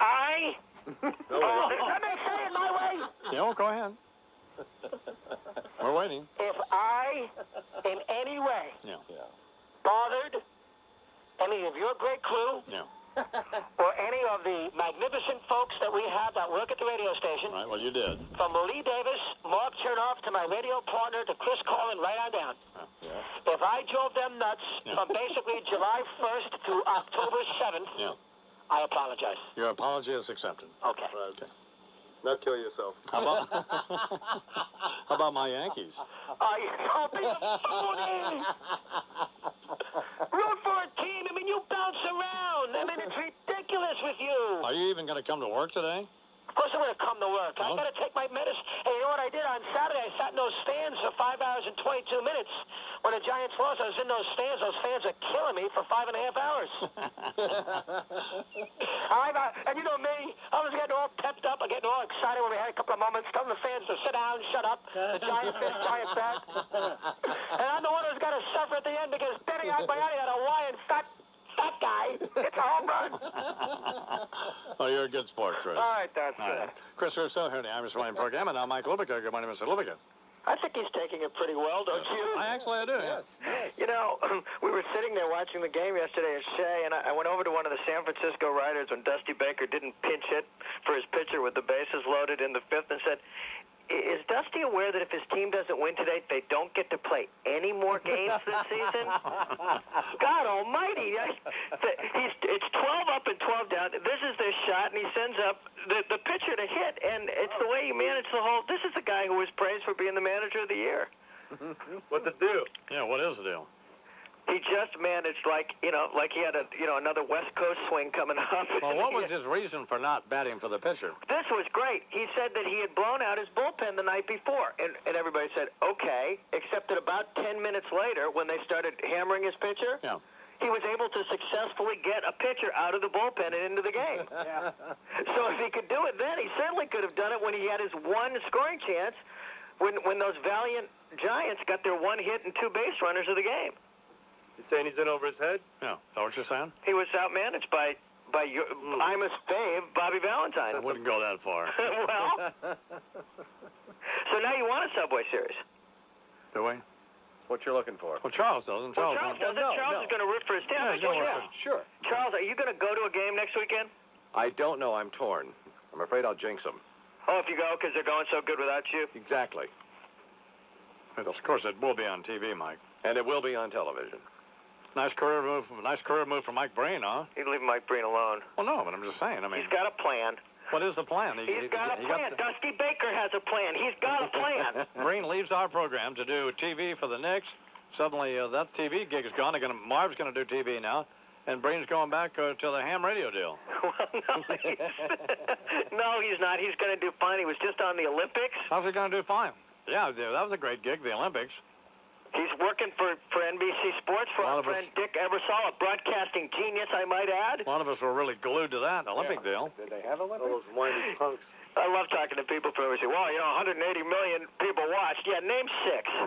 I, uh, let me say it my way. Yeah, go ahead. We're waiting. If I, in any way, Yeah. bothered any of your great crew Yeah. or any of the magnificent folks that we have that work at the radio station, Right. Well, you did. from Lee Davis, Mark Chernoff, to my radio partner, to Chris Collin, right on down. Yeah. If I drove them nuts Yeah. from basically July 1st to October 7th, Yeah. I apologize. Your apology is accepted. Okay. Okay. Now kill yourself. How about how about my Yankees? You don't be? Root for a team. I mean, you bounce around. I mean, it's ridiculous with you. Are you even going to come to work today? Of course I'm going to come to work. I Oh. got to take my medicine. And you know what I did on Saturday? I sat in those stands for five hours and 22 minutes. When the Giants lost, I was in those stands. Those fans are killing me for five and a half hours. I, and you know me, I was getting all pepped up. I'm getting all excited when we had a couple of moments, telling the fans to sit down, shut up. The Giants this, Giants that. And I'm the one who's got to suffer at the end because Benny Agbayani, that Hawaiian fat, fat guy, hits a home run. Oh, you're a good sport, Chris. All right, that's All it. right. Chris Russo here in the Irish Wine program, and now Mike Lupica. Good morning, Mr. Lupica. I think he's taking it pretty well, don't you? I actually I do. yeah. yes. You know, we were sitting there watching the game yesterday at Shea, and I I went over to one of the San Francisco Riders when Dusty Baker didn't pinch hit for his pitcher with the bases loaded in the fifth and said, "I- is Dusty aware that if his team doesn't win today, they don't get to play any more games this season? God almighty. I- He's, it's 12 up and 12 down. This is their shot, and he sends up the, the pitcher to hit, and it's the way he managed the whole... This is the guy who was praised for being the manager of the year. What the deal? Yeah, what is the deal? He just managed like you know, like he had a you know another West Coast swing coming up. Well, what was his reason for not batting for the pitcher? This was great. He said that he had blown out his bullpen the night before, and and everybody said okay, except that about ten minutes later, when they started hammering his pitcher, Yeah. he was able to successfully get a pitcher out of the bullpen and into the game. yeah. So if he could do it then, he certainly could have done it when he had his one scoring chance, when when those valiant Giants got their one hit and two base runners of the game. You saying he's in over his head? Yeah. Is that what you're saying? He was outmanaged by by your, hmm. I'm a fave, Bobby Valentine. I wouldn't go that far. well, so now you want a Subway Series. Do we? What you're looking for? Well, Charles doesn't. Well, Charles, Charles won't. doesn't. no, Charles no. is going to root for his team. Yeah, he's gonna Sure. Charles, are you going to go to a game next weekend? I don't know. I'm torn. I'm afraid I'll jinx him. Oh, if you go, because they're going so good without you. Exactly. Of course, it will be on TV, Mike. And it will be on television. Nice career move. From, nice career move from Mike Breen, huh? You leave Mike Breen alone. Well, no, but I'm just saying. I mean, He's got a plan. what is the plan? He, He's he- got a he plan. the- Dusty Baker has a plan. He's got a plan. Breen leaves our program to do TV for the Knicks. Suddenly, uh, that TV gig is gone. They're gonna, Marv's going to do TV now, and Breen's going back uh, to the ham radio deal. well, no, he's, no, he's not. He's going to do fine. He was just on the Olympics. How's he going to do? Fine. Yeah, that was a great gig, the Olympics. He's working for, for NBC Sports for A lot our of us- friend Dick Ebersol, a broadcasting genius, I might add. A lot of us were really glued to that Olympic deal. Did they have Olympics? those whiny punks. I love talking to people from NBC. Well, you know, 180 million people watched. Yeah, name six.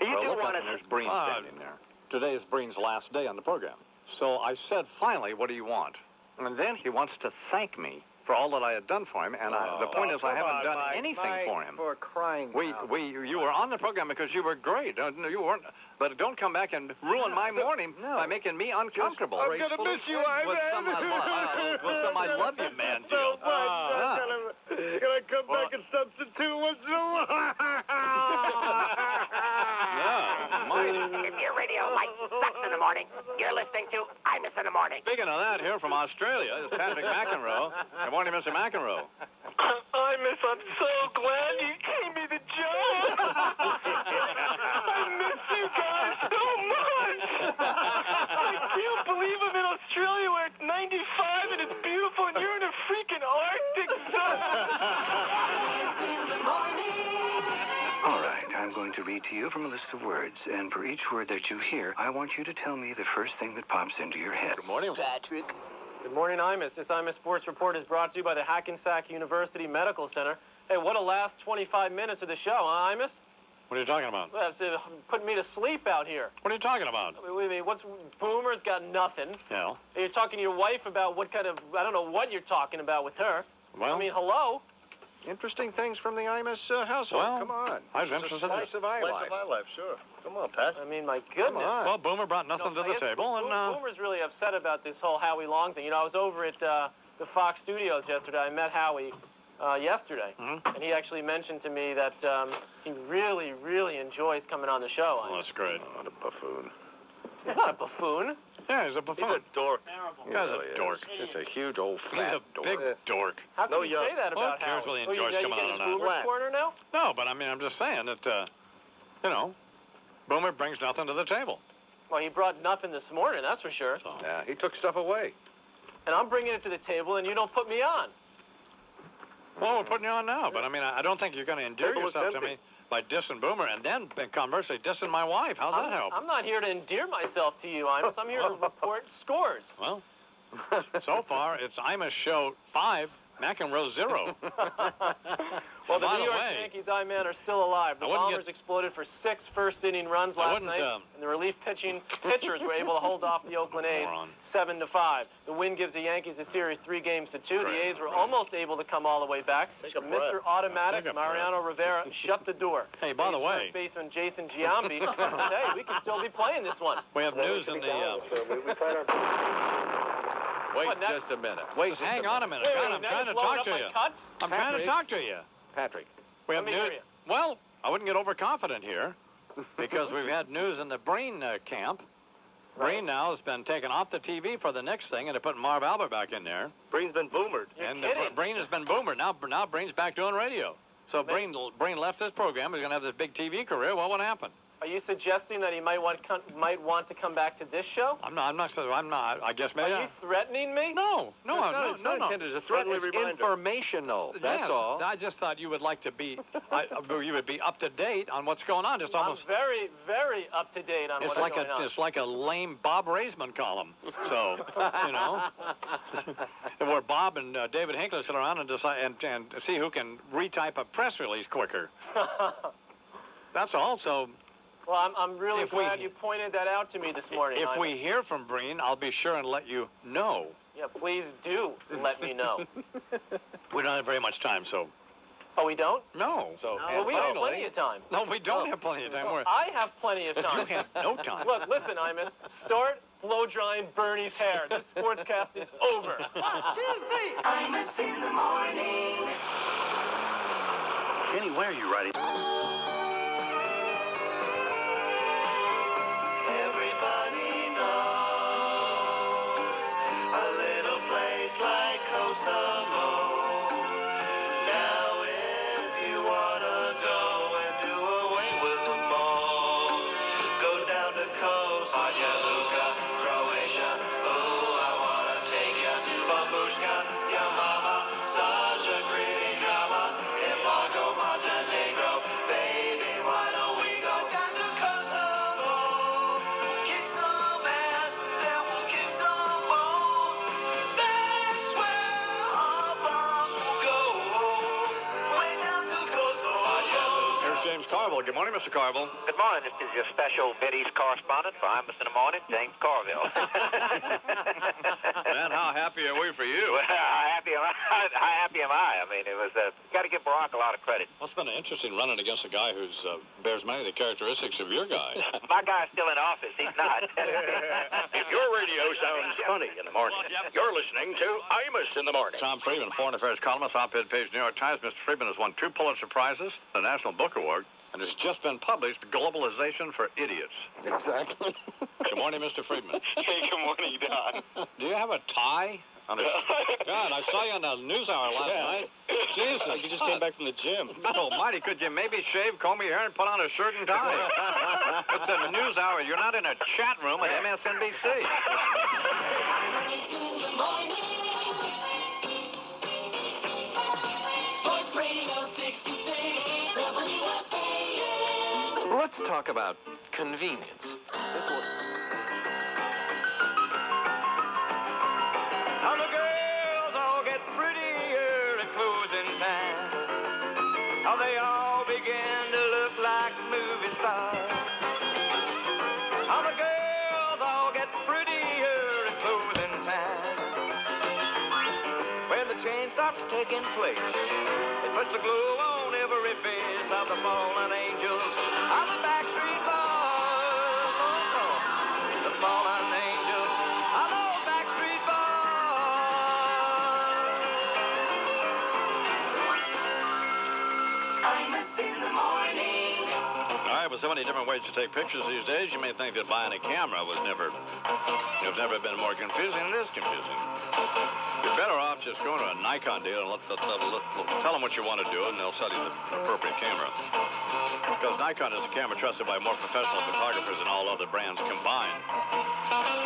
you Well, do want up, and there's to. Breen Uh, standing there. Today is Breen's last day on the program. So I said, finally, what do you want? And then he wants to thank me for all that I had done for him. And I, the point Oh, is, I haven't on, done Mike, anything Mike, for him. For crying We, out. we, you were on the program because you were great. Uh, no, You weren't, but don't come back and ruin my morning no. by making me uncomfortable. I'm gonna miss you, Ivan. With some I love, uh, with some I love you, man. So deal. much. Ah. Can I come Well- back and substitute once in a while? Yeah, mighty. If your radio light sucks in the morning, you're listening to Imus in the Morning. Speaking of that, here from Australia is Patrick McEnroe. Good morning, Mr. McEnroe. I miss. I'm so glad you gave read to you from a list of words, and for each word that you hear, I want you to tell me the first thing that pops into your head. Good morning. Patrick. Good morning, Imus. This Imus Sports Report is brought to you by the Hackensack University Medical Center. Hey, what a last 25 minutes of the show, huh, Imus? What are you talking about? Well, That's uh, putting me to sleep out here. What are you talking about? I mean, wait a minute, what's Boomer's got nothing. Yeah. You're talking to your wife about what kind of I don't know what you're talking about with her. Well, I mean, hello. Interesting things from the Imus uh, household. Well, Come on. I was It's a interested in slice of eye life. life, sure. Come on, Pat. I mean, my goodness. on. well, Boomer brought No, nothing I to the guess table, and uh, Boomer's really upset about this whole Howie Long thing. You know, I was over at uh, the Fox Studios yesterday. I met Howie uh, yesterday, Mhm. and he actually mentioned to me that um, he really, really enjoys coming on the show. well, that's great. What a buffoon. He's not a buffoon. Yeah, he's a He's buffoon. a dork. You guy's really a is. dork. It's a huge old He's fat a dork. big dork. How can No you yucks. say that about who cares Howie? whether he Oh, you, enjoys you coming get on his or not? Corner now? No, but I mean, I'm just saying that, uh, you know, Boomer brings nothing to the table. Well, he brought nothing this morning, that's for sure. So, Yeah, he took stuff away. And I'm bringing it to the table, and you don't put me on. well, we're putting you on now, but I mean, I I don't think you're going to endear Table yourself to me by dissing Boomer and then conversely dissing my wife. How's I'm, that help? I'm not here to endear myself to you, Imus. I'm here to report scores. Well, so far it's Imus show five, McEnroe zero. Well, the New York way- Yankees, I man, are still alive. The I wouldn't Bombers get- exploded for six first inning runs last night, um, and the relief pitching pitchers were able to hold off the Oakland A's Moron. seven to five. The win gives the Yankees a series three games to two. Right, The A's were right. almost able to come all the way back. Take a Mr. breath. Automatic, Take a breath. Mariano Rivera, shut the door. Hey, by the way- first baseman Jason Giambi said, "Hey, we can still be playing this one." We have news in the. Uh, Wait What, just a minute. Wait just hang a on a minute. Wait, God, wait, I'm trying to talk to you. Cuts? I'm trying to Patrick. talk to you. Patrick. We have Let me hear news. Well, I wouldn't get overconfident here because we've had news in the Breen uh, camp. Breen now has been taken off the TV for the next thing, and they're putting Marv Albert back in there. Breen's been boomered. You're and uh, kidding. Breen has been boomer. Now, now Breen's back doing radio. So Man. Breen, Breen left this program. He's going to have this big TV career. What would happen? Are you suggesting that he might want come, might want to come back to this show? I'm not. I'm not. I'm not. I guess maybe. Are you threatening me? no, no, it's I'm not, not. it's no, not no. intended as a threat. It's informational. That's Yes, all. I just thought you would like to be, I, uh, you would be up to date on what's going on. Just almost. I'm very, very up to date on It's what's like going a on. it's like a lame Bob Raissman column. So you know, where Bob and uh, David Hinckley sit around and decide and, and see who can retype a press release quicker. That's all. So well, I'm, I'm really if we- glad you pointed that out to me this morning. if we hear from Breen, I'll be sure and let you know. yeah, please do let me know. We don't have very much time, so Oh, we don't? no. So, Well, and we have plenty of time. No, we don't Oh. have plenty of time. Well, I have plenty of time. you time. have no time. Look, listen, Imus. Start blow drying Bernie's hair. This sportscast is over. Genji! Imus in the morning! Kenny, why are you writing? Everybody knows Carville. Good morning, Mr. Carville. Good morning. This is your special Mideast correspondent for Imus in the Morning, James Carville. Man, how happy are we for you? Well, how happy am I? How happy am I? I mean, it was. Uh, got to give Barak a lot of credit. Well, it's been interesting running against a guy who uh, bears many of the characteristics of your guy. My guy's still in office. He's not. If your radio sounds funny in the morning, you're listening to Imus in the morning. Tom Friedman, foreign affairs columnist, op-ed page, New York Times. Mr. Friedman has won two Pulitzer Prizes, the National Book Award, and has just been published, Globalization for Idiots. Exactly. Good morning, Mr. Friedman. hey, good morning, Don. Do you have a tie? On a... God, I saw you on the news hour last Yeah. night. Jesus. You just came back from the gym. God almighty, could you maybe shave, comb your hair, and put on a shirt and tie? it's a news hour. You're not in a chat room at MSNBC. Let's talk about convenience. How the girls all get prettier at closing time. How they all begin to look like movie stars. Taking place, it puts the on every face of the fallen angel different ways to take pictures these days, you may think that buying a camera was never, has never been more confusing. It is confusing. You're better off just going to a Nikon dealer and let, let, let, let- tell them what you want to do, and they'll sell you the appropriate camera. Because Nikon is a camera trusted by more professional photographers than all other brands combined.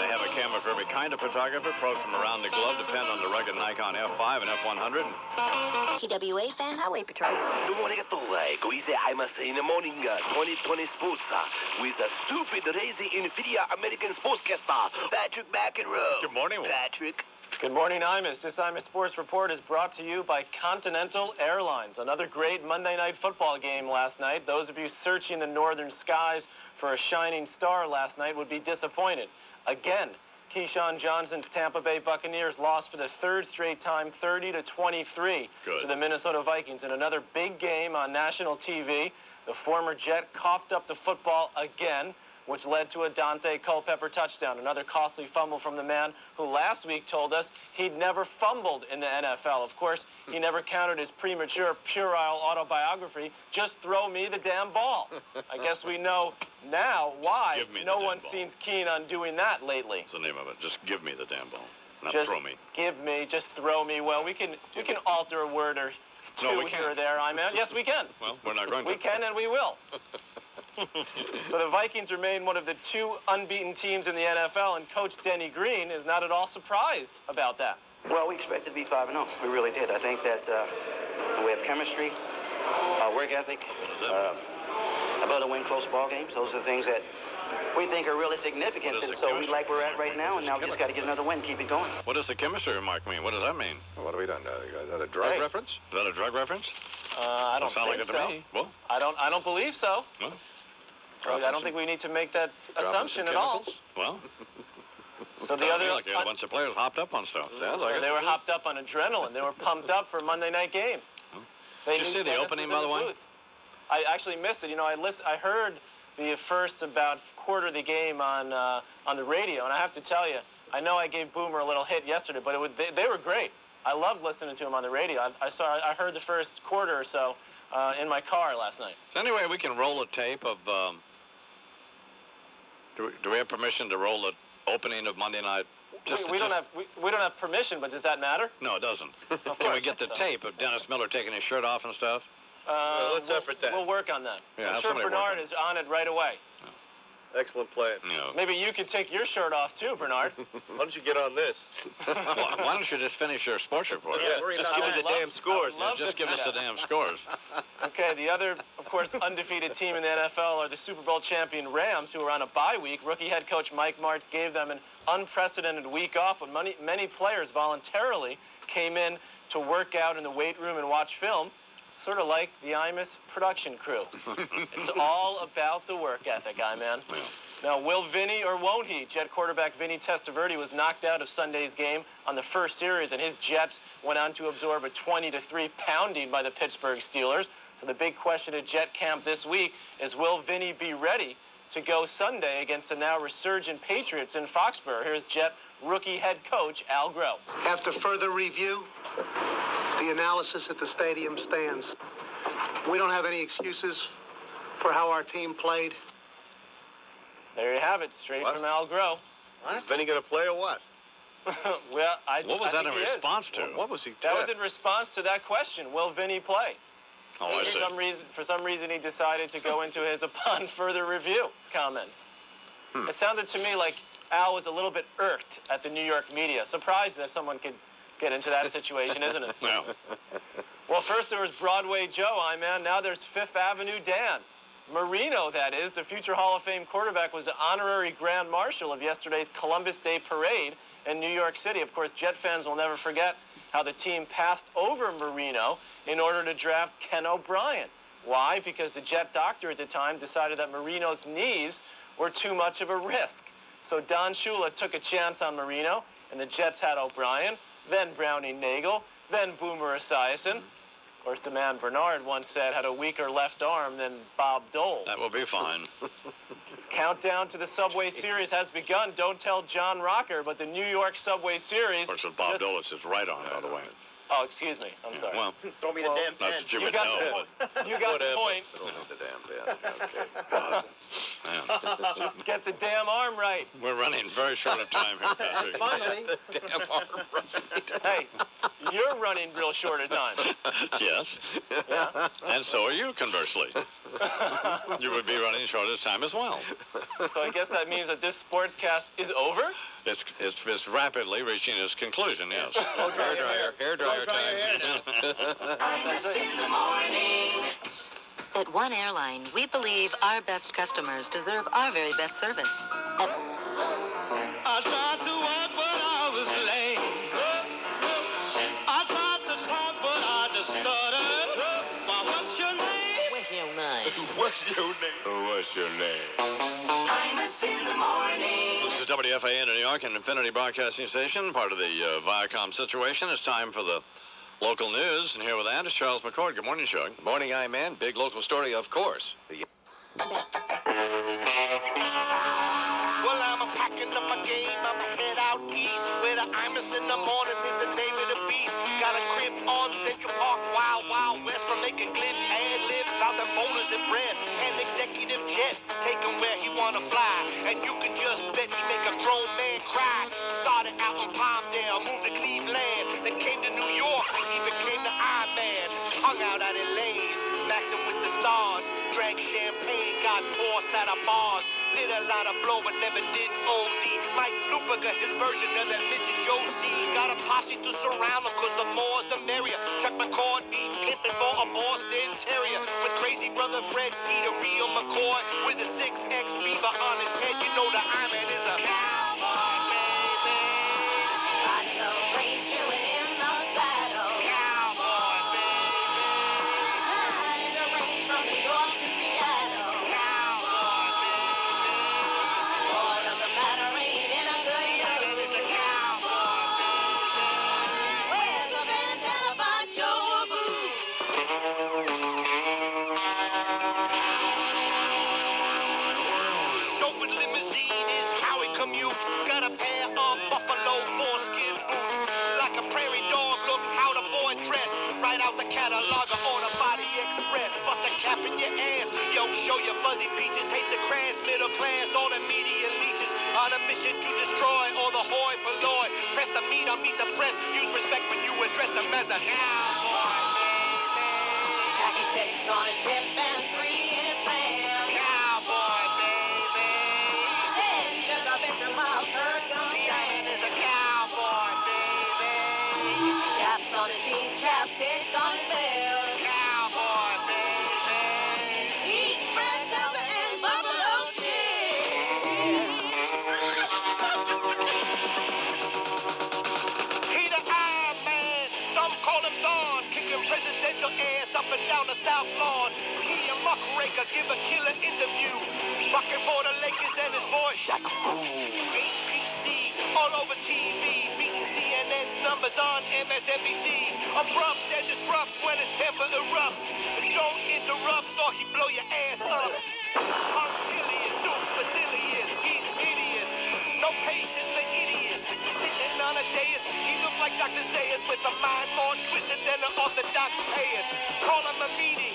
They have a camera for every kind of photographer. Pros from around the globe depend on the rugged Nikon F5 and F100. TWA fan Highway Patrol. Good morning to go easy. I must say in the morning, 2020 Sports uh, with a stupid, lazy, inferior American sportscaster, Patrick McEnroe. Good morning, Patrick. Good morning, Imus. This Imus Sports Report is brought to you by Continental Airlines. Another great Monday night football game last night. Those of you searching the northern skies for a shining star last night would be disappointed. Again, Keyshawn Johnson's Tampa Bay Buccaneers lost for the third straight time, 30 to 23 Good. to the Minnesota Vikings. In another big game on national TV, the former Jet coughed up the football again which led to a Daunte Culpepper touchdown. Another costly fumble from the man who last week told us he'd never fumbled in the NFL. Of course, he never counted his premature, puerile autobiography, just throw me the damn ball. I guess we know now why give me the no one ball. seems keen on doing that lately. That's the name of it. Just give me the damn ball. Not just throw me. give me, just throw me. Well, we can we can alter a word or two No, we here can't. or there. I mean, yes, we can. Well, we're not going to. We can and we will. so the Vikings remain one of the two unbeaten teams in the NFL, and Coach Denny Green is not at all surprised about that. Well, we expected to be 5 0. We really did. I think that uh, we have chemistry, uh, work ethic, uh, ability to win close ball games. Those are the things that we think are really significant. What is And so we chemistry? like where we're at right now, and now we just got to get another win, keep it going. What does the chemistry remark mean? What does that mean? What have we done? Uh, is that a drug Hey. reference? Is that a drug reference? Uh, I don't sound think like it so. to me. Well, I don't. I don't believe so. well, I don't think we need to make that assumption at all. well. So the other, like a bunch of players hopped up on stuff. Sounds like they it. were hopped up on adrenaline. They were pumped up for a Monday night game. They Did you see the opening, was by the way? booth. I actually missed it. You know, I list, I heard the first about quarter of the game on uh, on the radio, and I have to tell you, I know I gave Boomer a little hit yesterday, but it was, they, they were great. I loved listening to them on the radio. I, I saw, I heard the first quarter or so uh, in my car last night. So anyway, we can roll a tape of. Um, do, we, do we have permission to roll the opening of Monday night? Just- we, we don't just- have we, we don't have permission, but does that matter? No, it doesn't. Can we get the tape of Dennis Miller taking his shirt off and stuff? Uh, let's we'll, effort that. We'll work on that. Yeah, I'm sure Bernard on it. is on it right away. Excellent plan. No. Maybe you could take your shirt off too, Bernard. Why don't you get on this? why, why don't you just finish your sports report? Yeah, just give me the love- damn scores. I love Just give us the damn scores. Okay, the other, of course, undefeated team in the NFL are the Super Bowl champion Rams, who are on a bye week. Rookie head coach Mike Martz gave them an unprecedented week off, but many, many players voluntarily came in to work out in the weight room and watch film, sort of like the Imus production crew. it's all about the work ethic, I man. Now, will Vinny or won't he? Jet quarterback Vinny Testaverde was knocked out of Sunday's game on the first series, and his Jets went on to absorb a 20 to 3 pounding by the Pittsburgh Steelers. So the big question at Jet camp this week is will Vinny be ready to go Sunday against the now resurgent Patriots in Foxborough? Here's Jet rookie head coach Al Groh. After further review, the analysis at the stadium stands. We don't have any excuses for how our team played. There you have it, straight What? from Al Groh. Is Vinny going to play or what? well, I, What was I that in think he is. response to? What was he? That was in response to that question. Will Vinny play? Oh, I for see. some reason, for some reason, he decided to go into his upon further review comments. Hmm. It sounded to me like Al was a little bit irked at the New York media. Surprised that someone could get into that situation, isn't it? Yeah. Well, first there was Broadway Joe, I man. Now there's Fifth Avenue Dan. Marino, that is, the future Hall of Fame quarterback, was the honorary grand marshal of yesterday's Columbus Day parade in New York City. Of course, Jet fans will never forget how the team passed over Marino in order to draft Ken O'Brien. Why? Because the Jet doctor at the time decided that Marino's knees were too much of a risk. So Don Shula took a chance on Marino, and the Jets had O'Brien. then Browning Nagle, then Boomer Esiason. Of course, the man Bernard once said had a weaker left arm than Bob Dole. That will be fine. Countdown to the Subway Series has begun. Don't tell John Rocker, but the New York Subway Series. Of course, Bob just- Dole, it's his right arm, by the way. Oh, excuse me. I'm sorry. Well, Throw me Well, the damn pen. that's what you you would got know. the point. You got the point. God. Man. Just get the damn arm right. We're running very short of time here, Patrick. Finally, the damn arm right. Hey, you're running real short of time. yes. Yeah. And so are you, conversely. you would be running short of time as well. So I guess that means that this sportscast is over? It's, it's, it's rapidly reaching its conclusion, yes. Blow dry your hair. hair Blow dry your time. in the morning. At One Airline, we believe our best customers deserve our very best service. At I tried to walk, but I was lame. I tried to talk, but I just stuttered. Why, what's your name? What's your name? WFAN in New York and Infinity Broadcasting Station, part of the uh, Viacom situation. It's time for the local news, and here with that is Charles McCord. Good morning, Chuck. Morning, I man. Big local story, of course. Well, I'm packing up my game. I'm head out east. Where the Imus in the morning is the name of the beast. Got a crib on Central Park, Wild Wild West. From making glib ad libs about their boners and breasts. And executive jets take him where he wanna fly. And you can just bet he make a grown man cry. Started out in Palmdale, moved to Cleveland. Then came to New York when he became the Iron Man. Hung out at LA's, maxing with the stars. Drank champagne, got forced out of bars. Did a lot of blow, but never did OD. Mike got his version of that Mitzi Josie. Got a posse to surround him, cause the more's the merrier. Chuck McCord beat pimping for a Boston Terrier. With crazy brother Fred a real McCoy. With a 6X beaver on his head, you know the Iron is a cowboy, catalog of Auto Body Express. Bust a cap in your ass. Yo, show your fuzzy peaches. Hates the crass, middle class, all the media leeches. On a mission to destroy all the hoi polloi. Press the meat, I'll meet the press. Use respect when you address them as a cowboy. On his hip and three in his pants. Cowboy, baby. Hey, he just a. Miles Hurt gun The island is a cowboy, baby. Chaps on his jeans, him Dawn, kicking presidential ass up and down the South Lawn. He a muckraker, give a killer interview, rocking for the Lakers and his boy Shaq. HPC, all over TV, beating CNN's numbers on MSNBC. Abrupt and disrupt when his temper erupts. Don't interrupt or he blow your ass up. Punctilious, supercilious, he's hideous. No patience for idiots. Sitting on a dais, like Dr. Zayas with a mind more twisted than an Orthodox payas. Call him a meanie,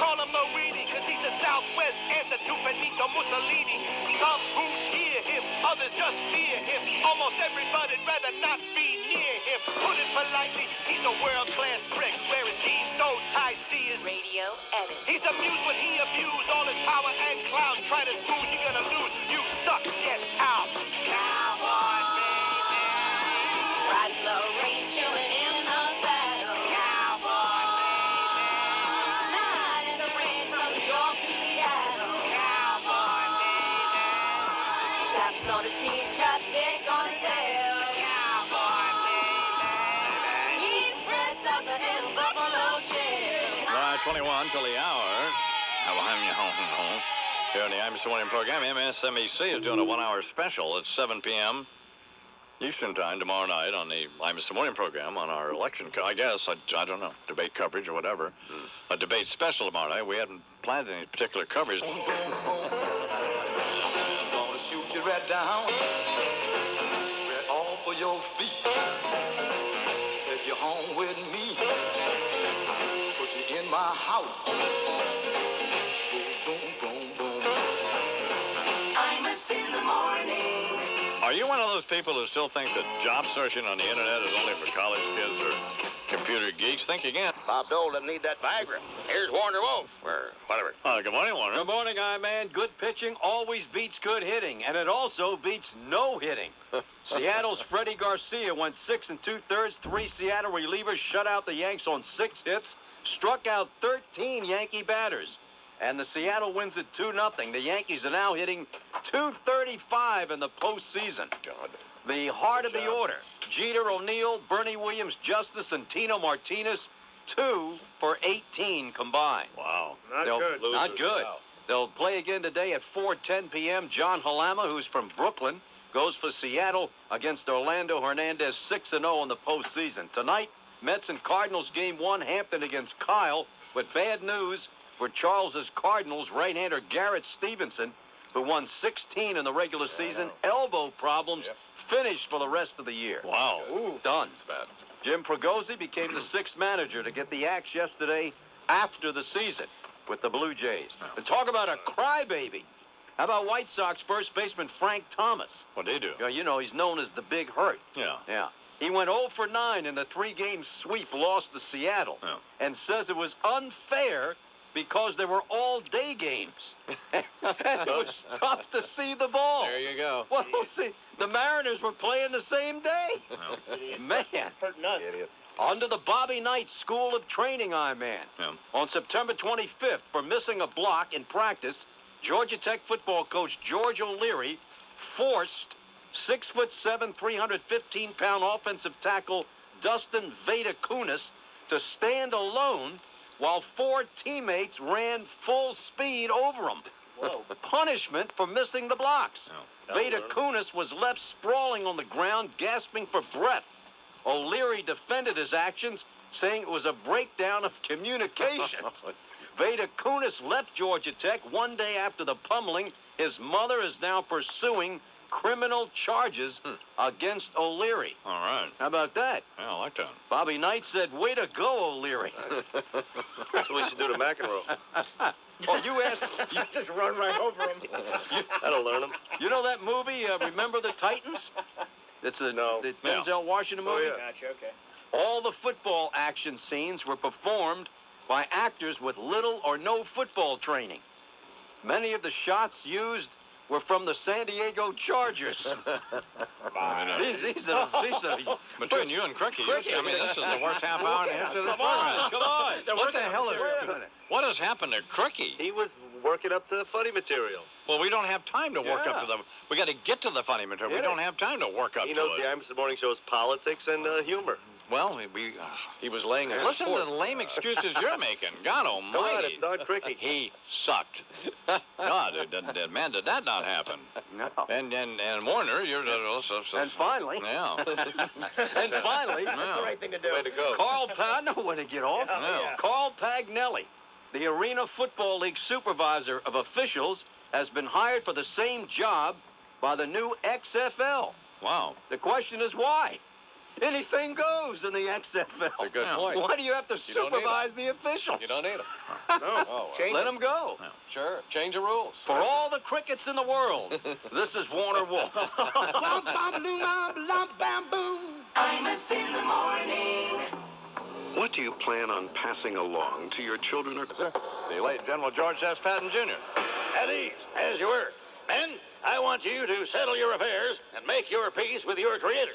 call him a weenie, cause he's a Southwest answer to Benito Mussolini. Some who cheer him, others just fear him. Almost everybody'd rather not be near him. Put it politely, he's a world-class prick. Wear his jeans so tight, see his Radio Edit. He's amused when he abused all his power and clout. Try to snooze, you're gonna lose. You suck, get out. Cowboy, Mm-hmm. Here on the I'm Morning program, MSNBC is doing a one-hour special at 7 p.m. Eastern time tomorrow night on the the Morning program on our election, I guess, I, I don't know, debate coverage or whatever. A debate special tomorrow night. We hadn't planned any particular coverage. those people who still think that job searching on the internet is only for college kids or computer geeks? Think again. Bob Dole doesn't need that Viagra. Here's Warner Wolf, or whatever. Uh, good morning, Warner. Good morning, I man. Good pitching always beats good hitting, and it also beats no hitting. Seattle's Freddie Garcia went six and two thirds. Three Seattle relievers shut out the Yanks on six hits, struck out 13 Yankee batters. And the Seattle wins it 2 0. The Yankees are now hitting 235 in the postseason. God. The heart of the order Jeter O'Neill, Bernie Williams, Justice, and Tino Martinez, two for 18 combined. Wow. Not They'll- good. Not good. Wow. They'll play again today at 4:10 p.m. John Halama, who's from Brooklyn, goes for Seattle against Orlando Hernandez, 6 0 in the postseason. Tonight, Mets and Cardinals game one, Hampton against Kile. With bad news for Charles's Cardinals right-hander Garrett Stephenson, who won 16 in the regular season, elbow problems, finished for the rest of the year. Wow. Done. Jim Fregosi became the sixth manager to get the axe yesterday after the season with the Blue Jays. And talk about a crybaby. How about White Sox first baseman Frank Thomas? What'd he do? You know, he's known as the Big Hurt. Yeah. Yeah. He went 0 for 9 in the three-game sweep lost to Seattle Yeah. and says it was unfair because they were all-day games. and it was tough to see the ball. There you go. Well, see, the Mariners were playing the same day. Man. Hurting us. Idiot. Under the Bobby Knight School of Training, I man. Yeah. On September 25th, for missing a block in practice, Georgia Tech football coach George O'Leary forced six foot seven, 315 pound offensive tackle Dustin Vaitekunas to stand alone while four teammates ran full speed over him. Whoa. Punishment for missing the blocks. Oh, no. Vaitekunas was left sprawling on the ground, gasping for breath. O'Leary defended his actions, saying it was a breakdown of communication. Veda Kunis left Georgia Tech one day after the pummeling. His mother is now pursuing criminal charges against O'Leary. All right. How about that? Yeah, I like that. Bobby Knight said, way to go, O'Leary. That's what we should do to McEnroe. oh, you asked, you, Just run right over him. That'll learn him. you know that movie, uh, Remember the Titans? It's a No. the Yeah. Denzel Washington Oh, movie. yeah. Gotcha, okay. All the football action scenes were performed by actors with little or no football training. Many of the shots used were from the San Diego Chargers. I mean, these, these are, these are, between you and Cricky, you- I mean, this is the worst half hour in the history of this Come on, come on. What the hell is Wait a minute. What has happened to Cricky? He was working up to the funny material. Well, we don't have time to work up to them. We got to get to the funny material. We don't have time to work up He to knows it. the Imus Morning Show is politics and uh, humor. Well, we. we uh, He was laying a listen to support. the lame excuses you're making. God Come Almighty. on, it's not Cricky. He sucked. God, it, did- did- man, did that not happen? No. And and and Warner, you're uh, so, so, And finally, yeah. and finally, Yeah. The right thing to do. Way to go. Carl, Pa- I know when to get off. Yeah, yeah. Carl Paganelli, the Arena Football League supervisor of officials, has been hired for the same job by the new XFL. Wow. The question is why? Anything goes in the XFL. That's a good point. Why do you have to You supervise the official? You don't need them. No. Oh, well. Let them go. Sure. Change the rules. For all the crickets in the world, this is Warner Wolf. I'm a in the morning. What do you plan on passing along to your children or... The late General George S. Patton Jr. At ease, as you were. Men, I want you to settle your affairs and make your peace with your Creator.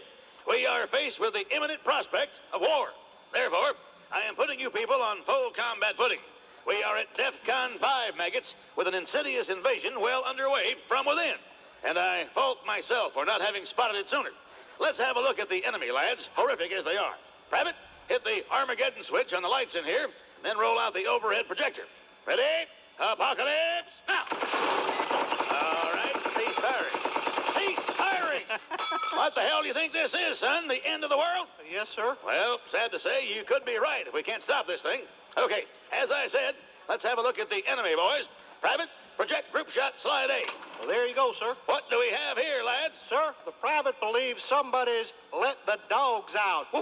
We are faced with the imminent prospect of war. Therefore, I am putting you people on full combat footing. We are at DEFCON 5, maggots, with an insidious invasion well underway from within. And I fault myself for not having spotted it sooner. Let's have a look at the enemy, lads, horrific as they are. Private, hit the Armageddon switch on the lights in here, then roll out the overhead projector. Ready? Apocalypse, now! All right, cease firing. Cease firing! What the hell do you think this is, son? The end of the world? Yes, sir. Well, sad to say, you could be right if we can't stop this thing. Okay, as I said, let's have a look at the enemy, boys. Private, project group shot slide A. Well, there you go, sir. What do we have here, lads? Sir, the private believes somebody's let the dogs out.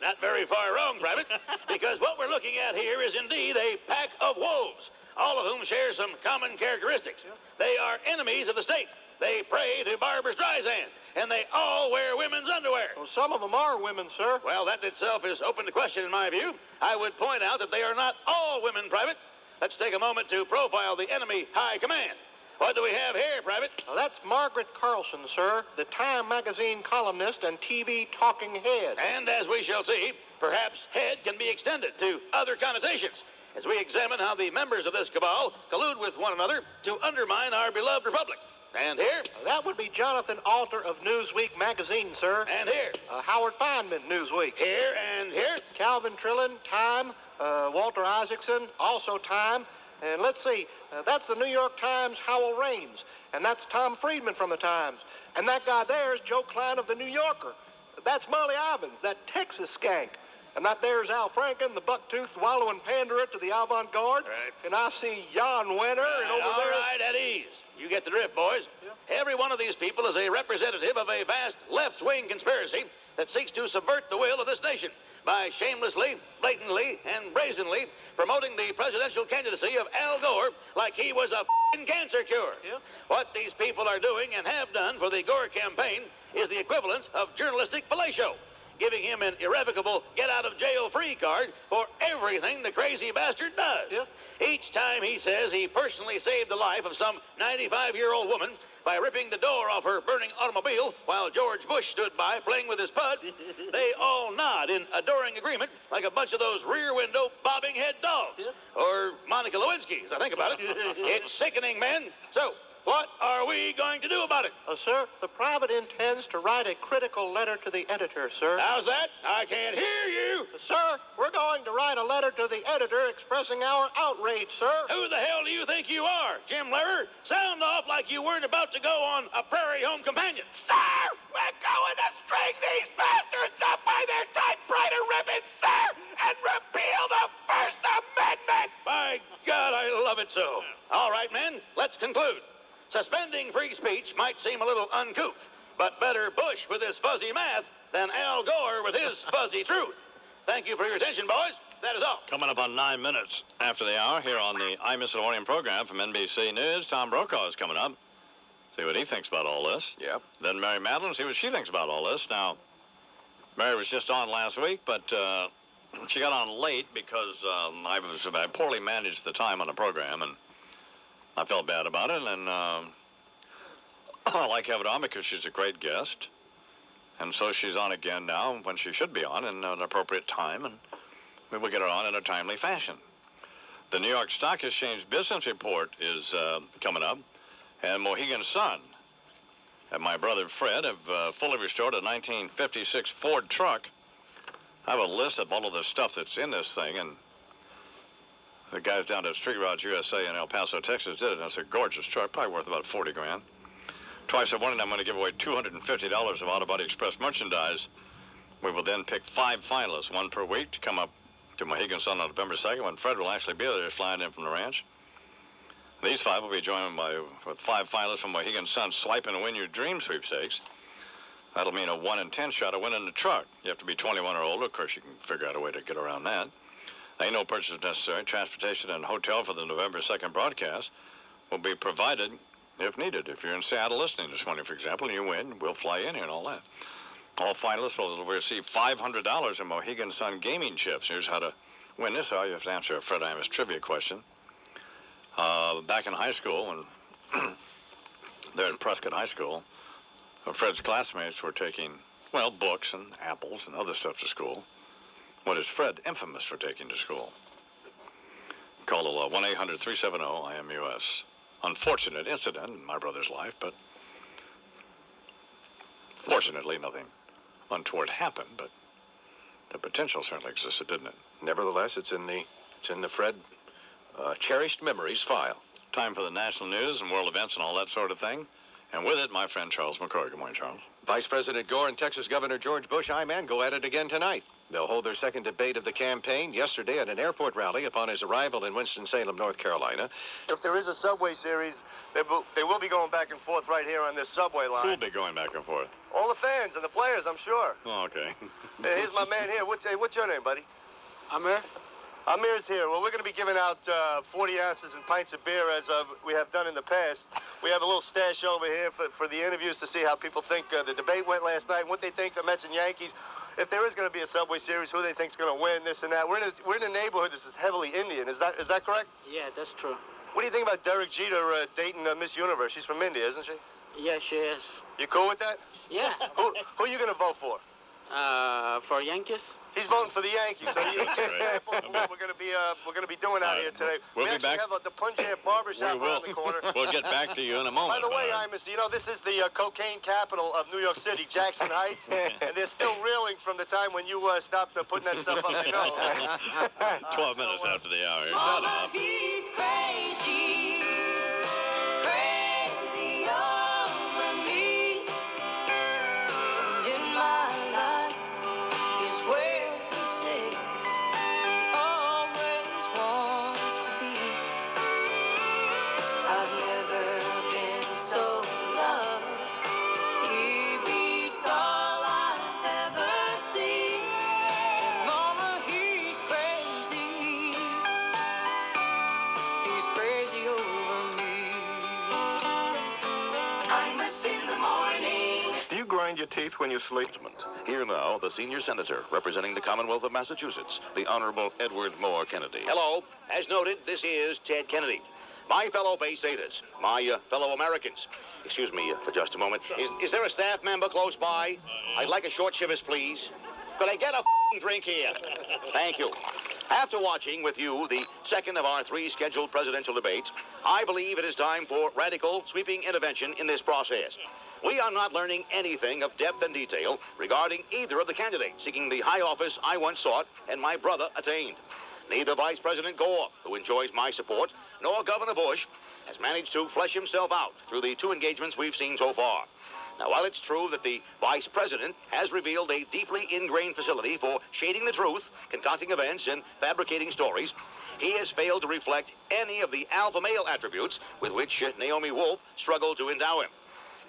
Not very far wrong, Private, because what we're looking at here is indeed a pack of wolves, all of whom share some common characteristics. They are enemies of the state. They pray to Barbra Streisand, and they all wear women's underwear. Well, some of them are women, sir. Well, that in itself is open to question in my view. I would point out that they are not all women, Private. Let's take a moment to profile the enemy high command. What do we have here, Private? Well, that's Margaret Carlson, sir, the Time magazine columnist and TV talking head. And as we shall see, perhaps head can be extended to other connotations as we examine how the members of this cabal collude with one another to undermine our beloved republic. And here? That would be Jonathan Alter of Newsweek magazine, sir. And here? Uh, Howard Fineman, Newsweek. Here and here? Calvin Trillin, Time. Uh, Walter Isaacson, also Time. And let's see, uh, that's the New York Times Howell Raines. And that's Tom Friedman from the Times. And that guy there is Joe Klein of the New Yorker. That's Molly Ivins, that Texas skank. And that there's Al Franken, the buck-toothed wallowing panderer to the avant-garde. Right. And I see Jan Wenner, and over all there... right, at ease. You get the drift, boys. Every one of these people is a representative of a vast left-wing conspiracy that seeks to subvert the will of this nation by shamelessly, blatantly, and brazenly promoting the presidential candidacy of Al Gore like he was a fing cancer cure. What these people are doing and have done for the Gore campaign is the equivalent of journalistic fellatio, giving him an irrevocable get-out-of-jail-free card for everything the crazy bastard does. Each time he says he personally saved the life of some 95-year-old woman by ripping the door off her burning automobile while George Bush stood by playing with his pud, they all nod in adoring agreement like a bunch of those rear window bobbing head dogs. Or Monica Lewinsky, as I think about it. it's sickening, men. So, what are we going to do about it? Uh, sir, the private intends to write a critical letter to the editor, sir. How's that? I can't hear you. Sir, we're going to write a letter to the editor expressing our outrage, sir. Who the hell do you think you are, Jim Lehrer? Sound off like you weren't about to go on a prairie home companion. Sir, we're going to string these bastards up by their typewriter ribbons, sir, and repeal the First Amendment. By God, I love it so. All right, men, let's conclude. Suspending free speech might seem a little uncouth, but better Bush with his fuzzy math than Al Gore with his fuzzy truth. Thank you for your attention, boys. That is all. Coming up on nine minutes after the hour here on the Imus the Morning program from NBC News, Tom Brokaw is coming up. See what he thinks about all this. Yep. Then Mary Matalin, see what she thinks about all this. Now, Mary was just on last week, but uh, she got on late because um, I was I poorly managed the time on the program, and I felt bad about it. And um, I like having on because she's a great guest, and so she's on again now when she should be on in an appropriate time, and we will get her on in a timely fashion. The New York Stock Exchange Business Report is uh, coming up, and Mohegan Sun and my brother Fred have uh, fully restored a 1956 Ford truck. I have a list of all of the stuff that's in this thing, and the guys down at Street Rods USA in El Paso, Texas did it, and it's a gorgeous truck, probably worth about 40 grand. Twice a morning, I'm going to give away $250 of Auto Body Express merchandise. We will then pick five finalists, one per week, to come up to Mohegan Sun on November 2nd when Fred will actually be there flying in from the ranch. These five will be joined by with five finalists from Mohegan Sun Swipe and Win Your Dream sweepstakes. That'll mean a 1 in 10 shot of winning the truck. You have to be 21 or older. Of course, you can figure out a way to get around that. Ain't no purchase necessary. Transportation and hotel for the November 2nd broadcast will be provided if needed. If you're in Seattle listening this morning, for example, and you win, we'll fly in here and all that. All finalists will receive $500 in Mohegan Sun gaming chips. Here's how to win this. All you have to answer a Fred Imus trivia question. Uh, back in high school, when they're in Prescott High School, uh, Fred's classmates were taking, well, books and apples and other stuff to school. What is Fred infamous for taking to school? Call the law 1-800-370-IMUS. Unfortunate incident in my brother's life, but fortunately nothing untoward happened, but the potential certainly existed, didn't it? Nevertheless, it's in the it's in the Fred uh, cherished memories file. Time for the national news and world events and all that sort of thing. And with it, my friend Charles McCord. Good morning, Charles. Vice President Gore and Texas Governor George Bush, I man, go at it again tonight. They'll hold their second debate of the campaign yesterday at an airport rally upon his arrival in Winston-Salem, North Carolina. If there is a subway series, they will, they will be going back and forth right here on this subway line. Who'll be going back and forth? All the fans and the players, I'm sure. Oh, okay. Hey, here's my man here. What's, hey, what's your name, buddy? Amir? Amir's here. Well, we're going to be giving out uh, 40 ounces and pints of beer as uh, we have done in the past. We have a little stash over here for, for the interviews to see how people think uh, the debate went last night, and what they think the Mets and Yankees. If there is going to be a Subway Series, who they think is going to win, this and that. We're in, a, we're in a neighborhood that is heavily Indian. Is that is that correct? Yeah, that's true. What do you think about Derek Jeter uh, dating uh, Miss Universe? She's from India, isn't she? Yeah, she is. You cool with that? Yeah. Who, who are you going to vote for? Uh, for Yankees? He's voting for the Yankees, so you get a sample of what we're going to be uh, we're going to be doing out here today. we'll we be actually back- have uh, the Punjab Barbershop We will. around the corner. We'll get back to you in a moment. By the way, about it. Imus, you know this is the uh, cocaine capital of New York City, Jackson Heights, and they're still reeling from the time when you uh, stopped uh, putting that stuff up your nose. 12 minutes after the hour. Shut up. He's crazy, crazy grind when you sleep? Here now, the senior senator representing the Commonwealth of Massachusetts, the Honorable Edward Moore Kennedy. Hello. As noted, this is Ted Kennedy. My fellow Bay Staters, my uh, fellow Americans. Excuse me uh, for just a moment. Is, is there a staff member close by? I'd like a short Chivas, please. Could I get a f***ing drink here? Thank you. After watching with you the second of our three scheduled presidential debates, I believe it is time for radical, sweeping intervention in this process. We are not learning anything of depth and detail regarding either of the candidates seeking the high office I once sought and my brother attained. Neither Vice President Gore, who enjoys my support, nor Governor Bush has managed to flesh himself out through the two engagements we've seen so far. Now, while it's true that the vice president has revealed a deeply ingrained facility for shading the truth, concocting events, and fabricating stories, he has failed to reflect any of the alpha male attributes with which Naomi Wolf struggled to endow him.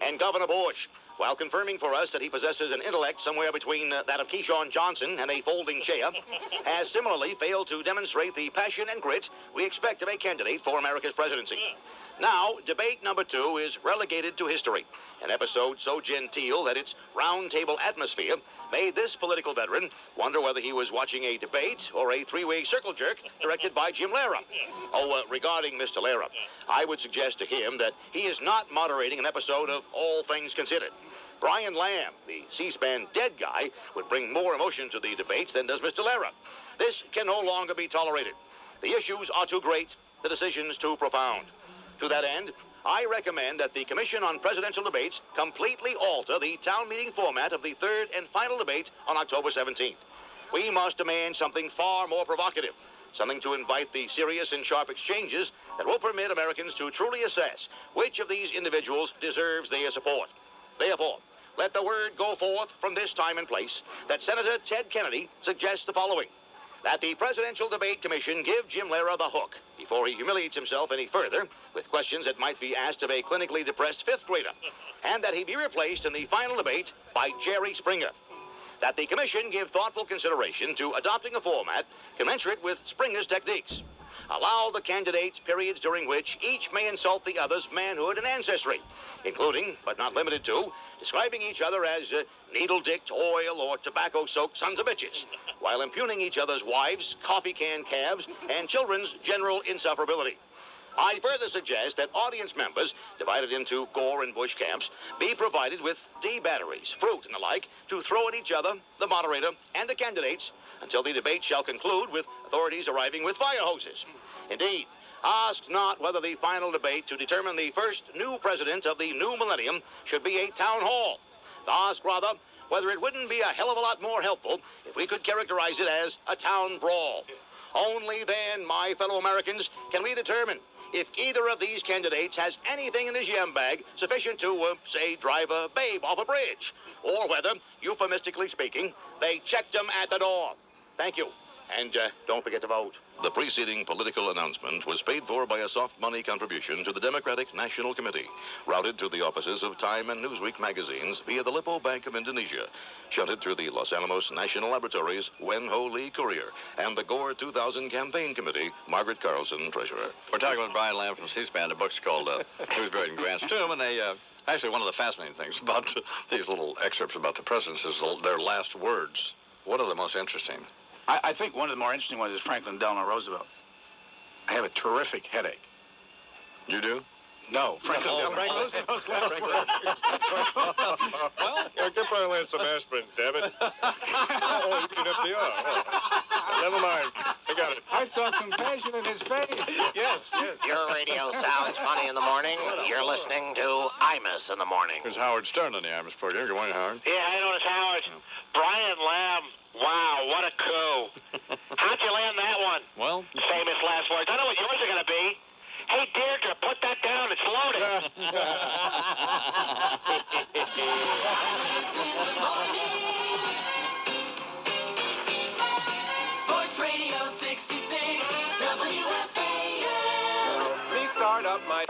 And Governor Bush, while confirming for us that he possesses an intellect somewhere between uh, that of Keyshawn Johnson and a folding chair, has similarly failed to demonstrate the passion and grit we expect of a candidate for America's presidency. Now, debate number two is relegated to history. An episode so genteel that its round-table atmosphere made this political veteran wonder whether he was watching a debate or a three-way circle jerk directed by Jim Lehrer. Oh, uh, regarding Mr. Lehrer, I would suggest to him that he is not moderating an episode of All Things Considered. Brian Lamb, the C-SPAN dead guy, would bring more emotion to the debates than does Mr. Lehrer. This can no longer be tolerated. The issues are too great, the decisions too profound. To that end, I recommend that the Commission on Presidential Debates completely alter the town meeting format of the third and final debate on October 17th. We must demand something far more provocative, something to invite the serious and sharp exchanges that will permit Americans to truly assess which of these individuals deserves their support. Therefore, let the word go forth from this time and place that Senator Ted Kennedy suggests the following that the Presidential Debate Commission give Jim Lehrer the hook before he humiliates himself any further with questions that might be asked of a clinically depressed fifth grader, and that he be replaced in the final debate by Jerry Springer. That the Commission give thoughtful consideration to adopting a format commensurate with Springer's techniques. Allow the candidates periods during which each may insult the other's manhood and ancestry, including, but not limited to, describing each other as uh, needle-dicked, oil, or tobacco-soaked sons of bitches, while impugning each other's wives, coffee can calves, and children's general insufferability. I further suggest that audience members, divided into Gore and Bush camps, be provided with D batteries, fruit, and the like to throw at each other, the moderator, and the candidates until the debate shall conclude with authorities arriving with fire hoses. Indeed, ask not whether the final debate to determine the first new president of the new millennium should be a town hall. Ask rather whether it wouldn't be a hell of a lot more helpful if we could characterize it as a town brawl. Only then, my fellow Americans, can we determine if either of these candidates has anything in his yam bag sufficient to, uh, say, drive a babe off a bridge, or whether, euphemistically speaking, they checked him at the door. Thank you. And uh, don't forget to vote. The preceding political announcement was paid for by a soft money contribution to the Democratic National Committee, routed through the offices of Time and Newsweek magazines via the Lippo Bank of Indonesia, shunted through the Los Alamos National Laboratories, Wen Ho Lee Courier, and the Gore 2000 Campaign Committee, Margaret Carlson, Treasurer. We're talking with Brian Lamb from C-SPAN. The book's called uh, Who's Buried in Grant's Tomb, and they, uh, actually, one of the fascinating things about these little excerpts about the presidents is their last words. What are the most interesting? I, I think one of the more interesting ones is Franklin Delano Roosevelt. I have a terrific headache. You do? No, Franklin Oh, Delano Frank Roosevelt's last words. well, yeah, give Brian Lamb some aspirin, damn it. oh, you mean FDR. Oh, oh. Never mind. I got it. I saw compassion in his face. Yes, yes. Your radio sounds funny in the morning. You're listening to Imus in the morning. Here's Howard Stern on the Imus program. Good morning, Howard. Yeah, I noticed Howard. Brian Lamb. Wow, what a coup. How'd you land that one? Well, Famous last words. I know what yours are going to be. Hey, Deirdre, put that down. It's loaded. Sports Radio 66, WFAN. Me start up my.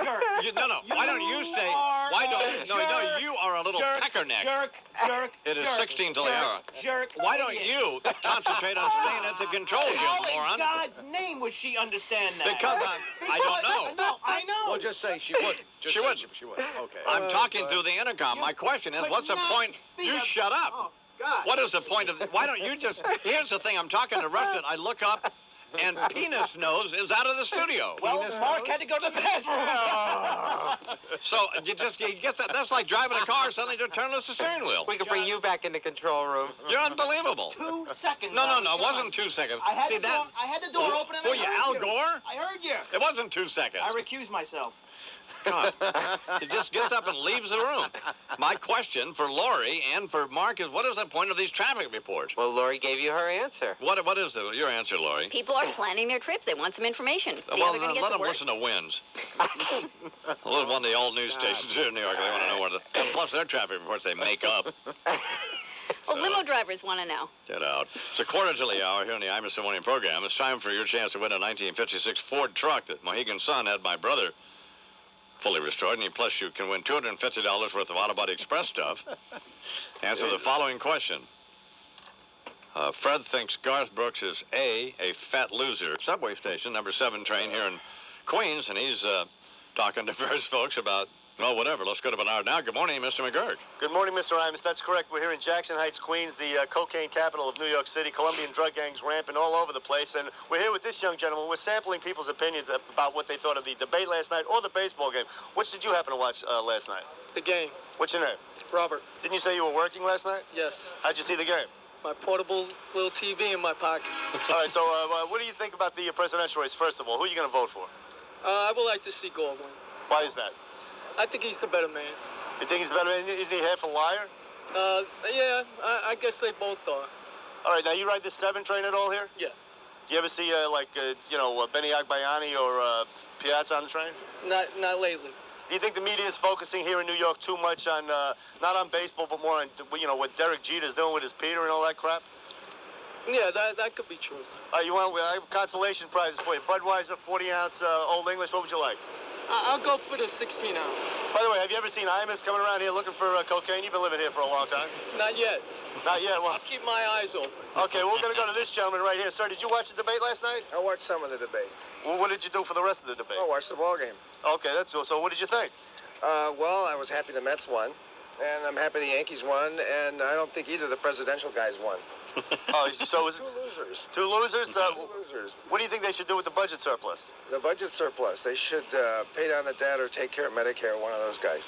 You, no, no. Why don't you stay? Why don't? No, no. You are a little jerk, peckerneck. Jerk, jerk, It is jerk, 16 till the jerk, hour. Jerk. Why don't you concentrate on staying at the controls, you How in? God's name would she understand that? Because I'm- I don't know. No, I know. Well, just say she would. Just She say would. She would. Okay. I'm talking uh, through the intercom. My question is, what's the point? You a- shut up. Oh, God. What is the point of? Why don't you just? Here's the thing. I'm talking to Rustin. I look up, and Penis Nose is out of the studio. Well, Mark had to go to the bathroom. So you just you get that. That's like driving a car suddenly to turn the steering wheel. We can bring you back in the control room. You're unbelievable. Two seconds. No, no, no. It was wasn't two seconds. I had See the that? door. I had the door open. And Were I you heard Al you. Gore? I heard you. It wasn't two seconds. I recuse myself. God. He just gets up and leaves the room. My question for Lori and for Mark is, what is the point of these traffic reports? Well, Lori gave you her answer. What What is the, your answer, Lori? People are planning their trips. They want some information. See well, they're then get let to them work. listen to Wins. well, one of the old news stations here in New York. They want to know where the. And plus, their traffic reports they make up. Well, limo drivers want to know. Get out. It's a quarter till the hour here on the Imus in the Morning program. It's time for your chance to win a 1956 Ford truck that Mohegan Sun had my brother fully restored, and you- plus you can win $250 worth of Auto Body Express stuff. Answer the following question. Uh, Fred thinks Garth Brooks is A, a fat loser. Subway station, number seven train here in Queens, and he's uh, talking to various folks about, well, whatever. Let's go to Bernard now. Good morning, Mr. McGurk. Good morning, Mr. Imus. That's correct. We're here in Jackson Heights, Queens, the uh, cocaine capital of New York City. Colombian drug gangs rampant all over the place. And we're here with this young gentleman. We're sampling people's opinions about what they thought of the debate last night or the baseball game. Which did you happen to watch uh, last night? The game. What's your name? Robert. Didn't you say you were working last night? Yes. How'd you see the game? My portable little TV in my pocket. all right, so uh, uh, what do you think about the uh, presidential race, first of all? Who are you going to vote for? Uh, I would like to see Gore win. Why is that? I think he's the better man. You think he's the better? Man? Is he half a liar? Uh, yeah, I, I guess they both are. All right, now you ride the 7 train at all here? Yeah. Do you ever see, uh, like, uh, you know, uh, Benny Agbayani or uh, Piazza on the train? Not not lately. Do you think the media is focusing here in New York too much on, uh, not on baseball, but more on, you know, what Derek Jeter's doing with his Peter and all that crap? Yeah, that that could be true. Uh, you want, I have consolation prizes for you. Budweiser, 40 ounce uh, Old English, what would you like? I, I'll go for the 16 ounce. By the way, have you ever seen Imus coming around here looking for uh, cocaine? You've been living here for a long time. Not yet. Not yet, well. I'll keep my eyes open. Okay, we're going to go to this gentleman right here. Sir, did you watch the debate last night? I watched some of the debate. Well, what did you do for the rest of the debate? I watched the ball game. Okay, that's so. So what did you think? Uh, well, I was happy the Mets won, and I'm happy the Yankees won, and I don't think either of the presidential guys won. Oh, so was it two losers? Two losers. Uh, Two losers. what do you think they should do with the budget surplus? The budget surplus. They should uh, pay down the debt or take care of Medicare. One of those guys.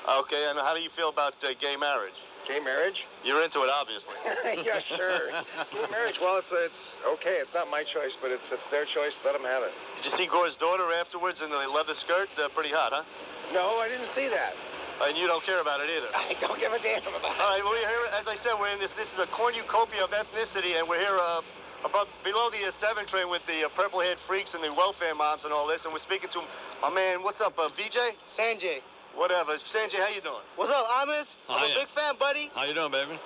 Okay, and how do you feel about uh, gay marriage? Gay marriage? You're into it, obviously. yeah, sure. Gay marriage. Well, it's it's okay. It's not my choice, but it's it's their choice. Let them have it. Did you see Gore's daughter afterwards in the leather skirt? Uh, pretty hot, huh? No, I didn't see that. And you don't care about it either. I don't give a damn about it. All right, well, we're here, as I said, we're in this. This is a cornucopia of ethnicity, and we're here uh, above below the uh, seven train with the uh, purple-haired freaks and the welfare moms and all this, and we're speaking to my man. What's up, uh, VJ? Sanjay. Whatever. Sanjay, how you doing? What's up, Amos? I'm a big fan, buddy. How you doing, baby?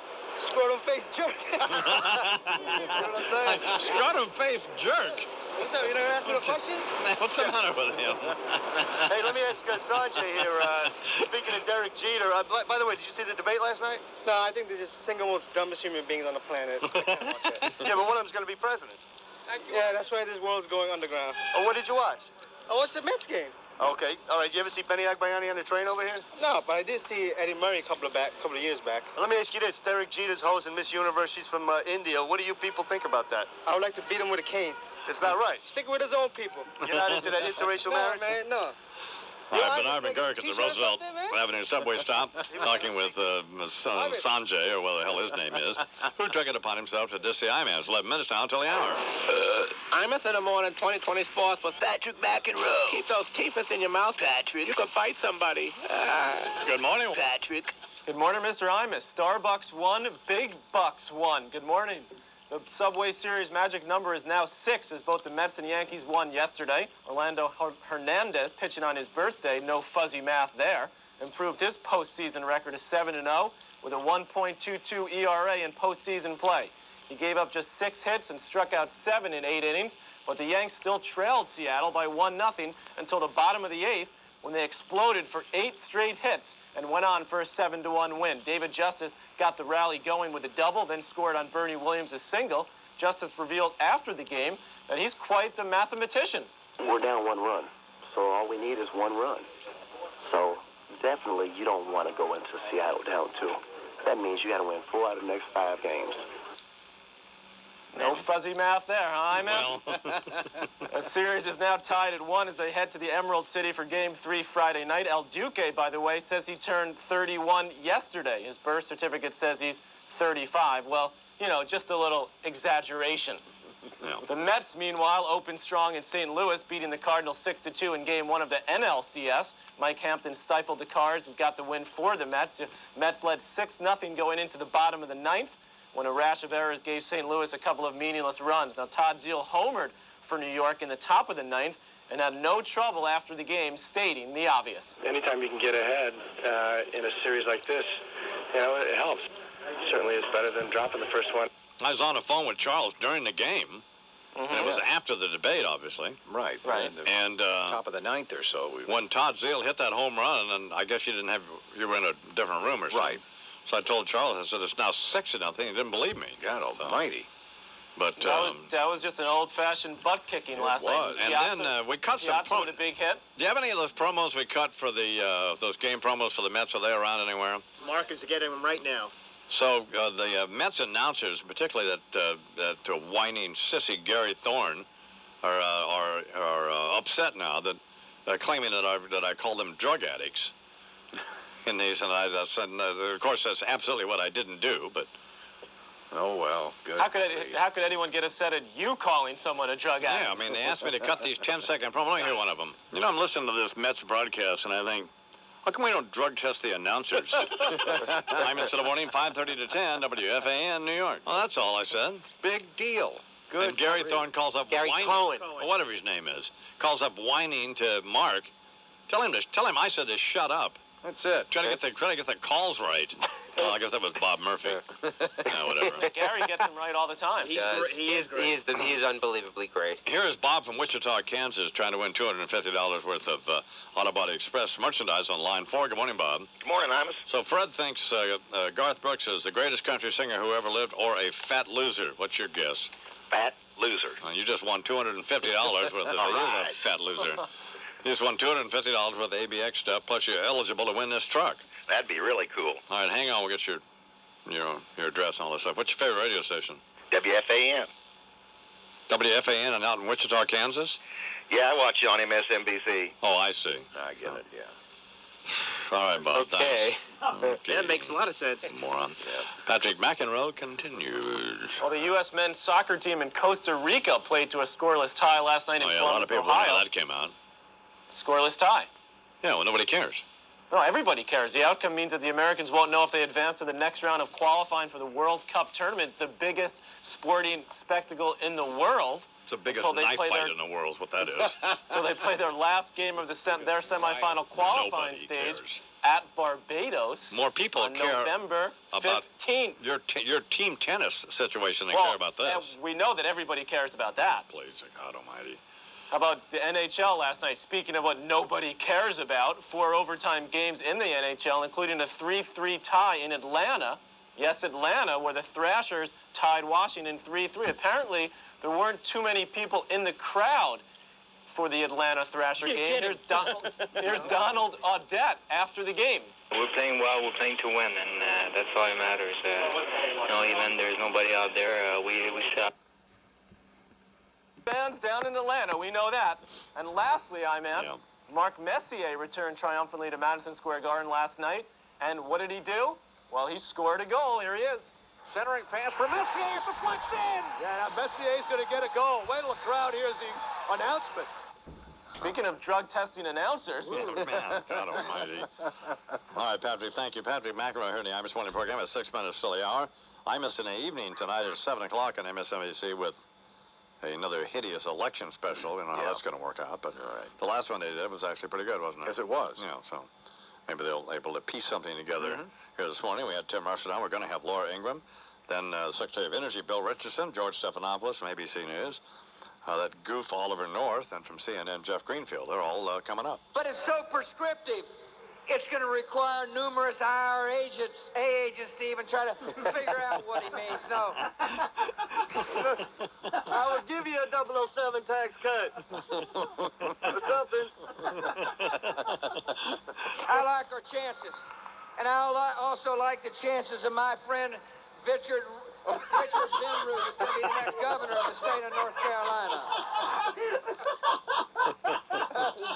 Scrotum face jerk. you know what I'm saying? Scrotum face jerk. What's up? You never ask me no questions? What's the matter with him? hey, let me ask uh, Sanjay here. Uh, speaking of Derek Jeter, uh, by, by the way, did you see the debate last night? No, I think they're just single most dumbest human beings on the planet. yeah, but one of them's going to be president. yeah, that's why this world's going underground. Oh, what did you watch? I watched the Mets game. Okay. All right. You ever see Benny Agbayani on the train over here? No, but I did see Eddie Murray a couple of back, couple of years back. Let me ask you this: Derek Jeter's hosting Miss Universe. She's from uh, India. What do you people think about that? I would like to beat him with a cane. It's not right. Stick with his own people. You're not into that interracial no, marriage? man, no. All right, Bernard McGurk at the T-shirt or Roosevelt something, man? Avenue subway stop, talking with uh, San- Sanjay, or what the hell his name is, who took it upon himself to diss the I-Man. It's 11 minutes now until the hour. Imus in the morning, 2020 Sports with Patrick McEnroe. Keep those teeth in your mouth, Patrick. You can fight somebody. Ah. Good morning. Patrick. Good morning, Mr. Imus. Starbucks won, Big Bucks won. Good morning. The Subway Series magic number is now six, as both the Mets and Yankees won yesterday. Orlando Hernandez, pitching on his birthday, no fuzzy math there, improved his postseason record to 7 0 with a 1.22 ERA in postseason play. He gave up just six hits and struck out seven in eight innings, but the Yanks still trailed Seattle by 1 0 until the bottom of the eighth when they exploded for eight straight hits and went on for a 7 to 1 win. David Justice got the rally going with a double, then scored on Bernie Williams' single. Justice revealed after the game that he's quite the mathematician. We're down one run, so all we need is one run. So definitely you don't want to go into Seattle down two. That means you got to win four out of the next five games. No fuzzy math there, huh, man? the series is now tied at one as they head to the Emerald City for Game 3 Friday night. El Duque, by the way, says he turned 31 yesterday. His birth certificate says he's 35. Well, you know, just a little exaggeration. The Mets, meanwhile, opened strong in St. Louis, beating the Cardinals 6-2 in Game 1 of the NLCS. Mike Hampton stifled the Cards and got the win for the Mets. The Mets led 6-0 going into the bottom of the ninth when a rash of errors gave St. Louis a couple of meaningless runs. Now, Todd Zeile homered for New York in the top of the ninth and had no trouble after the game stating the obvious. Anytime you can get ahead uh, in a series like this, you know, it helps. Certainly is better than dropping the first one. I was on the phone with Charles during the game. and it was after the debate, obviously. Right. Right. And uh, top of the ninth or so. We when Todd Zeile hit that home run, and I guess you didn't have you were in a different room or something. Right. So I told Charles, I said it's now six to nothing. He didn't believe me. God almighty. But That was, um, that was just an old-fashioned butt kicking last was. night. And then, uh, we cut some Piazza pro- with a big hit. do you have any of those promos we cut for the uh, those game promos for the Mets? Are they around anywhere? Mark is getting them right now. So uh, the uh, Mets announcers, particularly that uh, that uh, whining sissy Gary Thorne, are uh, are, are uh, upset now that uh, claiming that I that I called them drug addicts. And they said, I, I said, uh, of course, that's absolutely what I didn't do. But oh well, good. How could, any- how could anyone get upset at you calling someone a drug addict? yeah, I mean, they asked me to cut these 10-second promos. Let me hear one of them. You know, I'm listening to this Mets broadcast, and I think, how come we don't drug test the announcers? I'm in the morning, 5:30 to 10, WFAN, New York. Well, that's all I said. Big deal. Good. And Gary Thorne calls up Gary whining, Cohen. or whatever his name is, calls up whining to Mark. Tell him to tell him I said to shut up. That's it. Trying to get the trying to get the calls right. well, I guess that was Bob Murphy. yeah, whatever. Gary gets them right all the time. He does. He is, he is, the, he is unbelievably great. Here is Bob from Wichita, Kansas, trying to win $250 worth of uh, Auto Body Express merchandise on line four. Good morning, Bob. Good morning, Imus. So Fred thinks uh, uh, Garth Brooks is the greatest country singer who ever lived, or a fat loser. What's your guess? Fat loser. Well, you just won $250 worth of All You're right. a fat loser. You just won $250 worth of ABX stuff, plus you're eligible to win this truck. That'd be really cool. All right, hang on. We'll get your, your, your address and all this stuff. What's your favorite radio station? WFAN. WFAN and out in Wichita, Kansas? Yeah, I watch you on MSNBC. Oh, I see. I get it. Yeah. All right, Bob. Okay. thanks. Okay. That makes a lot of sense. Moron. Patrick McEnroe continues. Well, the U.S. men's soccer team in Costa Rica played to a scoreless tie last night Oh, in yeah, a lot of people know Ohio. how that came out. Scoreless tie. Yeah, well, nobody cares. No, everybody cares. The outcome means that the Americans won't know if they advance to the next round of qualifying for the World Cup tournament, the biggest sporting spectacle in the world. It's the biggest knife fight their- in the world, is what that is. so they play their last game of the sem- their semifinal qualifying Nobody stage cares. at Barbados More people on care November about 15th. your t- your team tennis situation They Well, care about this. we know that everybody cares about that. Please, God Almighty. How about the NHL last night? Speaking of what nobody cares about, four overtime games in the NHL, including a 3-3 tie in Atlanta. Yes, Atlanta, where the Thrashers tied Washington 3-3. Apparently, there weren't too many people in the crowd for the Atlanta Thrasher You're game. kidding. Here's, Donald, here's Donald Audette after the game. We're playing well. We're playing to win, and uh, that's all that matters. Uh, you know, even there's nobody out there. Uh, we we suck. Fans down in Atlanta, we know that. And lastly, I man, Mark Messier returned triumphantly to Madison Square Garden last night. And what did he do? Well, he scored a goal. Here he is. Centering pass for Messier. Deflects in. Yeah, now Messier's going to get a goal. Wait till the crowd hears the announcement. Speaking of drug testing announcers. Oh, man, God Almighty. All right, Patrick, thank you. Patrick McEnroe here in the Imus Morning program at six minutes till the hour. Imus in the evening tonight at 7 o'clock on MSNBC with another hideous election special. You know how that's going to work out. But the last one they did was actually pretty good, wasn't it? Yes, it was. Yeah, so maybe they'll able to piece something together Mhm. here this morning. We had Tim Russert on. We're going to have Laura Ingraham. Then uh, Secretary of Energy Bill Richardson, George Stephanopoulos from ABC News, uh, that goof Oliver North, and from CNN Jeff Greenfield. They're all uh, coming up. But it's so prescriptive. It's going to require numerous IR agents, A agents, to even try to figure out what he means. No. I will give you a 007 tax cut. or something. I like our chances. And I also like the chances of my friend Richard Richard Vinroot, who's going to be the next governor of the state of North Carolina.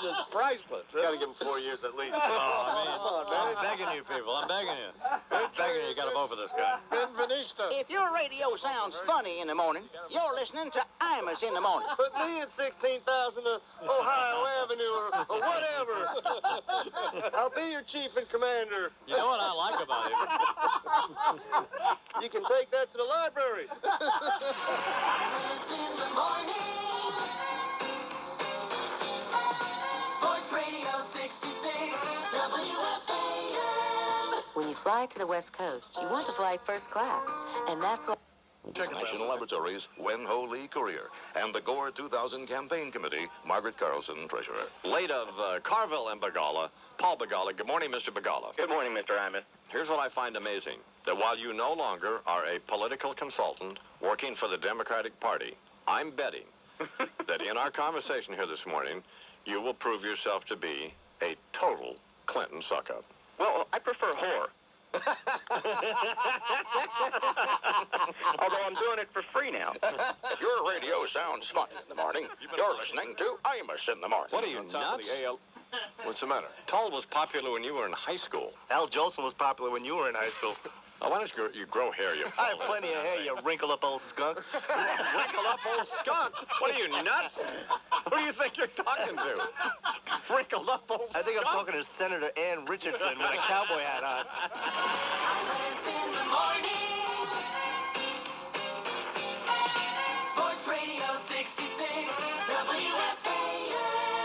This is priceless. Got to give him four years at least. Oh, oh, man. Come I'm begging you people. I'm begging you. I'm begging you. You got to vote for this guy. Benvenista. If your radio sounds funny in the morning, you're listening to Imus in the morning. Put me at 16,000 uh, Ohio Avenue or, or whatever. I'll be your chief and commander. You know what I like about him? you can take that to the library. Sports Radio 66, WFAN. When you fly to the West Coast, you want to fly first class. And that's what. National Laboratories, Wen Ho Lee Courier, and the Gore 2000 Campaign Committee, Margaret Carlson, Treasurer. Late of uh, Carville and Begala, Paul Begala. Good morning, Mr. Begala. Good morning, Mr. Imus. Here's what I find amazing that while you no longer are a political consultant working for the Democratic Party, I'm betting that in our conversation here this morning, you will prove yourself to be a total Clinton suck up. Well, I prefer whore. Although I'm doing it for free now. Your radio sounds funny in the morning. You're listening to Imus in the morning. What are you, nuts? What's the matter? Toll was popular when you were in high school. Al Jolson was popular when you were in high school. Oh, why don't you grow, you grow hair, you I have plenty of hair, you wrinkle up old skunk. Wrinkle up old skunk. What are you, nuts? Who do you think you're talking to? Wrinkle up old I think I'm talking to Senator Ann Richardson with a cowboy hat on. in the morning. Sports Radio 66, WFAN.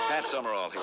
Pat Summerall here.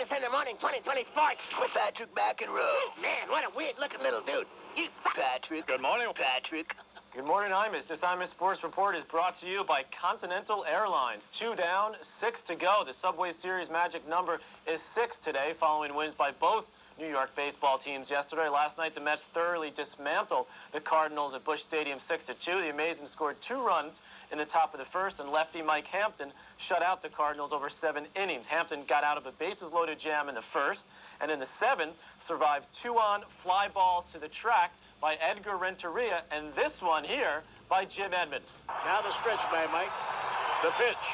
Imus in the morning, 2020 sports with Patrick McEnroe. Man, what a weird looking little dude. You suck. Patrick. Good morning. Patrick. Good morning, Imus. This Imus Sports Report is brought to you by Continental Airlines. Two down, six to go. The Subway Series magic number is six today, following wins by both New York baseball teams yesterday. Last night, the Mets thoroughly dismantled the Cardinals at Busch Stadium 6 to 2. The Amazing scored two runs in the top of the first, and lefty Mike Hampton shut out the Cardinals over seven innings. Hampton got out of a bases loaded jam in the first, and in the seventh, survived two on fly balls to the track by Edgar Renteria, and this one here by Jim Edmonds. Now the stretch by Mike. The pitch.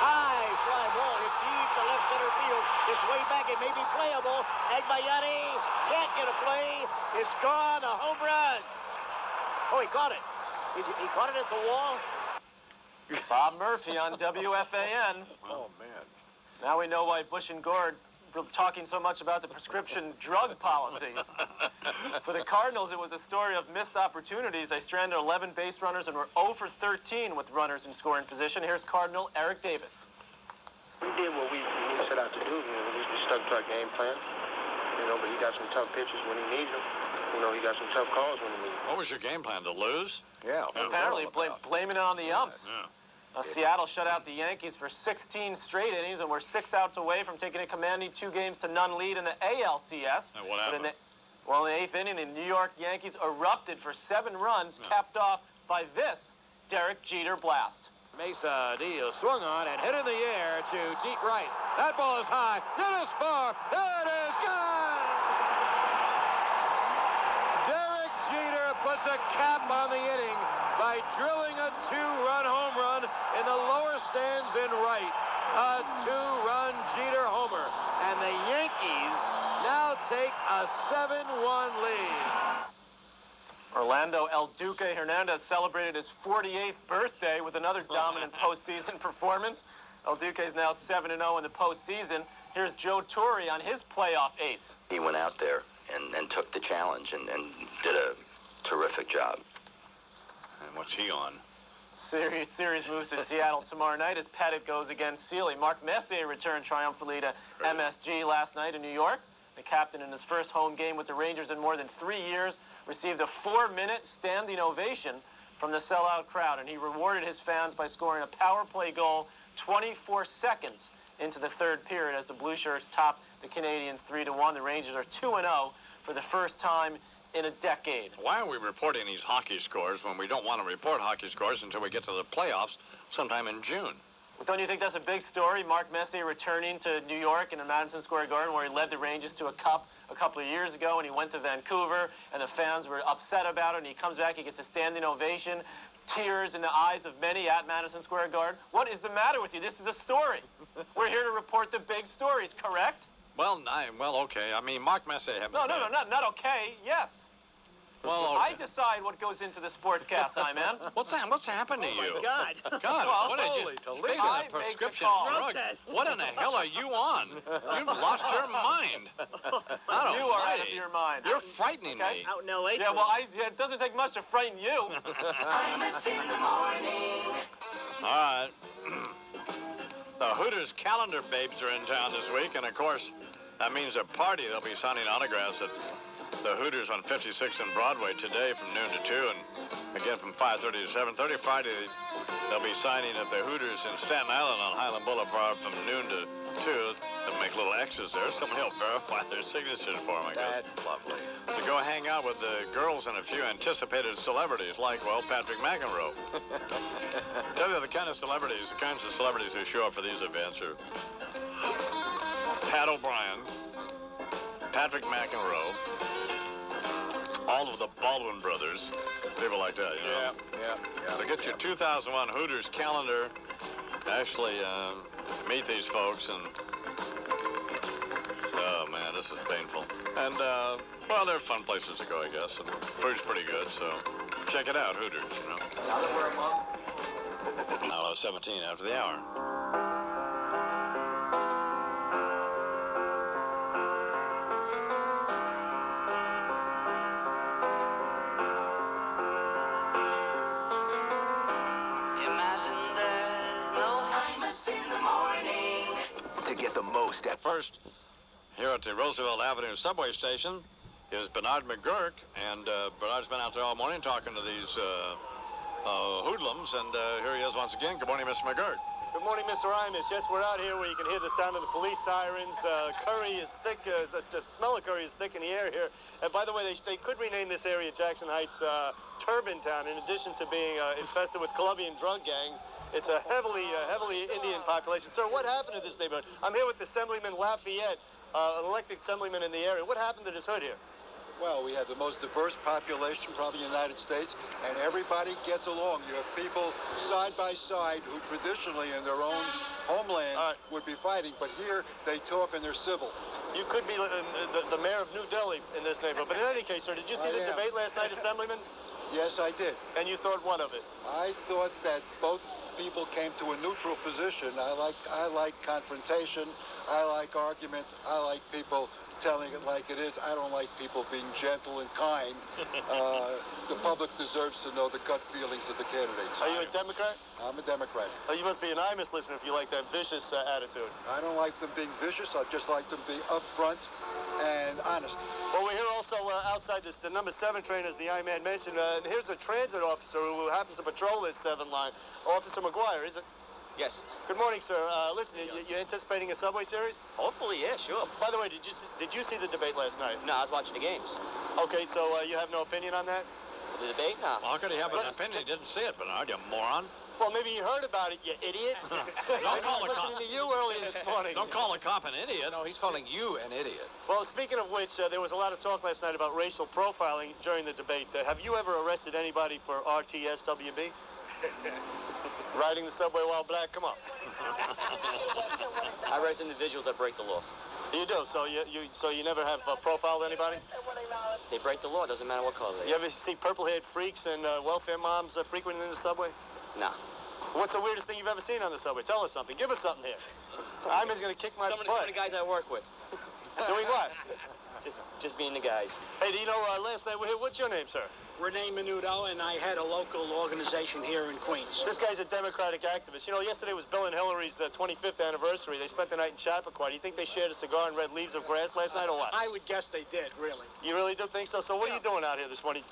High fly ball hit deep to left center field. It's way back. It may be playable. Agbayani can't get a play. It's gone. A home run. Oh, he caught it. He, he caught it at the wall. Bob Murphy on WFAN. Oh, man. Now we know why Bush and Gore talking so much about the prescription drug policies. For the Cardinals, it was a story of missed opportunities. They stranded 11 base runners and were 0 for 13 with runners in scoring position. Here's Cardinal Eric Davis. We did what we, we set out to do. You know, we, we stuck to our game plan. You know, but he got some tough pitches when he needs them. You know, he got some tough calls when he needs. What was your game plan? To lose? Yeah. Apparently, blame, blaming it on the umps. Uh, Seattle shut out the Yankees for 16 straight innings and were six outs away from taking a commanding two games to none lead in the ALCS. And what But in happened? the, well, in the eighth inning, the New York Yankees erupted for seven runs, capped off by this Derek Jeter blast. Mesa Diaz swung on and hit in the air to deep right. That ball is high. It is far. It is gone. Derek Jeter puts a cap on the inning by drilling a two-run home run in the lower stands in right. A two-run Jeter homer. And the Yankees now take a 7-1 lead. Orlando El Duque Hernandez celebrated his 48th birthday with another dominant postseason performance. El Duque is now 7 0 in the postseason. Here's Joe Torre on his playoff ace. He went out there and, and took the challenge and, and did a terrific job. And what's he on? Series, series moves to Seattle tomorrow night as Pettitte goes against Sele. Mark Messier returned triumphantly to MSG last night in New York. The captain in his first home game with the Rangers in more than three years received a four-minute standing ovation from the sellout crowd, and he rewarded his fans by scoring a power play goal 24 seconds into the third period as the Blue Shirts topped the Canadiens 3-1. The Rangers are 2-0 for the first time in a decade. Why are we reporting these hockey scores when we don't want to report hockey scores until we get to the playoffs sometime in June? Don't you think that's a big story? Mark Messier returning to New York in the Madison Square Garden where he led the Rangers to a cup a couple of years ago and he went to Vancouver and the fans were upset about it and he comes back, he gets a standing ovation, tears in the eyes of many at Madison Square Garden. What is the matter with you? This is a story. We're here to report the big stories, correct? Well, I, well, okay. I mean, Mark Messier. No, no, no, not, not okay. Yes. Well, I decide what goes into the sportscast, I man. What's that? What's happened to oh, you? God. God, Well, what did you? holy Toledo. Speaking I of make the prescription call. drug, Protest. what in the hell are you on? You've lost your mind. Not you are out of your mind. You're frightening me. Out in L.A. Yeah, well, I, yeah, it doesn't take much to frighten you. in the morning. All right. the Hooters calendar babes are in town this week, and of course, that means a party. They'll be signing autographs at the Hooters on 56th and Broadway today from noon to 2, and again from 5.30 to 7.30. Friday, they'll be signing at the Hooters in Staten Island on Highland Boulevard from noon to 2. They'll make little X's there. Somebody will verify their signatures for them, I guess. That's lovely. To go hang out with the girls and a few anticipated celebrities like, well, Patrick McEnroe. Tell you the kind of celebrities, the kinds of celebrities who show up for these events are Pat O'Brien, Patrick McEnroe, all of the Baldwin brothers, people like that, you know. Yeah, yeah. So get your 2001 Hooters calendar. Actually, uh, meet these folks and. Oh man, this is painful. And uh, well, they're fun places to go, I guess, and food's pretty good. So check it out, Hooters. You know. Now 17 after the hour. The most at first, here at the Roosevelt Avenue subway station is Bernard McGurk, and uh, Bernard's been out there all morning talking to these uh, uh, hoodlums, and uh, here he is once again. Good morning, Mr. McGurk. Good morning, Mr. Imus. Yes, we're out here where you can hear the sound of the police sirens. Uh, curry is thick. Uh, the, smell of curry is thick in the air here. And by the way, they, they could rename this area Jackson Heights uh, Turban Town. In addition to being uh, infested with Colombian drug gangs, it's a heavily, uh, heavily Indian population. Sir, what happened to this neighborhood? I'm here with Assemblyman Lafayette, uh, an elected assemblyman in the area. What happened to this hood here? Well, we have the most diverse population probably in the United States, and everybody gets along. You have people side by side who traditionally in their own homeland would be fighting, but here they talk and they're civil. You could be uh, the, the mayor of New Delhi in this neighborhood. But in any case, sir, did you see I the am. debate last night, Assemblyman? Yes, I did. And you thought what of it? I thought that both people came to a neutral position. I like I like confrontation. I like argument. I like people telling it like it is. I don't like people being gentle and kind. Uh, the public deserves to know the gut feelings of the candidates. Are you a Democrat? I'm a Democrat. Oh, you must be an Imus listener if you like that vicious uh, attitude. I don't like them being vicious. I just like them being upfront and honest. Well, we're here also uh, outside this, the number seven train, as the I-Man mentioned. Uh, and here's a transit officer who happens to patrol this seven line. Officer McGuire, is it? Yes. Good morning, sir. Uh, listen, you, you anticipating a Subway series? Hopefully, yeah, sure. By the way, did you see, did you see the debate last night? No, I was watching the games. Okay, so uh, you have no opinion on that? The debate? No. How could he have an opinion? He didn't see it, Bernard, you moron. Well, maybe you heard about it, you idiot. Don't call I the was cop. listening to you earlier this morning. Don't call a cop an idiot. No, he's calling you an idiot. Well, speaking of which, uh, there was a lot of talk last night about racial profiling during the debate. Uh, have you ever arrested anybody for RTSWB? Riding the subway while black? Come on. I raise individuals that break the law. You do. So you, you so you never have uh, profiled anybody? They break the law. Doesn't matter what color they are. You ever see purple-haired freaks and uh, welfare moms uh, frequenting the subway? No. What's the weirdest thing you've ever seen on the subway? Tell us something. Give us something here. I'm just gonna kick my Some butt. some of the guys I work with. Doing what? Just, just being the guys. Hey, do you know uh, last night? What's your name, sir? Renee Menudo, and I head a local organization here in Queens. This guy's a Democratic activist. You know, yesterday was Bill and Hillary's uh, 25th anniversary. They spent the night in Chappaqua. Do you think they shared a cigar and read Leaves of Grass last night or what? I would guess they did, really. You really do think so? So what are you doing out here this morning?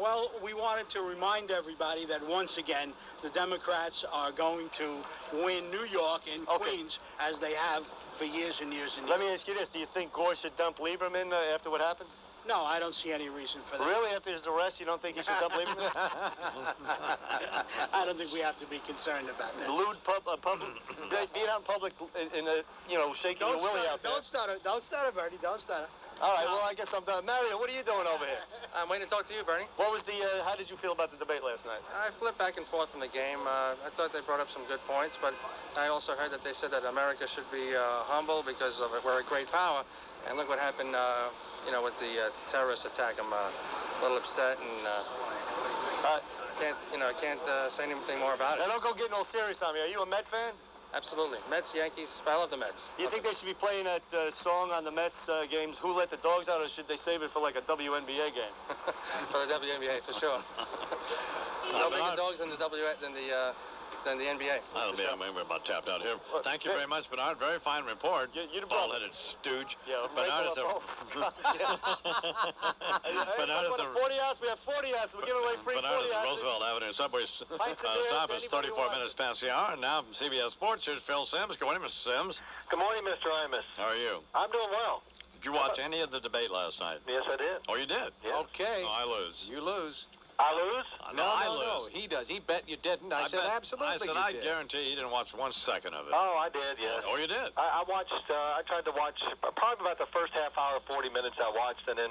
Well, we wanted to remind everybody that once again, the Democrats are going to win New York and Queens as they have for years and years and years. Let me ask you this. Do you think Gore should dump Lieberman uh, after what happened? No, I don't see any reason for that. Really? After his arrest, you don't think he should dump Lieberman? I don't think we have to be concerned about that. Lewd pub, uh, public, in public in, in a, you know, shaking Don't your willy out there. don't stutter, don't stutter, Bertie, don't stutter. All right, well, I guess I'm done. Mario, what are you doing over here? I'm waiting to talk to you, Bernie. What was the, uh, how did you feel about the debate last night? I flipped back and forth from the game. Uh, I thought they brought up some good points, but I also heard that they said that America should be uh, humble because of it. we're a great power. And look what happened, uh, you know, with the uh, terrorist attack. I'm uh, a little upset and uh, can't, you know, I can't uh, say anything more about it. Now, don't go getting all serious on me. Are you a Met fan? Absolutely. Mets, Yankees. I love the Mets. Do you think they should be playing that uh, song on the Mets uh, games, Who Let the Dogs Out, or should they save it for like a WNBA game? for the WNBA, for sure. no bigger dogs than the W than the uh, than the NBA. That'll be, I mean, we're about tapped out here. Thank you very much, Bernard. Very fine report. You, you Bald-headed stooge. Yeah, Bernard is a... Bernard is What, a... 40 ounce? We have 40 ounce. We're giving away free 40 Bernard is. Roosevelt Avenue subway s- uh, Pints of beer stop is 34 minutes past the hour. And now from CBS Sports, here's Phil Simms. Good morning, Mr. Simms. Good morning, Mr. Imus. How are you? I'm doing well. Did you watch any of the debate last night? Yes, I did. Oh, you did? Yeah. Okay. No, I lose. You lose. I lose? No, I no, lose. no. He does. He bet you didn't. I, said bet- absolutely. I said you I did. guarantee you didn't watch one second of it. Oh, I did, yes. Oh, you did? I, I watched, uh, I tried to watch probably about the first half hour, 40 minutes I watched, and then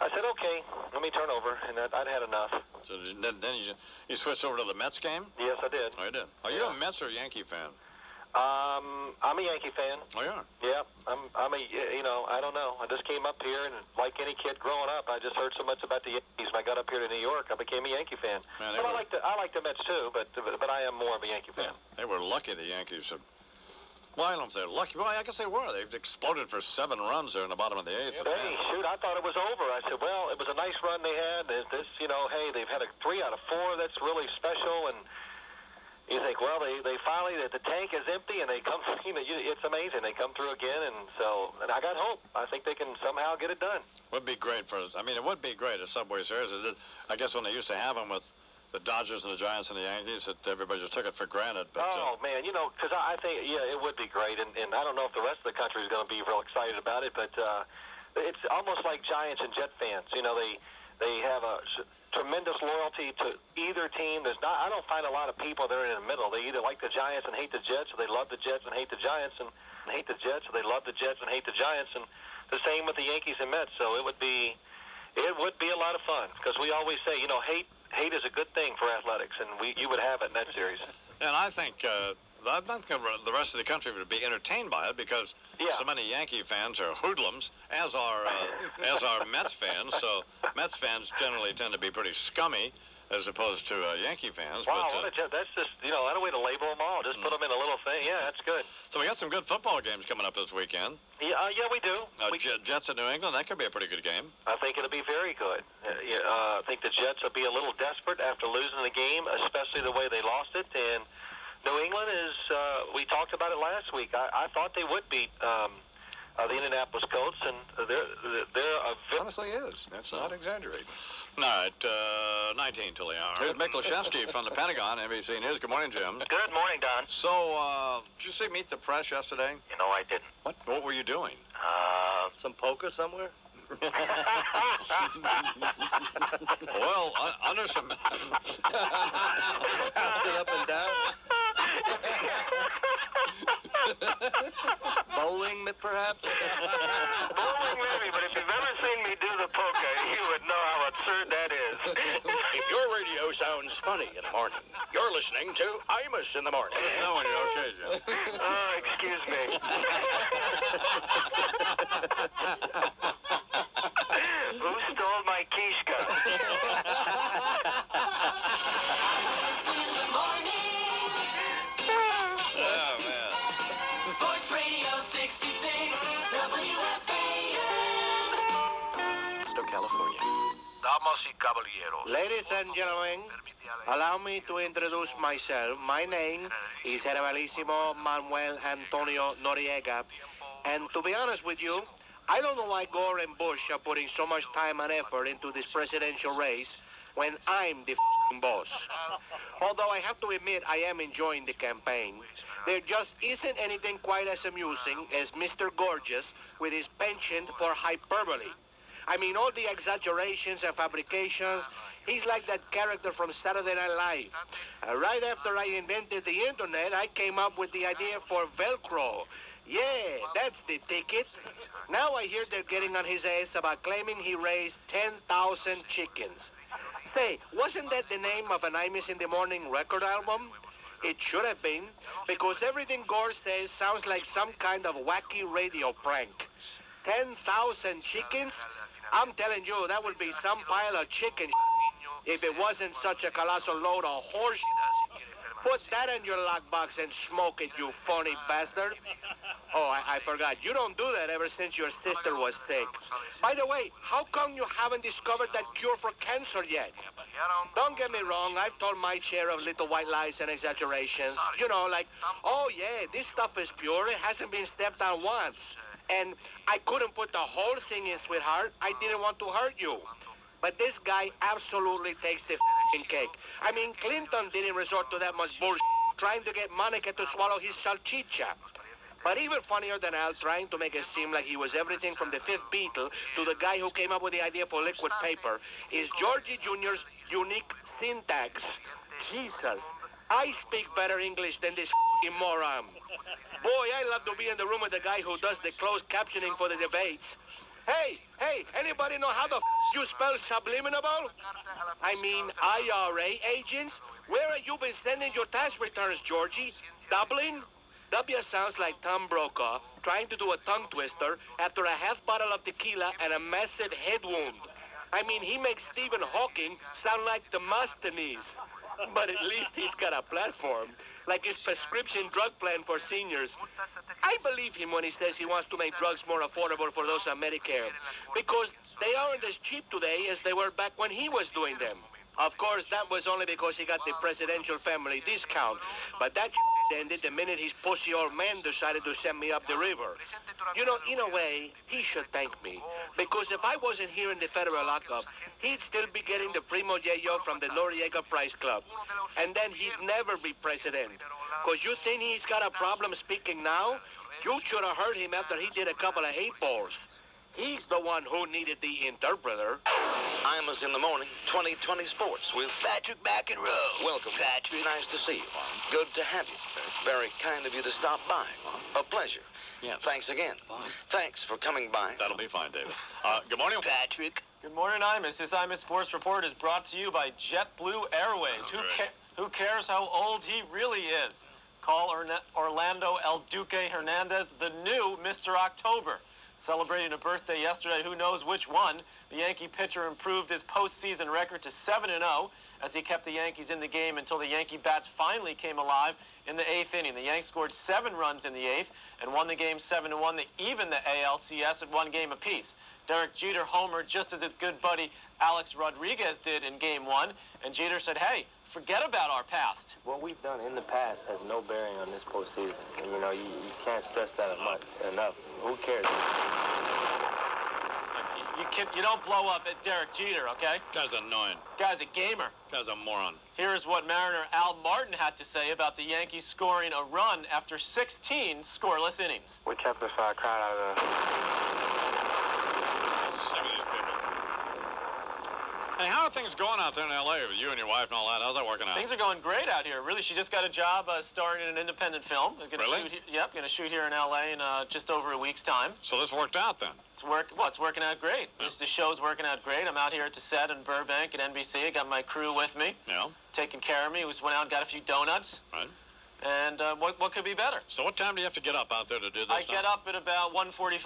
I said, okay, let me turn over, and I'd, I'd had enough. So then, then you, you switched over to the Mets game? Yes, I did. Oh, you did. Are you a Mets or Yankee fan? Um, I'm a Yankee fan. Oh, you are? Yeah, I'm. I'm a. You know, I don't know. I just came up here, and like any kid growing up, I just heard so much about the Yankees. When I got up here to New York, I became a Yankee fan. Man, they but I like the I like the Mets too, but but I am more of a Yankee fan. They were lucky, the Yankees. Have, well, I don't know if they're lucky. Well, I guess they were. They've exploded for seven runs there in the bottom of the eighth. but Hey, shoot, I thought it was over. I said, well, it was a nice run they had. This, this, you know, hey, they've had a three out of four. That's really special. And you think, well, they, they finally, the, the tank is empty, and they come, you know, you, it's amazing. They come through again, and so, and I got hope. I think they can somehow get it done. would be great for us. I mean, it would be great at Subway Series. It did, I guess when they used to have them with the Dodgers and the Giants and the Yankees, that everybody just took it for granted. But uh, oh man, you know, because I, I think yeah, it would be great, and, and I don't know if the rest of the country is going to be real excited about it, but uh, it's almost like Giants and Jet fans. You know, they they have a tremendous loyalty to either team. There's not. I don't find a lot of people that are in the middle. They either like the Giants and hate the Jets, or they love the Jets and hate the Giants, and, and hate the Jets, or they love the Jets and hate the Giants, and the same with the Yankees and Mets. So it would be it would be a lot of fun because we always say, you know, hate hate is a good thing for athletics, and we you would have it in that series. and I think uh, I don't think the rest of the country would be entertained by it because so many Yankee fans are hoodlums, as are uh, as are Mets fans. So Mets fans generally tend to be pretty scummy, as opposed to uh, Yankee fans. Wow, but, uh, what a, that's just, you know, that a way to label them all. Just put them in a little thing. Yeah, that's good. so we got some good football games coming up this weekend. Yeah, uh, yeah, we do. Uh, J- Jets at New England, that could be a pretty good game. I think it'll be very good. Uh, yeah, uh, I think the Jets will be a little desperate after losing the game, especially the way they lost it. And New England is, uh, we talked about it last week. I, I thought they would beat um, uh, the Indianapolis Colts, and they're, they're a very... Honestly is. That's not exaggerating. All right, uh, 19 till the hour. Here's Miklaszewski from the Pentagon, NBC News. Good morning, Jim. Good morning, Don. So, uh, did you see Meet the Press yesterday? You know, I didn't. What? What were you doing? Uh, Some poker somewhere? well, uh, under some... Bouncing up and down? Bowling, perhaps? Bowling, maybe, but if you've ever seen me do the poker, you would know how absurd that is. If your radio sounds funny in the morning, you're listening to Imus in the morning. No, when you're okay, Jim. oh, excuse me. Damas y caballeros. Ladies and gentlemen, allow me to introduce myself. My name is Generalissimo Manuel Antonio Noriega. And to be honest with you, I don't know why Gore and Bush are putting so much time and effort into this presidential race when I'm the f***ing boss. Although I have to admit I am enjoying the campaign. There just isn't anything quite as amusing as Mr. Gorgeous with his penchant for hyperbole. I mean, all the exaggerations and fabrications. He's like that character from Saturday Night Live. Uh, right after I invented the internet, I came up with the idea for Velcro. Yeah, that's the ticket. Now I hear they're getting on his ass about claiming he raised 10,000 chickens. Say, wasn't that the name of an Imus in the Morning record album? It should have been, because everything Gore says sounds like some kind of wacky radio prank. 10,000 chickens? I'm telling you, that would be some pile of chicken if it wasn't such a colossal load of horse. Put that in your lockbox and smoke it, you phony bastard. Oh, I, I forgot. You don't do that ever since your sister was sick. By the way, how come you haven't discovered that cure for cancer yet? Don't get me wrong, I've told my share of little white lies and exaggerations. You know, like, oh yeah, this stuff is pure, it hasn't been stepped on once. And I couldn't put the whole thing in, sweetheart. I didn't want to hurt you. But this guy absolutely takes the cake. I mean, Clinton didn't resort to that much bullshit trying to get Monica to swallow his salchicha. But even funnier than Al trying to make it seem like he was everything from the fifth Beatle to the guy who came up with the idea for liquid paper is Georgie Jr.'s unique syntax. Jesus, I speak better English than this moron. Boy, I love to be in the room with the guy who does the closed captioning for the debates. Hey, hey, anybody know how the f- you spell subliminal? I mean IRA agents? Where have you been sending your tax returns, Georgie? Dublin? W sounds like Tom Brokaw trying to do a tongue twister after a half bottle of tequila and a massive head wound. I mean, he makes Stephen Hawking sound like Demosthenes. But at least he's got a platform, like his prescription drug plan for seniors. I believe him when he says he wants to make drugs more affordable for those on Medicare, because they aren't as cheap today as they were back when he was doing them. Of course, that was only because he got the presidential family discount. But that ended the minute his pussy old man decided to send me up the river. You know, in a way, he should thank me. Because if I wasn't here in the federal lockup, he'd still be getting the Primo Yayo from the Noriega Prize Club. And then he'd never be president. Because you think he's got a problem speaking now? You should have heard him after he did a couple of eight balls. He's the one who needed the interpreter. Imus in the morning, 2020 Sports with Patrick McEnroe. Welcome. Patrick. Nice to see you. Good to have you. Very kind of you to stop by. A pleasure. Yeah. Thanks again. Thanks for coming by. That'll be fine, David. Uh, good morning. Patrick. Good morning, Imus. This Imus Sports Report is brought to you by JetBlue Airways. Oh, who, ca- who cares how old he really is? call Orna- Orlando El Duque Hernandez the new Mr. October. Celebrating a birthday yesterday, who knows which one? The Yankee pitcher improved his postseason record to 7 0 as he kept the Yankees in the game until the Yankee bats finally came alive in the eighth inning. The Yanks scored seven runs in the eighth and won the game 7 1 to even the ALCS at one game apiece. Derek Jeter homered just as his good buddy Alex Rodriguez did in game one, and Jeter said, Hey, forget about our past. What we've done in the past has no bearing on this postseason. You know, you, you can't stress that enough. Who cares? You, kid, you don't blow up at Derek Jeter, okay? Guy's annoying. Guy's a gamer. Guy's a moron. Here is what Mariner Al Martin had to say about the Yankees scoring a run after 16 scoreless innings. We kept this uh, crowd out of the. Hey, how are things going out there in L.A. with you and your wife and all that? How's that working out? Things are going great out here. Really, she just got a job uh, starring in an independent film. Gonna Really? Shoot, yep, going to shoot here in L.A. in uh, just over a week's time. So this worked out then? It's work. Well, it's working out great. This, the show's working out great. I'm out here at the set in Burbank at NBC. I got my crew with me, Yeah. taking care of me. We just went out and got a few donuts. Right. And uh, what, what could be better? So what time do you have to get up out there to do this I get up at about 1:45.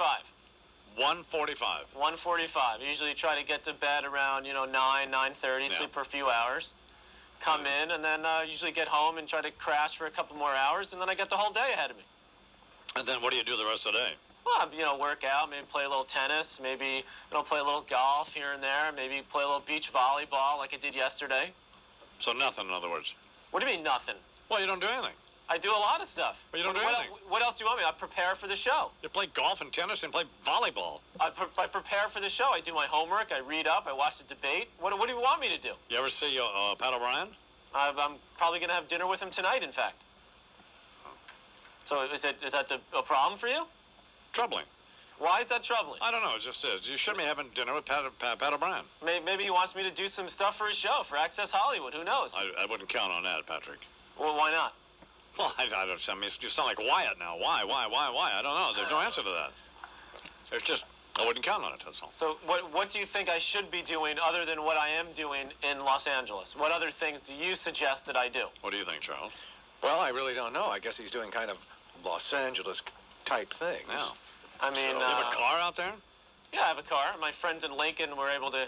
145. 1:45. I usually try to get to bed around you know 9, 9:30, Yeah. sleep for a few hours, come in, and then uh, usually get home and try to crash for a couple more hours, and then I get the whole day ahead of me. And then what do you do the rest of the day? Well, you know, work out, maybe play a little tennis, maybe you know play a little golf here and there, maybe play a little beach volleyball like I did yesterday. So nothing, in other words. What do you mean nothing? Well, you don't do anything. I do a lot of stuff. Well, you don't what, do what anything. el- What else do you want me? I prepare for the show. You play golf and tennis and play volleyball. I, pre- I prepare for the show. I do my homework. I read up. I watch the debate. What, what do you want me to do? You ever see uh, uh, Pat O'Brien? I've, I'm probably going to have dinner with him tonight, in fact. So is it is that the, a problem for you? Troubling. Why is that troubling? I don't know. It just is. You shouldn't be having dinner with Pat, Pat, Pat O'Brien. Maybe, maybe he wants me to do some stuff for his show for Access Hollywood. Who knows? I, I wouldn't count on that, Patrick. Well, why not? Well, I, I don't. I mean, you sound like Wyatt now. Why? Why? Why? Why? I don't know. There's no answer to that. There's just I wouldn't count on it. That's all. So what what do you think I should be doing other than what I am doing in Los Angeles? What other things do you suggest that I do? What do you think, Charles? Well, I really don't know. I guess he's doing kind of Los Angeles type things. Yeah. I mean, you have uh, a car out there? Yeah, I have a car. My friends in Lincoln were able to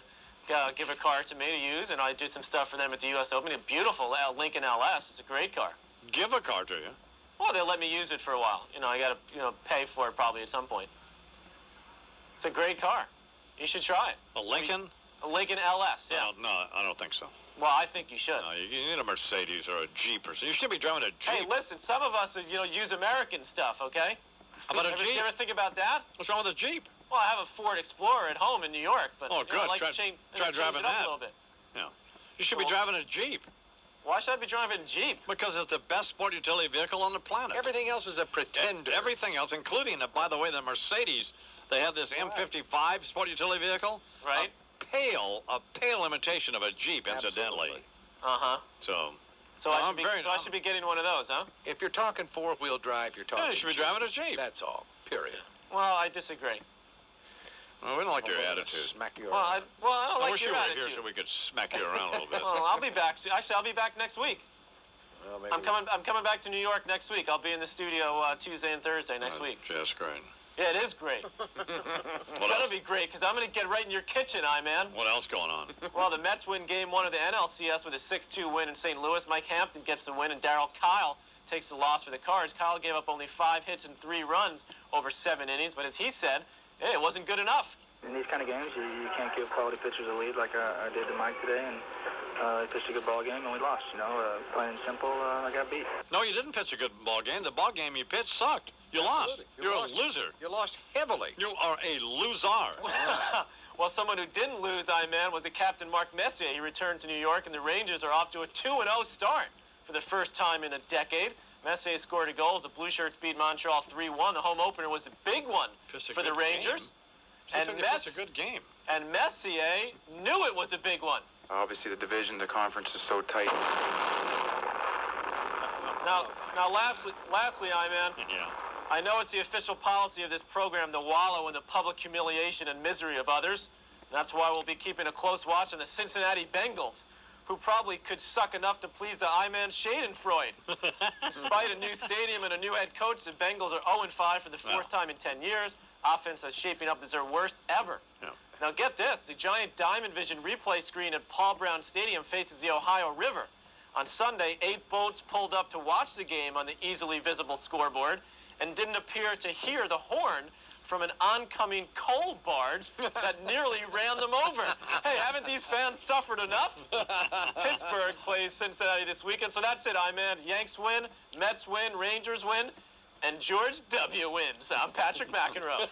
uh, give a car to me to use, and I do some stuff for them at the U.S. Open. A beautiful uh, Lincoln LS. It's a great car. Give a car to you. Well, they'll let me use it for a while. You know, I got to you know pay for it probably at some point. It's a great car. You should try it. A Lincoln? A Lincoln LS. Yeah. No, no, I don't think so. Well, I think you should. No, you, you need a Mercedes or a Jeep or something. You should be driving a Jeep. Hey, listen. Some of us, uh, you know, use American stuff. Okay. How about a ever, Jeep? You ever think about that? What's wrong with a Jeep? Well, I have a Ford Explorer at home in New York, but Oh, you know, I good. like Try- to change, try change driving it up that. a little bit. Yeah. You should Well- be driving a Jeep. Why should I be driving a Jeep? Because it's the best sport utility vehicle on the planet. Everything else is a pretender. Everything else, including, uh, by the way, the Mercedes, they have this M55 sport utility vehicle. Right. A pale, a pale imitation of a Jeep, incidentally. Uh huh. So, So No, I should be. very- so I should be getting one of those, huh? If you're talking four-wheel drive, you're talking. yeah, you should be driving a Jeep. That's all. Period. Well, I disagree. Well, we don't like your Although attitude. Smack you Well, I, around. well, I don't I like wish you your were attitude. here so we could smack you around a little bit. well, I'll be back. soon. Actually, I'll be back next week. Well, maybe I'm coming. I'm coming back to New York next week. I'll be in the studio uh, Tuesday and Thursday next Uh, week. Just great. Yeah, it is great. What That'll else? be great because I'm going to get right in your kitchen, I man. What else going on? Well, the Mets win Game One of the NLCS with a 6-2 win in St. Louis. Mike Hampton gets the win, and Darryl Kile takes the loss for the Cards. Kile gave up only five hits and three runs over seven innings, but as he said, hey, it wasn't good enough. In these kind of games, you, you can't give quality pitchers a lead like I, I did to Mike today, and uh, they pitched a good ball game and we lost. You know, uh, plain and simple, uh, I got beat. No, you didn't pitch a good ball game. The ball game you pitched sucked. You lost. Absolutely. You You're lost. a loser. You lost heavily. You are a loser. well, someone who didn't lose, I man, was the captain Mark Messier. He returned to New York, and the Rangers are off to a 2-0 start for the first time in a decade. Messier scored a goal as the Blue Shirts beat Montreal 3-1. The home opener was a big one a for the Rangers. And And Mess- that's a good game. And Messier knew it was a big one. Obviously, the division, the conference is so tight. Now, now, lastly, lastly, I man, Yeah. I know it's the official policy of this program to wallow in the public humiliation and misery of others. That's why we'll be keeping a close watch on the Cincinnati Bengals, who probably could suck enough to please the I-man Schadenfreude. Despite a new stadium and a new head coach, the Bengals are 0-5 for the fourth time in 10 years. Offense is shaping up as their worst ever. Yeah. Now get this, the giant Diamond Vision replay screen at Paul Brown Stadium faces the Ohio River. On Sunday, eight boats pulled up to watch the game on the easily visible scoreboard and didn't appear to hear the horn from an oncoming coal barge that nearly ran them over. Hey, haven't these fans suffered enough? Pittsburgh plays Cincinnati this weekend, so that's it, I-man. Yanks win, Mets win, Rangers win, and George W. wins. I'm Patrick McEnroe.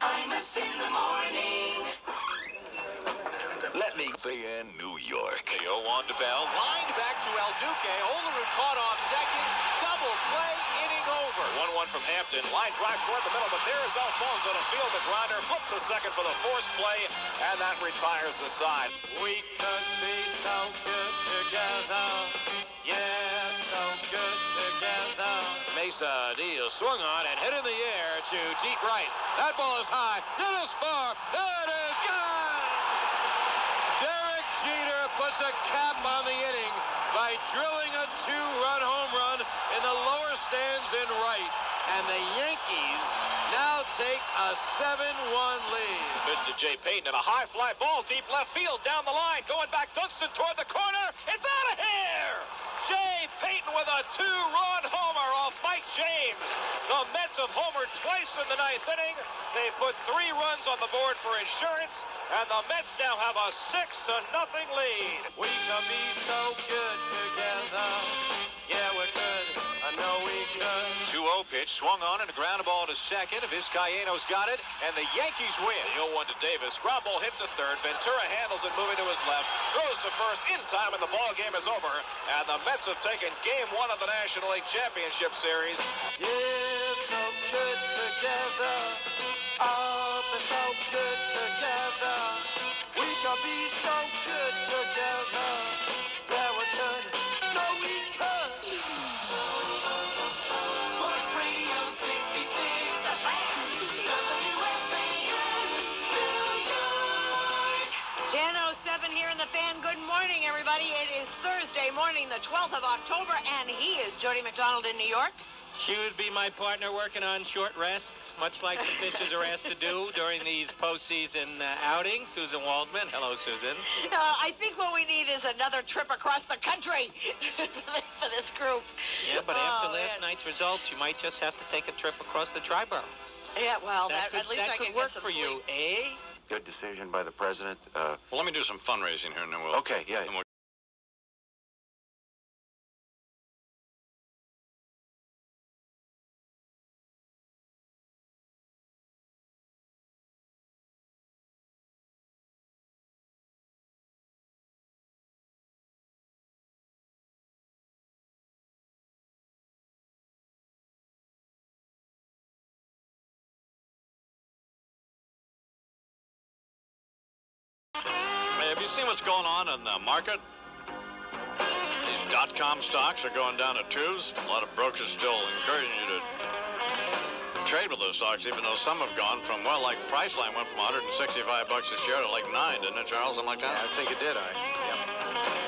Imus in the morning. Let me be in New York. The 0 on to Bell. Lined back to El Duque. Olerud caught off second. Double play, inning over. 1-1 from Hampton. Line drive toward the middle, but there is Alfonzo to field the grinder. Flip to second for the forced play, and that retires the side. We could be so good together. Yeah, so good together. Mesa deal swung on and hit in the air to deep right. That ball is high. It is far. It is gone. Derek Jeter puts a cap on the inning by drilling a two-run home run in the lower stands in right. And the Yankees now take a 7-1 lead. Mr. Jay Payton and a high fly ball deep left field down the line. Going back Dunston toward the corner. It's out of here. Jay Payton with a two-run homer off Mike James. The Mets have homered twice in the ninth inning. They put three runs on the board for insurance, and the Mets now have a six to nothing lead. We could be so good together. Pitch swung on and a ground ball to second. Vizcaino's got it, and the Yankees win. The 0-1 to Davis. Ground ball hit to third. Ventura handles it, moving to his left. Throws to first in time, and the ball game is over. And the Mets have taken Game One of the National League Championship Series. Yeah, so good together. Oh, but so good the 12th of October, and he is Jody McDonald in New York. She would be my partner working on short rests, much like the pitchers are asked to do during these postseason uh, outings. Susan Waldman. Hello, Susan. Uh, I think what we need is another trip across the country for this group. Yeah, but after Oh, last man. night's results, you might just have to take a trip across the Triborough. Yeah, well, That that, could- at least that I could can work get some for you, eh? Good decision by the president. Uh, Well, let me do some fundraising here, and then we'll. Okay, yeah. What's going on in the market? These dot-com stocks are going down to twos. A lot of brokers still encouraging you to trade with those stocks, even though some have gone from, well, like Priceline went from 165 bucks a share to like nine, didn't it, Charles? Something like that? I think it did. I.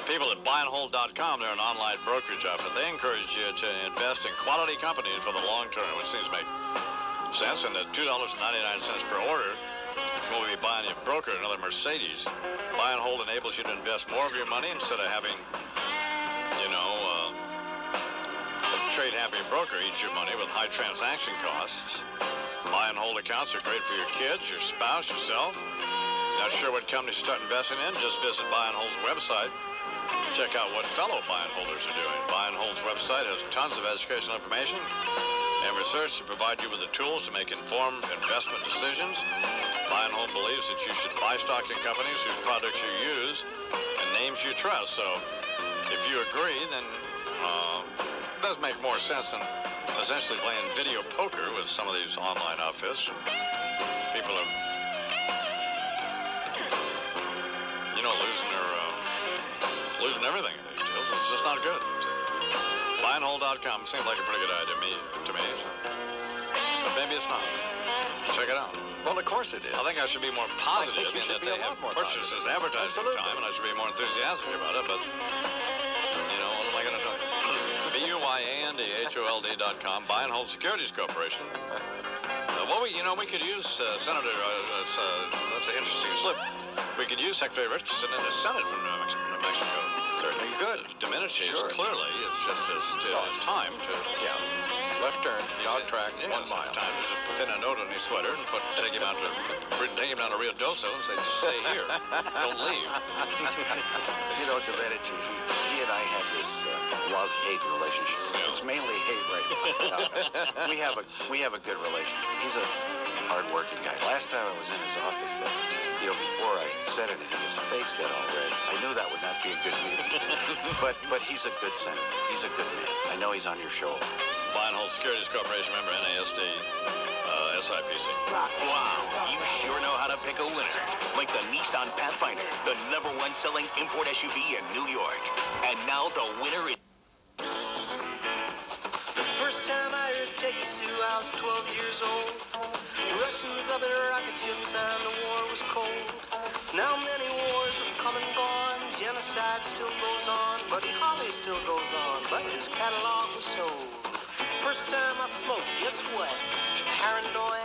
People at buyandhold.com, they're an online brokerage outfit. They encourage you to invest in quality companies for the long term, which seems to make sense. And at $2.99 per order, we'll be buying a broker another Mercedes. Buy and hold enables you to invest more of your money instead of having, you know, uh, a trade-happy broker eat your money with high transaction costs. Buy and hold accounts are great for your kids, your spouse, yourself. Not sure what company to start investing in? Just visit Buy and Hold's website. Check out what fellow buy and holders are doing. Buy and Hold's website has tons of educational information and research to provide you with the tools to make informed investment decisions. Hold believes that you should buy stock in companies whose products you use and names you trust. So if you agree, then uh, it does make more sense than essentially playing video poker with some of these online outfits. People are, you know, losing their, uh, losing everything in these deals. It's just not good. Buyandhold.com seems like a pretty good idea to me, to me. So. But maybe it's not. Check it out. Well, of course it is. I think I should be more positive I think you in that they a have more purchased positive. this advertising Absolutely. time, and I should be more enthusiastic about it. But you know, what am I going to do? B U Y A N D H O L D dot com. Buy and hold Securities Corporation. Uh, well, we, you know, we could use uh, Senator. Uh, that's, uh, that's an interesting slip. We could use Secretary Richardson in the Senate from New Mexico. New Mexico. Certainly good. Diminishes Sure. clearly. It's just as to time to. Yeah. Left turn, dog track, Yeah, one mile. Time to just put in a note on his sweater and put take him out to take him down to Ruidoso and say, stay here, don't leave. You know, Domenici, he, he and I have this uh, love-hate relationship. It's mainly hate right now. No, we have a we have a good relationship. He's a hard-working guy. Last time I was in his office, though, you know, before I said anything, his face got all red. I knew that would not be a good meeting. but but he's a good senator. He's a good man. I know he's on your show. Buy Securities Corporation member NASD, uh, SIPC. Wow, you sure know how to pick a winner. Like the Nissan Pathfinder, the number one selling import SUV in New York. And now the winner is. The first time I heard Peggy Sue, I was 12 years old. The Russians up in rocket Now many wars have come and gone. Genocide still goes on. Buddy Holly still goes on, but his catalog was sold. First time I smoked, guess what? Paranoid.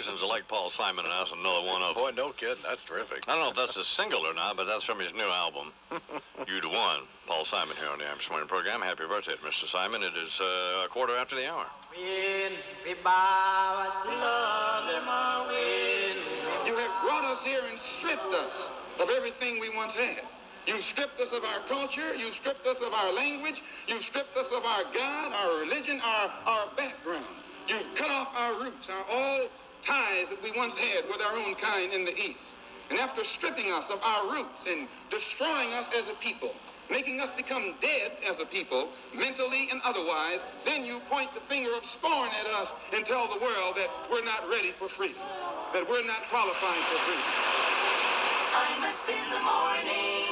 Reasons to like Paul Simon, and that's another one of them. Boy, no kidding. That's terrific. I don't know if that's a single or not, but that's from his new album. you the one. Paul Simon here on the Irish Morning Program. Happy birthday, Mr. Simon. It is uh, a quarter after the hour. You have brought us here and stripped us of everything we once had. You stripped us of our culture. You stripped us of our language. You stripped us of our God, our religion, our, our background. You cut off our roots, our all ties that we once had with our own kind in the East. And after stripping us of our roots and destroying us as a people, making us become dead as a people, mentally and otherwise, then you point the finger of scorn at us and tell the world that we're not ready for freedom, that we're not qualified for freedom.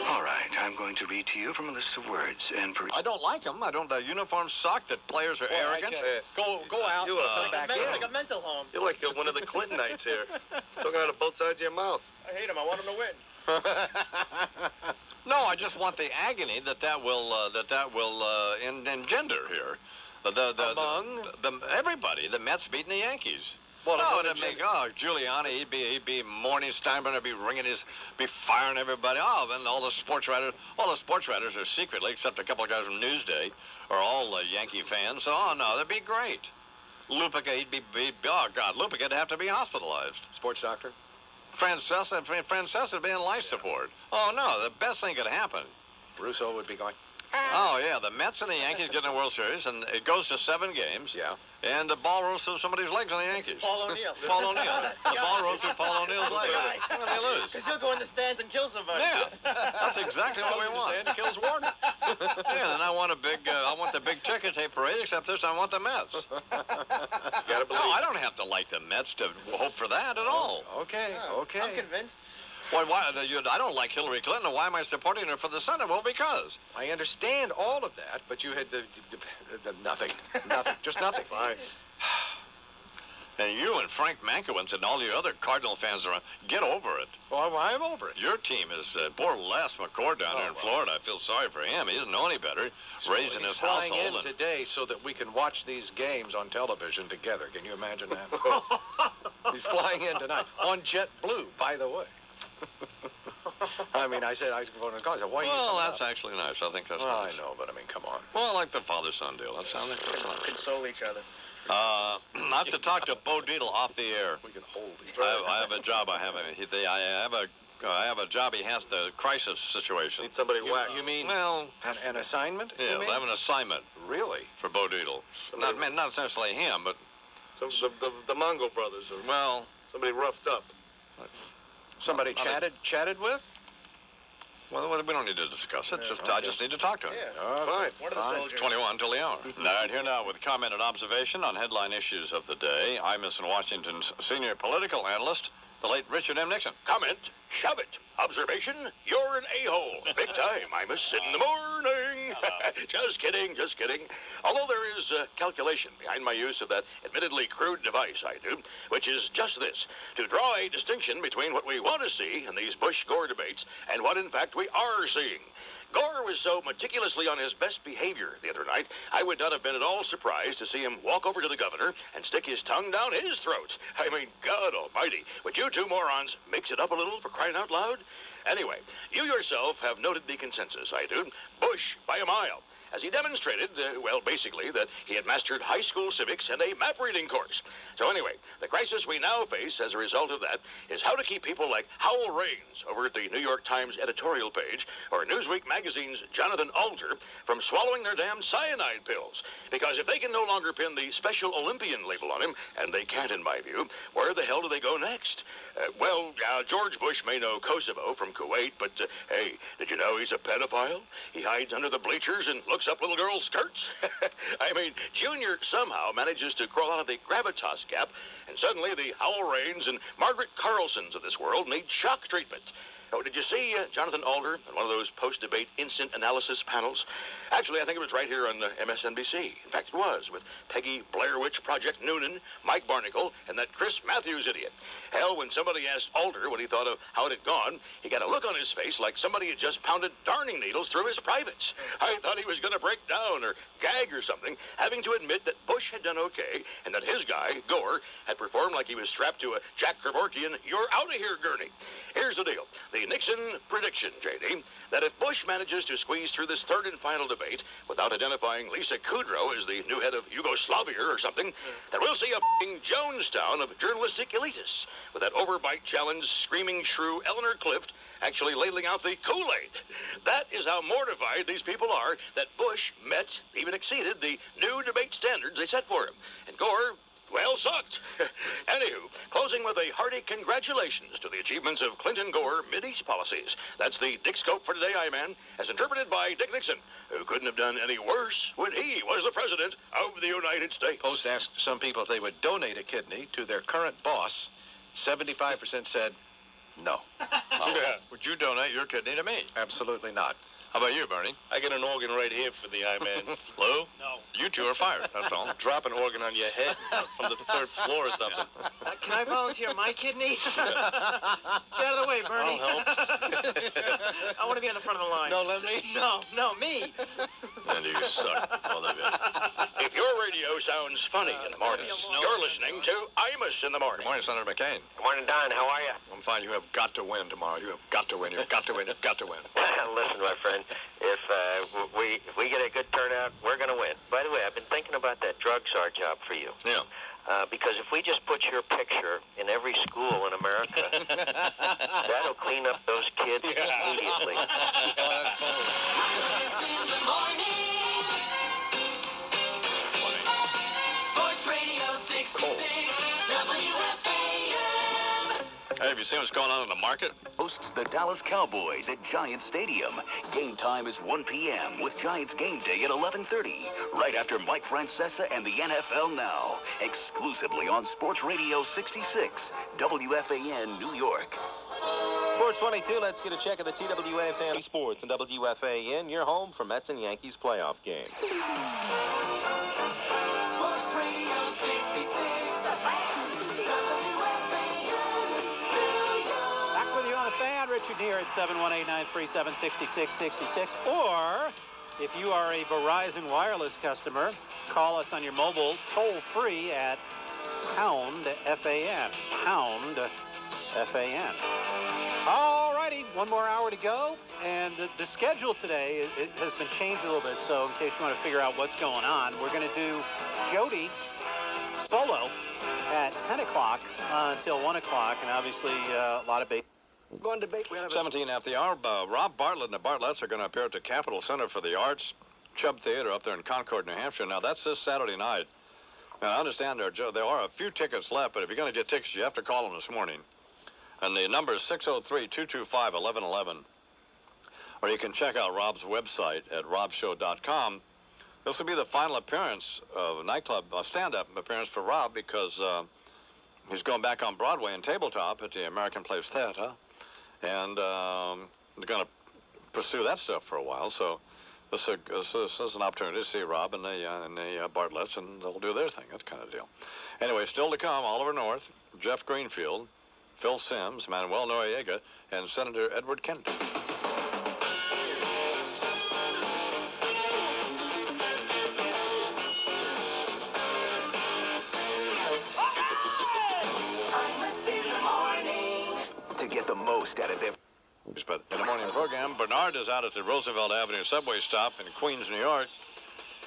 All right, I'm going to read to you from a list of words, and for I don't like them. I don't. The uniforms suck. That players are arrogant. Go, go out. You, uh, come back in. like a mental home. You're like uh, one of the Clintonites here. Talking out of both sides of your mouth. I hate him. I want him to win. no, I just want the agony that that will uh, that that will uh, engender here. Uh, the, the, Among? the, the everybody, the Mets beating the Yankees. Well, no, a make oh Giuliani, he'd be he'd be morning Steinbrenner, be ringing his, be firing everybody. Oh, then all the sports writers, all the sports writers are secretly, except a couple of guys from Newsday, are all uh, Yankee fans. So oh no, that'd be great. Lupica, he'd be, be oh God, Lupica'd have to be hospitalized. Sports doctor? Francesa, Francesa would be in life support. Oh no, the best thing could happen. Russo would be going. Oh, yeah, the Mets and the Yankees get in the World Series, and it goes to seven games. Yeah. And the ball rolls through somebody's legs on the Yankees. Paul O'Neill. Paul O'Neill. The ball rolls through Paul O'Neill's legs. Well, they lose. Because he'll go in the stands and kill somebody. Yeah, that's exactly what we want. Stand kills Warner. yeah, and I want a big, uh, I want the big ticker tape parade, except this I want the Mets. Gotta believe. No, I don't have to like the Mets to hope for that at all. Okay, okay. I'm convinced. Why, why, uh, you, I don't like Hillary Clinton. Why am I supporting her for the Senate? Well, because. I understand all of that, but you had the, the, the, nothing. Nothing. Just nothing. Fine. And you and Frank Mankiewicz and all the other Cardinal fans are get over it. Well, I'm over it. Your team is uh, poor Les McCord down Oh, there in well. Florida. I feel sorry for him. He doesn't know any better. Raising He's his flying household. in and- today so that we can watch these games on television together. Can you imagine that? He's flying in tonight on JetBlue, by the way. I mean, I said I was going to call. I said, Why are you well, that's up? actually nice. I think that's Well, nice. I know, but I mean, come on. Well, I like the father-son deal. That sounds that's nice. Console each other. Uh, I have to talk to Bo Dietl off the air. We can hold each I have, I have a job. I have a. He, I have a. I have a job. He has the crisis situation. Need somebody You, whacked. you mean Well, an, an assignment? you yeah, mean? I have an assignment Really? for Bo Dietl. Not, man, not necessarily him, but Some, the, the, the Mongol brothers. Or well, somebody roughed up. Somebody I mean- chatted chatted with? well, we don't need to discuss it. Yeah, Just, I okay. just need to talk to him. Oh, Fine. What are the Fine. soldiers? 21 till the hour. Mm-hmm. All right, here now with comment and observation on headline issues of the day. I'm Miss Washington's senior political analyst, the late Richard M. Nixon. Comment, shove it. Observation, you're an a-hole. Big time. I'm a sit in the morning. just kidding, just kidding. Although there is uh, calculation behind my use of that admittedly crude device I do, which is just this, to draw a distinction between what we want to see in these Bush-Gore debates and what in fact we are seeing. Gore was so meticulously on his best behavior the other night, I would not have been at all surprised to see him walk over to the governor and stick his tongue down his throat. I mean, God almighty, would you two morons mix it up a little for crying out loud? Anyway, you yourself have noted the consensus, I do. Bush by a mile. As he demonstrated, uh, well, basically, that he had mastered high school civics and a map reading course. So, anyway, the crisis we now face as a result of that is how to keep people like Howell Raines over at the New York Times editorial page or Newsweek magazine's Jonathan Alter from swallowing their damn cyanide pills. Because if they can no longer pin the Special Olympian label on him, and they can't in my view, where the hell do they go next? Uh, well, uh, George Bush may know Kosovo from Kuwait, but uh, hey, did you know he's a pedophile? He hides under the bleachers and looks up little girls' skirts. I mean, Junior somehow manages to crawl out of the gravitas gap, and suddenly the Howell Raines and Margaret Carlsons of this world need shock treatment. Oh, did you see uh, Jonathan Alter on one of those post-debate instant analysis panels? Actually, I think it was right here on uh, MSNBC. In fact, it was with Peggy Blair Witch Project Noonan, Mike Barnicle, and that Chris Matthews idiot. Hell, when somebody asked Alter what he thought of how it had gone, he got a look on his face like somebody had just pounded darning needles through his privates. I thought he was going to break down or gag or something, having to admit that Bush had done okay and that his guy, Gore, had performed like he was strapped to a Jack Kevorkian, you're out of here, Gurney. Here's the deal. The Nixon prediction, J.D., that if Bush manages to squeeze through this third and final debate without identifying Lisa Kudrow as the new head of Yugoslavia or something, that we'll see a f***ing Jonestown of journalistic elitists with that overbite challenge screaming shrew Eleanor Clift actually ladling out the Kool-Aid. That is how mortified these people are that Bush met, even exceeded, the new debate standards they set for him. And Gore, well, sucked. Anywho, closing with a hearty congratulations to the achievements of Clinton Gore Mideast policies. That's the Dick Scope for today, I man, as interpreted by Dick Nixon, who couldn't have done any worse when he was the president of the United States. Post asked some people if they would donate a kidney to their current boss. 75% said no. Yeah. Would you donate your kidney to me? Absolutely not. How about you, Bernie? I get an organ right here for the eye man. Lou? No. You two are fired. That's all. Drop an organ on your head from the third floor or something. Uh, can I volunteer my kidney? Get out of the way, Bernie. I'll I want to be on the front of the line. No, let me? No, no, me. And you suck, all of you. If your radio sounds funny in the morning, you're listening to Imus in the morning. Good morning, Senator McCain. Good morning, Don. How are you? I'm fine. You have got to win tomorrow. You have got to win. You've got to win. You've got to win. Listen, my friend, if uh, we if we get a good turnout, we're going to win. By the way, I've been thinking about that drug czar job for you. Yeah. Uh, because if we just put your picture in every school in America, that'll clean up those kids immediately. Hey, have you seen what's going on in the market? Hosts the Dallas Cowboys at Giants Stadium. Game time is 1 p.m. with Giants Game Day at 11:30, right after Mike Francesa and the NFL Now, exclusively on Sports Radio 66, WFAN, New York. 422, let's get a check of the TWA Family Sports and WFAN, your home for Mets and Yankees playoff game. Richard Neer at 718-937-6666. Or, if you are a Verizon Wireless customer, call us on your mobile toll-free at pound FAN. Pound FAN. All righty, one more hour to go. And the, schedule today, it, has been changed a little bit. So in case you want to figure out what's going on, we're going to do Jody solo at 10 o'clock uh, until 1 o'clock. And obviously uh, a lot of base. Go on debate. We have 17 after the hour. Uh, Rob Bartlett and the Bartletts are going to appear at the Capitol Center for the Arts, Chubb Theater up there in Concord, New Hampshire. Now, that's this Saturday night. Now, I understand there, there are a few tickets left, but if you're going to get tickets, you have to call them this morning. And the number is 603-225-1111. Or you can check out Rob's website at robshow.com. This will be the final appearance of a nightclub, a stand-up appearance for Rob because uh, he's going back on Broadway and tabletop at the American Place Theater. And um, they're going to pursue that stuff for a while. So this is, this is, this is an opportunity to see Rob and the, uh, and the uh, Bartletts, and they'll do their thing. That kind of deal. Anyway, still to come, Oliver North, Jeff Greenfield, Phil Simms, Manuel Noriega, and Senator Edward Kennedy. Get most out But in the morning program, Bernard is out at the Roosevelt Avenue subway stop in Queens, New York.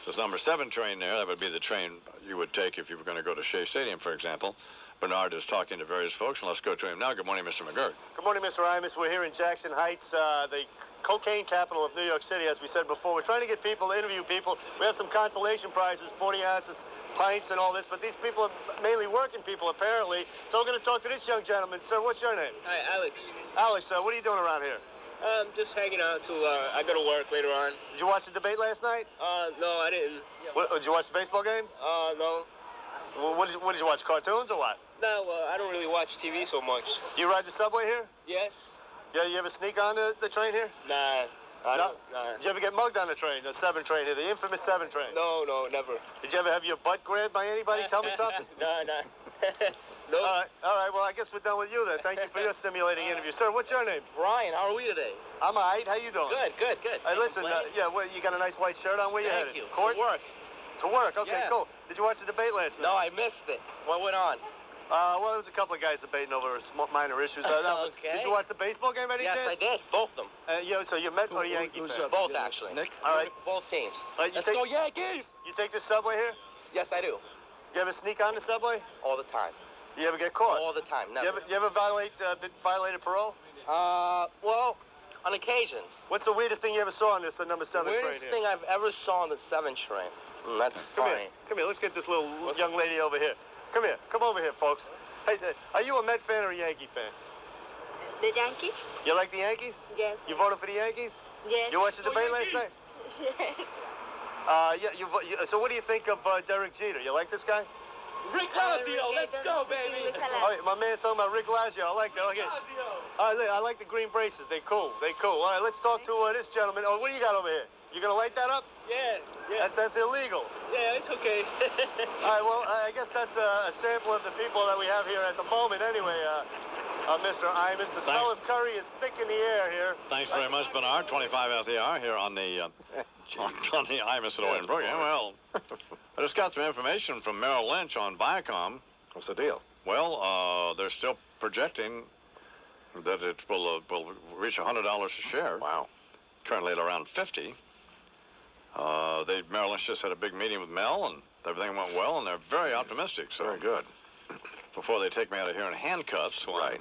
There's number seven train there. That would be the train you would take if you were going to go to Shea Stadium, for example. Bernard is talking to various folks, and let's go to him now. Good morning, Mr. McGuirk. Good morning, Mr. Imus. We're here in Jackson Heights, uh, the cocaine capital of New York City, as we said before. We're trying to get people, to interview people. We have some consolation prizes, 40 ounces, pints, and all this, but these people are mainly working people, apparently. So we're going to talk to this young gentleman. Sir, what's your name? Hi, Alex. Alex, uh, what are you doing around here? I'm um, just hanging out till uh, I go to work later on. Did you watch the debate last night? Uh, no, I didn't. What, did you watch the baseball game? Uh, no. Well, what, did you, what did you watch, cartoons or what? No, uh, I don't really watch TV so much. Do you ride the subway here? Yes. Yeah, you ever sneak on the, the train here? Nah. No? don't. Did you ever get mugged on the train, the seven train here, the infamous seven train? No, no, never. Did you ever have your butt grabbed by anybody? Tell me something. no, no. no. All right, all right. Well, I guess we're done with you then. Thank you for your stimulating interview, sir. What's your name? Brian, how are we today? I'm all right. How you doing? Good, good, good. Hey, listen. Uh, yeah, well, you got a nice white shirt on. Where you Thank headed? you. Court. To work. To work. Okay, Yeah. cool. Did you watch the debate last night? No, I missed it. What went on? Uh, well, there was a couple of guys debating over sm- minor issues. Uh, no, but Okay. Did you watch the baseball game any Yes, chance? I did. Both of them. Uh, yeah, so you're Met or Yankee fan? Both, actually. Nick? All right. Both teams. Uh, you Let's take, go Yankees! You take the subway here? Yes, I do. You ever sneak on the subway? All the time. You ever get caught? All the time. You ever, you ever violate uh, been violated parole? Uh, well, on occasion. What's the weirdest thing you ever saw on this uh, number seven Weirdest train here? thing I've ever saw on the 7 train. Mm, that's Come funny. here. Come here. Let's get this little young lady over here. Come here. Come over here, folks. Hey, are you a Met fan or a Yankee fan? The Yankees? You like the Yankees? Yes. You voted for the Yankees? Yes. You watched the debate last night? Yes. Uh, yeah. You, you, so what do you think of uh, Derek Jeter? You like this guy? Rick Lazio, let's go, baby. Oh, my man's talking about Rick Lazio. I like that. Okay. All right, look, I like the green braces. They cool. They cool. All right, let's talk to uh, this gentleman. Oh, what do you got over here? You gonna light that up? Yeah, yeah. That's, that's illegal. Yeah, it's okay. All right, well, I guess that's a, a sample of the people that we have here at the moment. Anyway, uh, uh, Mr. Imus, the smell of curry is thick in the air here. Thanks very much, Bernard. 25 after the hour here on the uh, on, on the Imus and Owen program. Well, I just got some information from Merrill Lynch on Viacom. What's the deal? Well, uh, they're still projecting that it will uh, will reach $100 a share. Wow. Currently at around 50. Uh, they Merrill Lynch just had a big meeting with Mel, and everything went well, and they're very optimistic. So Very good. Before they take me out of here in handcuffs, right?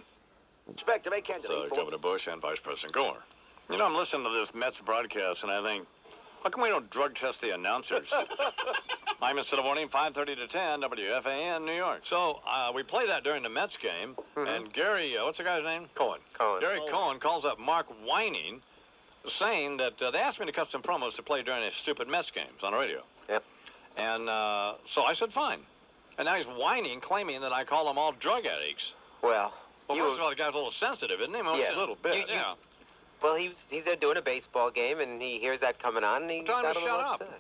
Expect to make uh, candidate for Governor Bush and Vice President Gore. You know, I'm listening to this Mets broadcast, and I think, how come we don't drug test the announcers? I'm instead of morning, 5:30 to 10, WFAN, New York. So uh, we play that during the Mets game, and Gary, uh, what's the guy's name? Cohen. Cohen. Gary Cohen calls up Mark Whining, saying that uh, they asked me to cut some promos to play during his stupid Mets games on the radio. Yep. And uh, so I said, fine. And now he's whining, claiming that I call them all drug addicts. Well, Well, you- first of all, the guy's a little sensitive, isn't he? Well, Yeah. A little bit, You- you- yeah. well, he's he's there doing a baseball game, and he hears that coming on, and he Tell him got to a little shut up. upset. Tell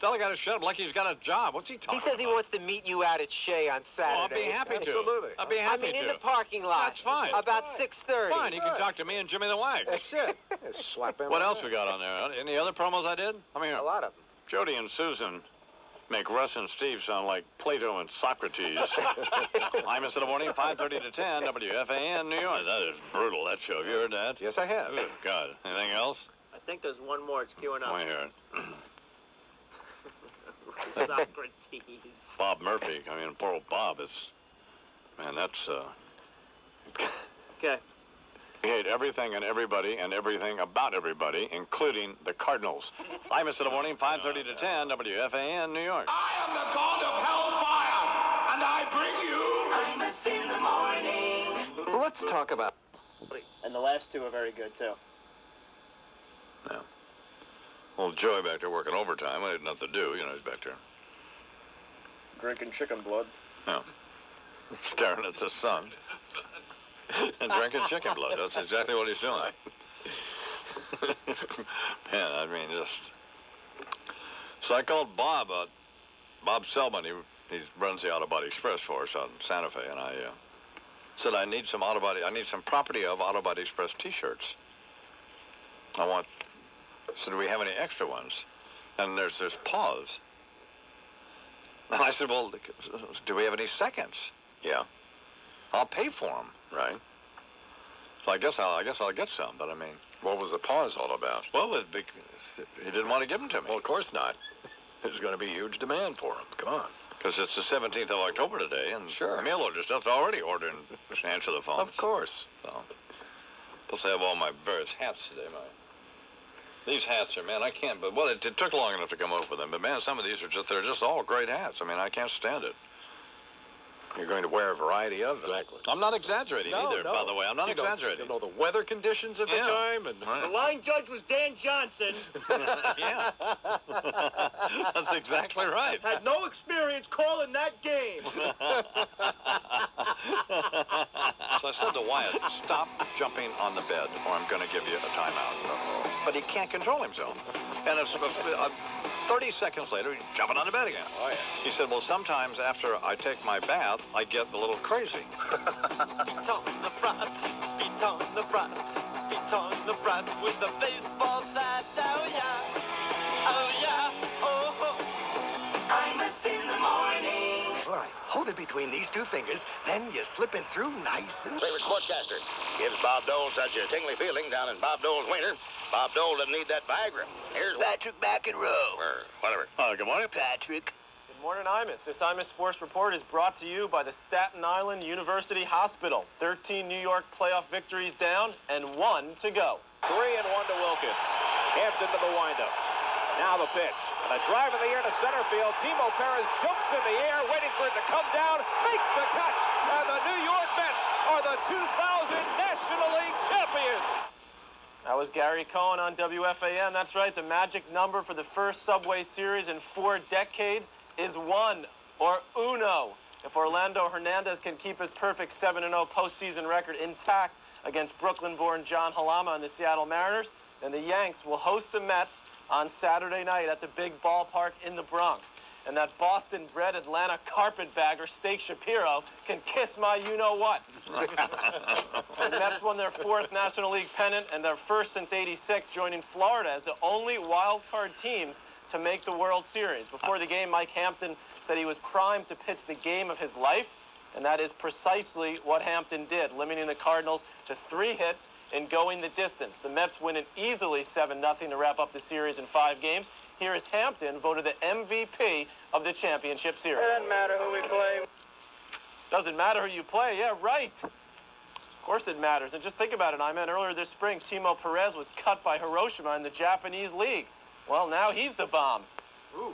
the guy to shut up like he's got a job. What's he talking He talking says he about? wants to meet you out at Shea on Saturday. Oh, I'd be happy to. Absolutely. I'd be happy to. I happy mean, in the parking lot. That's fine. About 6.30. Fine, you can talk to me and Jimmy the Wag. That's it. Slap him. What else there. we got on there? Uh, any other promos I did? I mean, A lot of them. Jody and Susan make Russ and Steve sound like Plato and Socrates. I'm instead of morning, 5.30 to 10, WFAN, New York. That is brutal, that show. Have you heard that? Yes, I have. Good God. Anything else? I think there's one more. It's queuing Let up. me hear it. Socrates. Bob Murphy. I mean, poor old Bob is... Man, that's... Uh, Okay. He hate everything and everybody and everything about everybody, including the Cardinals. Imus in the morning, 5.30 to 10, WFAN, New York. I am the god of hellfire, and I bring you. in the morning. Let's talk about. And the last two are very good too. Yeah. Well, Joey back there working overtime. I had nothing to do. You know, he's back there. Drinking chicken blood. Yeah. Staring at the sun. and drinking chicken blood. That's exactly what he's doing. Man, I mean, just. So I called Bob, uh, Bob Selman. He, he runs the Auto Body Express for us out in Santa Fe, and I uh, said I need some Auto Body. I need some property of Auto Body Express T-shirts. I want. So do we have any extra ones? And there's this pause. And I said, well, do we have any seconds? Yeah. I'll pay for them. Right. So I guess I'll, I guess I'll get some, but I mean. What was the pause all about? Well, it, he didn't want to give them to me. Well, of course not. There's going to be huge demand for them. Come on. Because it's the 17th of October today, and Sure. the mail order stuff's already ordering to answer the phone. Of course. So, plus I have all my various hats today. My these hats are, man, I can't. But well, it, it took long enough to come up with them. But man, some of these are just—they're just all great hats. I mean, I can't stand it. You're going to wear a variety of them. Exactly. I'm not exaggerating No, either. no. By the way, I'm not You know- exaggerating. You know the weather conditions at the time, and The line judge was Dan Johnson. yeah. That's exactly right. Had no experience calling that game. So I said to Wyatt, stop jumping on the bed or I'm going to give you a timeout. But he can't control himself. And it's, uh, 30 seconds later, he's jumping on the bed again. Oh, yeah. He said, well, sometimes after I take my bath, I get a little crazy. Feet on the brat, feet on the brat, feet on the brat with a baseball bat. Oh yeah, hold it between these two fingers, then you slip it through nice and... Favorite sportscaster gives Bob Dole such a tingly feeling down in Bob Dole's wiener. Bob Dole doesn't need that Viagra. Here's Patrick McEnroe. Or whatever. Uh, good morning. Patrick. Good morning, Imus. This Imus Sports Report is brought to you by the Staten Island University Hospital. 13 New York playoff victories down and one to go. Three and one to Wilkins. Hampton to the windup. Now the pitch. And a drive in the air to center field. Timo Perez jumps in the air, waiting for it to come down, makes the catch, and the New York Mets are the 2000 National League champions. That was Gary Cohen on WFAN. That's right. The magic number for the first Subway Series in four decades is one, or uno. If Orlando Hernandez can keep his perfect 7-0 postseason record intact against Brooklyn-born John Halama and the Seattle Mariners, then the Yanks will host the Mets on Saturday night at the big ballpark in the Bronx. And that Boston-bred Atlanta carpetbagger, Steak Shapiro, can kiss my you-know-what. The Mets won their fourth National League pennant and their first since 86, joining Florida as the only wild card teams to make the World Series. Before the game, Mike Hampton said he was primed to pitch the game of his life, and that is precisely what Hampton did, limiting the Cardinals to three hits and going the distance. The Mets win it easily 7-0 to wrap up the series in five games. Here is Hampton, voted the MVP of the championship series. It doesn't matter who we play. Doesn't matter who you play. Yeah, right. Of course it matters. And just think about it. I meant earlier this spring, Timo Perez was cut by Hiroshima in the Japanese league. Well, now he's the bomb.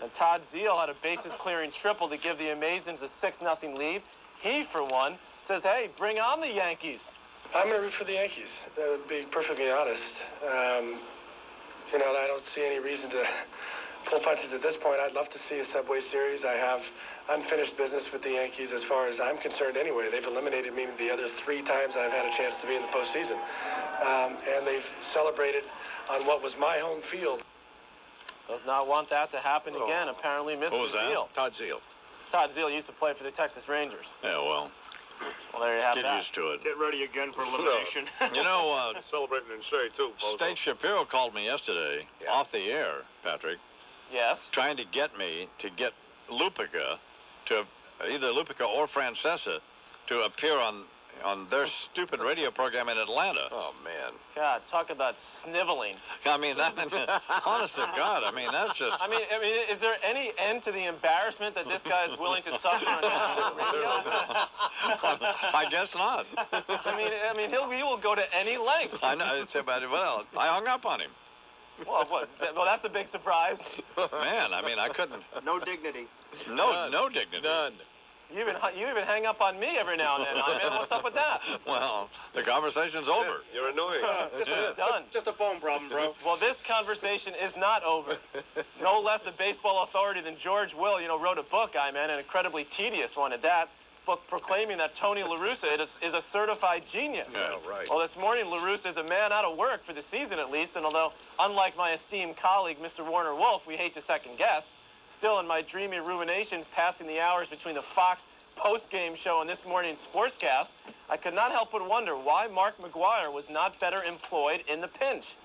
And Todd Zeile had a bases clearing triple to give the Amazons a 6 0 lead. He, for one, says, hey, bring on the Yankees. I'm going to root for the Yankees, to be perfectly honest. Um, you know, I don't see any reason to pull punches at this point. I'd love to see a Subway Series. I have unfinished business with the Yankees as far as I'm concerned anyway. They've eliminated me the other three times I've had a chance to be in the postseason. Um, and they've celebrated on what was my home field. Does not want that to happen again, apparently, Mr. Who was that? Zeile. Todd Zeile. Todd Zeile used to play for the Texas Rangers. Yeah, well, Well, there you have get that. used to it. Get ready again for elimination. You know, uh, Celebrating in Shea, too, Bozo. Steak Shapiro called me yesterday off the air, Patrick, Yes. trying to get me to get Lupica to either Lupica or Francesa to appear on on their stupid radio program in Atlanta. Oh man. God, talk about sniveling. I mean, that, honest to God, I mean, that's just. I mean, I mean, is there any end to the embarrassment that this guy is willing to suffer on national radio? I guess not. I mean, I mean, he'll he will go to any length. I know. It's about well, I hung up on him. Well, what? Well, that's a big surprise. Man, I mean, I couldn't. No dignity. No, no dignity. None. You even you even hang up on me every now and then. I mean, what's up with that? Well, the conversation's over. You're annoying. Just done. Just a phone problem, bro. Well, this conversation is not over. No less a baseball authority than George Will, you know, wrote a book, I man, an incredibly tedious one at that, book proclaiming that Tony La Russa is, is a certified genius. Yeah, right. Well, this morning, La Russa is a man out of work for the season at least, and although, unlike my esteemed colleague, Mr. Warner Wolf, we hate to second guess, still in my dreamy ruminations passing the hours between the Fox post-game show and this morning's sportscast, I could not help but wonder why Mark McGwire was not better employed in the pinch.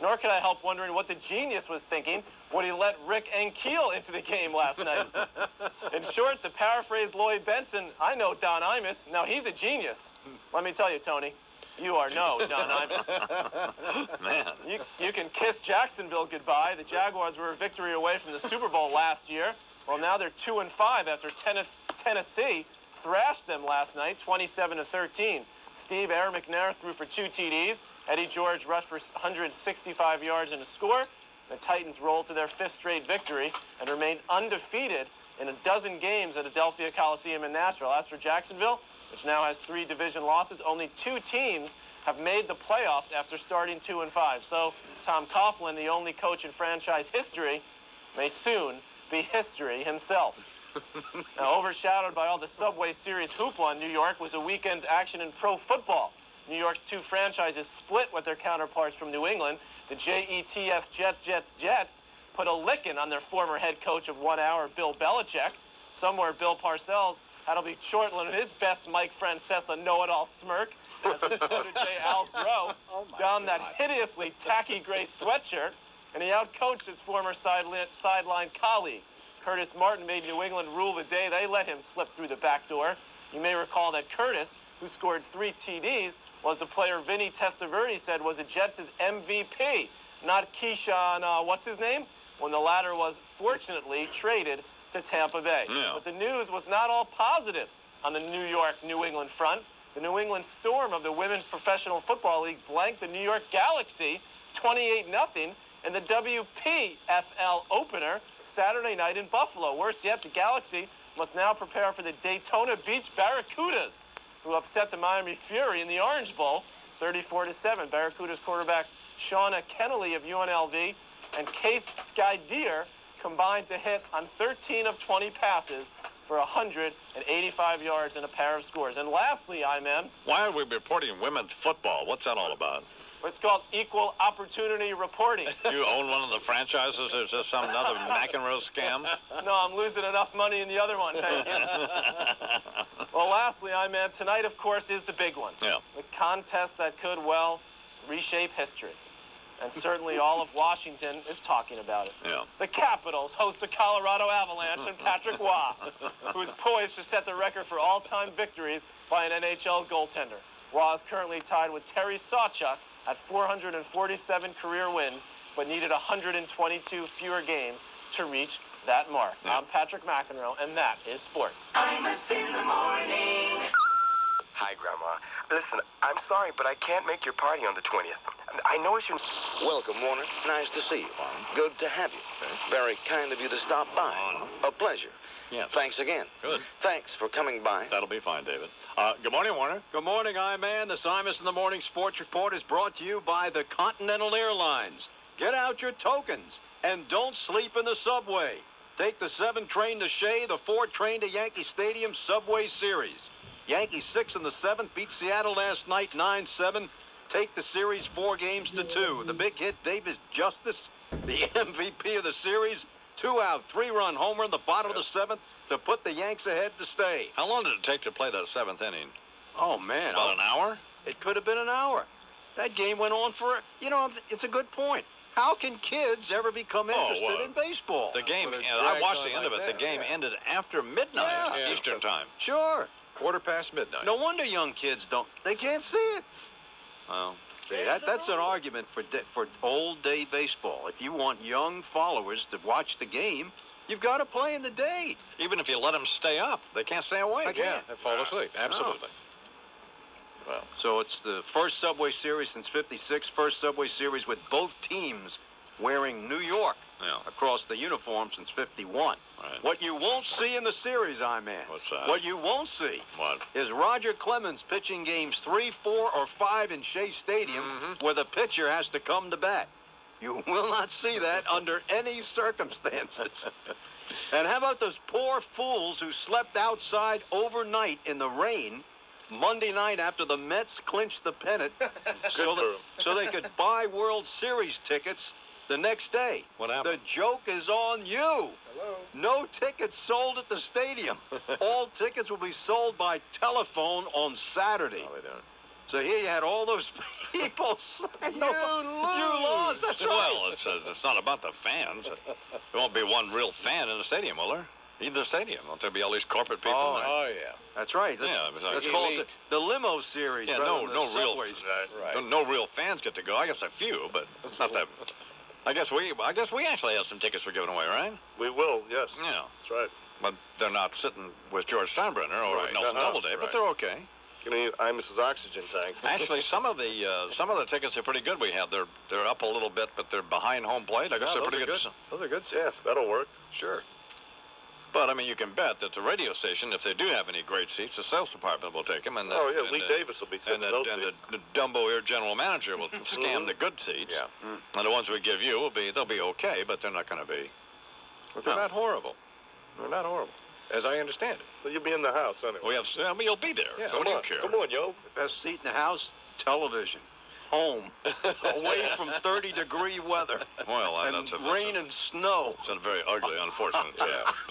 Nor could I help wondering what the genius was thinking when he let Rick Ankiel into the game last night. In short, to paraphrase Lloyd Bentsen, I know Don Imus. Now he's a genius. Let me tell you, Tony, you are no Don Imus. Man. You, you can kiss Jacksonville goodbye. The Jaguars were a victory away from the Super Bowl last year. Well, now they're two and five after Tennessee thrashed them last night, 27 to 13. Steve Air McNair threw for two TDs. Eddie George rushed for 165 yards and a score. The Titans rolled to their fifth straight victory and remain undefeated in a dozen games at Adelphia Coliseum in Nashville. As for Jacksonville, which now has three division losses, only two teams have made the playoffs after starting two and five. So Tom Coughlin, the only coach in franchise history, may soon be history himself. now, overshadowed by all the Subway Series hoopla in New York was a weekend's action in pro football. New York's two franchises split with their counterparts from New England. The JETS Jets, Jets, Jets put a licking on their former head coach of one hour, Bill Belichick. Somewhere, Bill Parcells to be shortlisted his best Mike Francesa know-it-all smirk as his protege Al Groh donned that hideously tacky gray sweatshirt, and he outcoached his former sideline, sideline colleague. Curtis Martin made New England rule the day they let him slip through the back door. You may recall that Curtis, who scored three TDs, was the player Vinny Testaverde said was the Jets' MVP, not Keyshawn, uh, what's his name? When the latter was fortunately traded to Tampa Bay. Yeah. But the news was not all positive on the New York New England front. The New England Storm of the Women's Professional Football League blanked the New York Galaxy 28 0 in the WPFL opener Saturday night in Buffalo. Worse yet, the Galaxy must now prepare for the Daytona Beach Barracudas, who upset the Miami Fury in the Orange Bowl 34 to 7. Barracudas quarterbacks Shauna Kennelly of UNLV and Case Skydeer combined to hit on 13 of 20 passes for 185 yards and a pair of scores. And lastly, I'm in. Why are we reporting women's football? What's that all about? what's called equal opportunity reporting. You own one of the franchises? Or is this some another McEnroe scam? No, I'm losing enough money in the other one, thank you. well, lastly, I'm in. tonight, of course, is the big one. Yeah. The contest that could, well, reshape history. And certainly all of Washington is talking about it. Yeah. The Capitals host the Colorado Avalanche and Patrick Roy, who is poised to set the record for all-time victories by an NHL goaltender. Waugh is currently tied with Terry Sawchuk at 447 career wins, but needed 122 fewer games to reach that mark. I'm Patrick McEnroe, and that is sports. Imus in the morning. Hi, Grandma. Listen, I'm sorry, but I can't make your party on the 20th. I know it's your... Welcome, Warner. Nice to see you. Good to have you. Very kind of you to stop by. A pleasure. Yes. Thanks again. Good. Thanks for coming by. That'll be fine, David. Uh, good morning, Warner. Good morning, I-Man. The Simus in the Morning Sports Report is brought to you by the Continental Airlines. Get out your tokens and don't sleep in the subway. Take the 7 train to Shea, the 4 train to Yankee Stadium Subway Series. Yankees 6 in the 7th beat Seattle last night 9-7. Take the series 4 games to 2. The big hit, David Justice, the MVP of the series. Two out, three-run homer in the bottom of the 7th to put the Yanks ahead to stay. How long did it take to play that seventh inning? Oh, man. About an hour? It could have been an hour. That game went on for, you know, it's a good point. How can kids ever become oh, interested well, in baseball? The game, I watched the end of it. the game ended after midnight Yeah. Eastern time. Sure. Quarter past midnight. No wonder young kids don't. They can't see it. Well, see, that, that's an argument for for old day baseball. If you want young followers to watch the game, you've got to play in the day. Even if you let them stay up, they can't stay awake. They can't. They fall asleep. Absolutely. Well, so it's the first Subway Series since '56. First Subway Series with both teams wearing New York across the uniform since '51. What you won't see in the series, I man. What's that? What you won't see What? is Roger Clemens pitching games three, four, or five in Shea Stadium, Mm-hmm. where the pitcher has to come to bat. You will not see that under any circumstances. and how about those poor fools who slept outside overnight in the rain Monday night after the Mets clinched the pennant so, that, so they could buy World Series tickets the next day? What happened? The joke is on you. Hello? No tickets sold at the stadium. all tickets will be sold by telephone on Saturday. No, they don't. So here you had all those people saying, you, lose, you lost. That's right. Well, it's, uh, it's not about the fans. There won't be one real fan in the stadium, will there? In the stadium. Won't there be all these corporate people? Oh, there? Oh, yeah. That's right. Let's, Yeah, it was like let's call it the, the limo series. Yeah, no, no real, subways. Right. no, no real fans get to go. I guess a few, but not that. I guess we, I guess we actually have some tickets we're giving away, right? We will, yes. Yeah, That's right. but they're not sitting with George Steinbrenner or Right. Nelson No, no, Doubleday, but they're okay. Give me I Mrs. oxygen tank. Actually, some of the uh, some of the tickets are pretty good. We have they're they're up a little bit, but they're behind home plate. I guess Yeah, they're pretty good. good. Those are good. Yes, that'll work. Sure. But I mean, you can bet that the radio station, if they do have any great seats, the sales department will take them. And the, Oh, yeah, and Lee the- Davis will be sitting and, in those and seats. the, the Dumbo-eared general manager will scam mm-hmm. the good seats. Yeah. Mm. And the ones we give you will be they'll be okay, but they're not going to be. But they're No. not horrible. They're not horrible, as I understand it. Well, you'll be in the house anyway. We have. I mean, you'll be there. Yeah, so what Come do you on, care? come on, yo. The best seat in the house, television. Home. Away from 30 degree weather. Well, uh, and that's a rain and snow. It's a very ugly, unfortunate. position.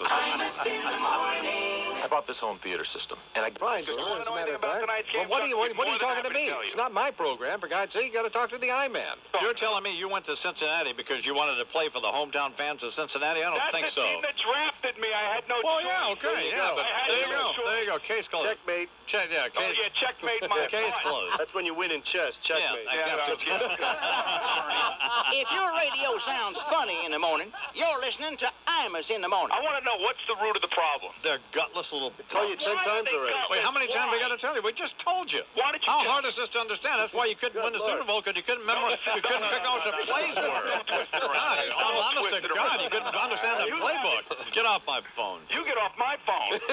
I bought this home theater system, and I Fine, Drew. As a matter of fact. Well, what are you, what, what are you talking to me? It's not my program. For God's sake, you got to talk to the I-Man. You're telling me you went to Cincinnati because you wanted to play for the hometown fans of Cincinnati? I don't That's think the so. team that drafted me. I had no Well, choice. yeah, okay, There you yeah, go. but I had there you go, there you go. Case closed. Checkmate. Check, yeah, Oh, yeah, checkmate my Case closed. That's when you win in chess. Checkmate. I got you. If your radio sounds funny in the morning, you're listening to Imus in the morning. I want to know what's the root of the problem. They're gutless little. Tell you ten Why times already. gutless? Wait, how many times we got to tell you? We just told you. Why did you How tell- hard is this to understand? That's why you couldn't Good win the Lord. Super Bowl because you couldn't remember, you couldn't figure out what the plays were. God, honest to God, you couldn't understand the playbook. Get off my phone. You get off my phone.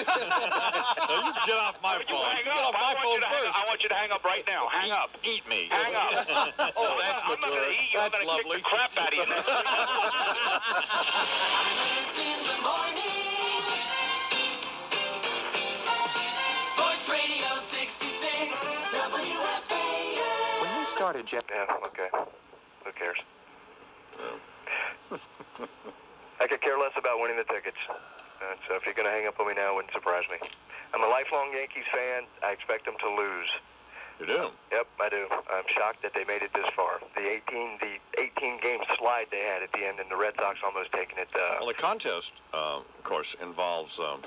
No, you get off my phone. hang Get off my phone you hang first. up. I want you to hang up right now. Hang up. Eat me. Hang up. Oh, that's I'm not gonna eat you. I'm That's gonna lovely. kick the crap out of you. next week. in the morning. Sports Radio 66, WFAN. When you started, Jeff. Yeah, okay. Who cares? I could care less about winning the tickets. Uh, so if you're going to hang up on me now, it wouldn't surprise me. I'm a lifelong Yankees fan. I expect them to lose. You do? Yep, I do. I'm shocked that they made it this far. The 18, the 18 game slide they had at the end, and the Red Sox almost taking it. Uh, Well, the contest, uh, of course, involves um,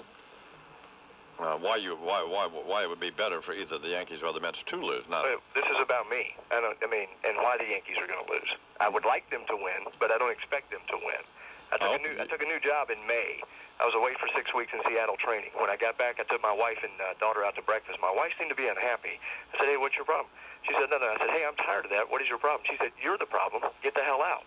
uh, why you why why why it would be better for either the Yankees or the Mets to lose. Not this is about me. I don't. I mean, and why the Yankees are going to lose. I would like them to win, but I don't expect them to win. I took a new I took a new job in May. I was away for six weeks in Seattle training. When I got back, I took my wife and uh, daughter out to breakfast. My wife seemed to be unhappy. I said, "Hey, what's your problem?" She said, "Nothing." I said, "Hey, I'm tired of that. What is your problem?" She said, "You're the problem. Get the hell out."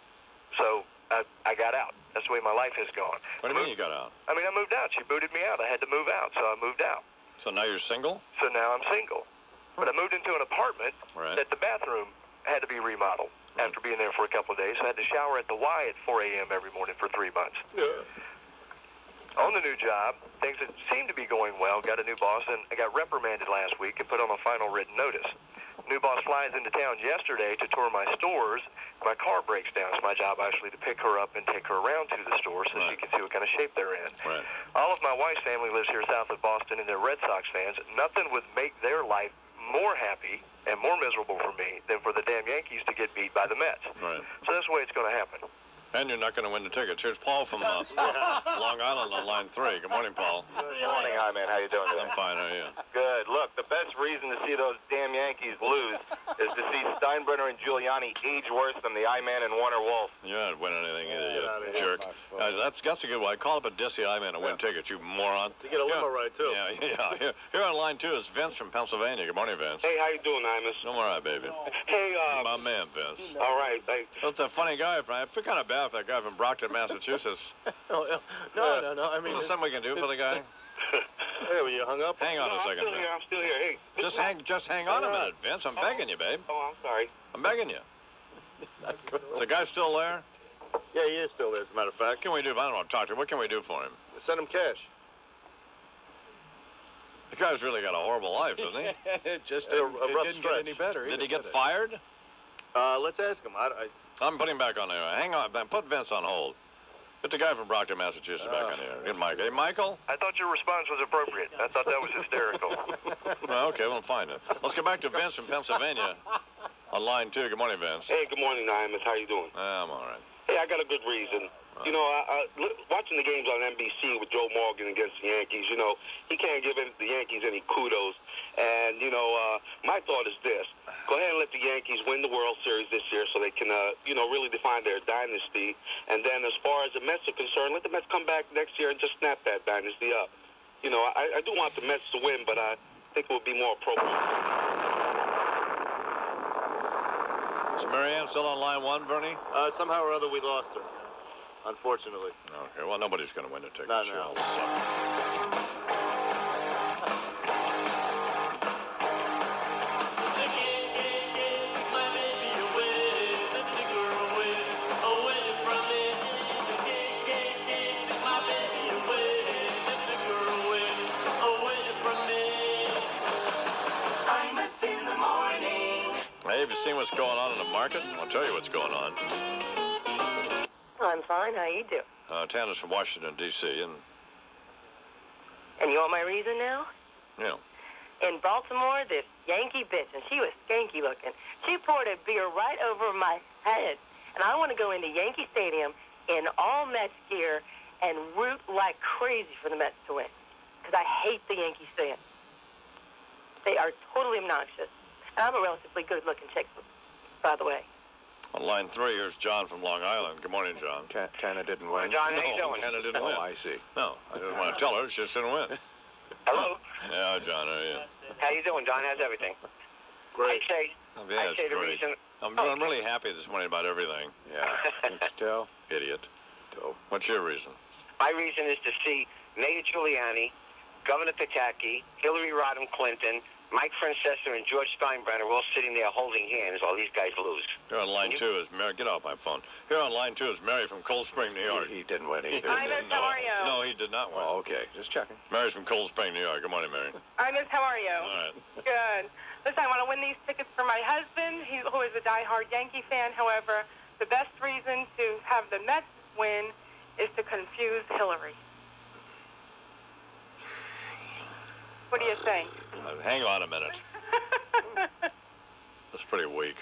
So I, I got out. That's the way my life has gone. What do you mean you got out? I mean, I moved out. She booted me out. I had to move out, so I moved out. So now you're single? So now I'm single. But I moved into an apartment Right. that the bathroom had to be remodeled after being there for a couple of days. I had to shower at the Y at 4 a.m. every morning for three months. Yeah. On the new job, things that seemed to be going well. Got a new boss, and I got reprimanded last week and put on a final written notice. New boss flies into town yesterday to tour my stores. My car breaks down. It's my job actually to pick her up and take her around to the store so she can see what kind of shape they're in. Right. All of my wife's family lives here south of Boston, and they're Red Sox fans. Nothing would make their life more happy and more miserable for me than for the damn Yankees to get beat by the Mets. Right. So that's the way it's going to happen. And you're not going to win the tickets. Here's Paul from uh, Long Island on line three. Good morning, Paul. Good morning, hi man. How you doing today? I'm fine. How are you? Good. Look, the best reason to see those damn Yankees lose is to see Steinbrenner and Giuliani age worse than the I-Man and Warner Wolf. You don't win anything either, you outta here. jerk. Uh, that's, that's a good one. Call up a Dissy I-Man and win tickets, you moron. You get a limo Yeah. ride, too. Yeah, yeah. Here, here on line two is Vince from Pennsylvania. Good morning, Vince. Hey, how you doing, Imus? I'm all right, baby. Hey, uh, My man, Vince. all right. Hey, That's a funny guy. I feel kind of for that guy from Brockton, Massachusetts. no, no, no, no. I mean, Is there something we can do for the guy? hey, were you hung up? Hang on no, a I'm second. still here. I'm still here. Hey, Just hang, just hang on a minute, Vince. I'm begging you, babe. oh, I'm sorry. I'm begging you. Is the guy still there? Yeah, he is still there, as a matter of fact. What can we do? I don't want to talk to him. What can we do for him? Send him cash. The guy's really got a horrible life, doesn't he? Just It- a, a it rough didn't get stretch. any better Did he get did fired? Uh, let's ask him. I, I, I'm putting him back on there. Hang on. Put Vince on hold. Get the guy from Brockton, Massachusetts back uh, on here. Get Mike. Hey, Michael? I thought your response was appropriate. I thought that was hysterical. Well, okay, we'll find it. Let's get back to Vince from Pennsylvania on line two. Good morning, Vince. Hey, good morning, Imus. How you doing? I'm all right. Hey, I got a good reason. You know, I, I, watching the games on NBC with Joe Morgan against the Yankees, you know, he can't give any, the Yankees any kudos. And, you know, uh, my thought is this. Go ahead and let the Yankees win the World Series this year so they can, uh, you know, really define their dynasty. And then as far as the Mets are concerned, let the Mets come back next year and just snap that dynasty up. You know, I, I do want the Mets to win, but I think it would be more appropriate. Is Marianne still on line one, Bernie? uh, somehow or other, we lost her. Unfortunately. Okay, well, nobody's going to win the tickets. No, no. Hey, have you seen what's going on in the market? I'll tell you what's going on. I'm fine. How you doing? Uh, Tana's from Washington, D.C., and, And you want my reason now? know, In Baltimore, this Yankee bitch, and she was skanky looking. She poured a beer right over my head. And I want to go into Yankee Stadium in all Mets gear and root like crazy for the Mets to win. Because I hate the Yankees fans. They are totally obnoxious. And I'm a relatively good-looking chick, by the way. On line three, here's John from Long Island. Good morning, John. Ta- Tana didn't win. John, how you doing? Tana didn't Oh, win. I see. No, I didn't want to tell her. She just didn't win. Hello. Yeah, John, how are you? How you doing, John? How's everything? Great. I say, Oh, yeah, I it's say the great. reason. I'm, I'm oh. really happy this morning about everything. Yeah. Tell? Idiot. Dope. What's your reason? My reason is to see Mayor Giuliani, Governor Pataki, Hillary Rodham Clinton, Mike Francesa, and George Steinbrenner are all sitting there holding hands while these guys lose. Here on line two is Mary. Get off my phone. Here on line two is Mary from Cold Spring, New York. He, he didn't win either. Hi, Miss. no, How are you? No, he did not win. Oh, okay. Just checking. Mary's from Cold Spring, New York. Good morning, Mary. Hi, Miss. How are you? All right. Good. Listen, I want to win these tickets for my husband, he, who is a diehard Yankee fan. However, the best reason to have the Mets win is to confuse Hillary. What do you think? Uh, hang on a minute. That's pretty weak.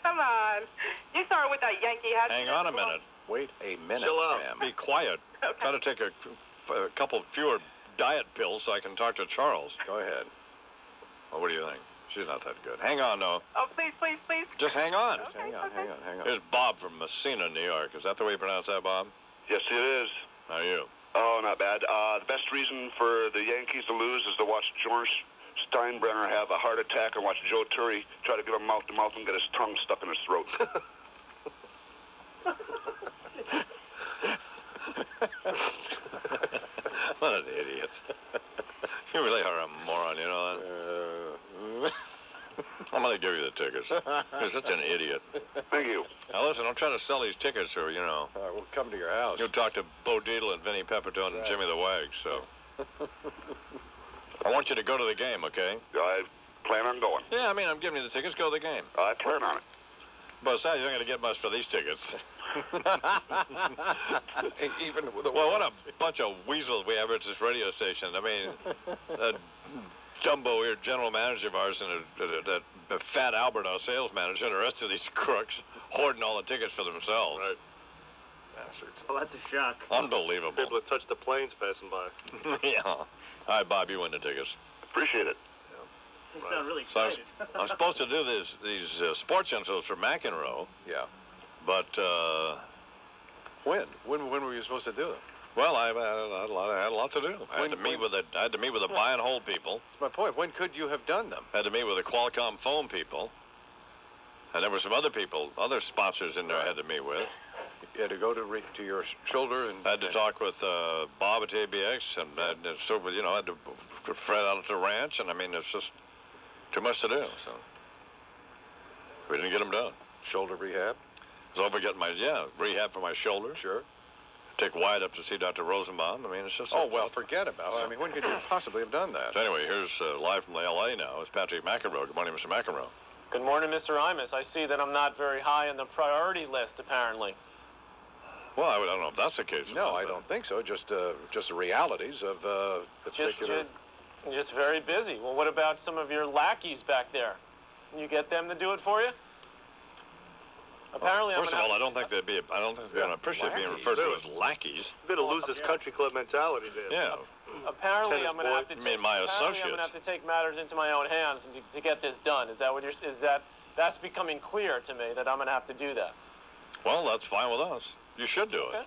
Come on. You started with that Yankee hat. Hang on a minute. Wait a minute, Chill out. ma'am. Be quiet. Got to take a, a couple fewer diet pills so I can talk to Charles. Go ahead. Well, what do you think? She's not that good. Hang on, though. Oh, please, please, please. Just hang on. Just hang on, hang on, hang on. Here's Bob from Massena, New York. Is that the way you pronounce that, Bob? Yes, it is. How are you? Oh, not bad. Uh, the best reason for the Yankees to lose is to watch George Steinbrenner have a heart attack and watch Joe Torre try to give him mouth to mouth and get his tongue stuck in his throat. what an idiot. you really are a moron, you know that? I'm going to give you the tickets. You're such an idiot. Thank you. Now, listen, don't try to sell these tickets or, you know. All right, we'll come to your house. You'll talk to Bo Dietl and Vinny Peppertone and Jimmy the Wag, so. I want you to go to the game, okay? I plan on going. Yeah, I mean, I'm giving you the tickets. Go to the game. I plan on it. Besides, you're not going to get much for these tickets. Even with the well, what a bunch of weasels we have at this radio station. I mean, that jumbo here, general manager of ours, and a fat Albert, our sales manager, and the rest of these crooks hoarding all the tickets for themselves. Right. Bastards. Well, that's a shock. Unbelievable. People to touch the planes passing by. yeah. All right, Bob, you win the tickets. Appreciate it. You sound really So I was, I'm supposed to do this, these uh, sports intros for McEnroe, Yeah. but uh, When? When? When were you supposed to do them? Well, I, I, had a lot, I had a lot to do. I When- had to meet when- with the I had to meet with the buy and hold people. That's my point. When could you have done them? Had to meet with the Qualcomm phone people. And there were some other people, other sponsors in there I had to meet with. You had to go to re- to your shoulder and I had to talk with uh, Bob at ABX, and, and uh, so, you know, I had to to Fred out at the ranch, and I mean, it's just too much to do. So we didn't get them done. shoulder rehab. I was over getting my yeah rehab for my shoulder. Sure. Take Wyatt up to see Dr. Rosenbaum. I mean, it's just. Oh well, forget about it. I mean, when could you possibly have done that? So anyway, here's uh, live from the L.A. now. It's Patrick McEnroe. Good morning, Mr. McEnroe. Good morning, Mr. Imus. I see that I'm not very high on the priority list, apparently. Well, I, would- I don't know if that's the case. No, I don't think so. Just uh, just the realities of uh, Just, particular. just, just very busy. Well, what about some of your lackeys back there? Can you get them to do it for you? Apparently, First I'm of all, I don't think they'd be. I don't think they're going to appreciate being referred to as lackeys. Bit of lose this country club mentality there. Yeah. Apparently, Tennis I'm gonna boy. have to You take. mean my apparently I'm gonna have to take matters into my own hands and to, to get this done. Is that what you're? Is that that's becoming clear to me that I'm gonna have to do that? Well, that's fine with us. You should do it. Okay.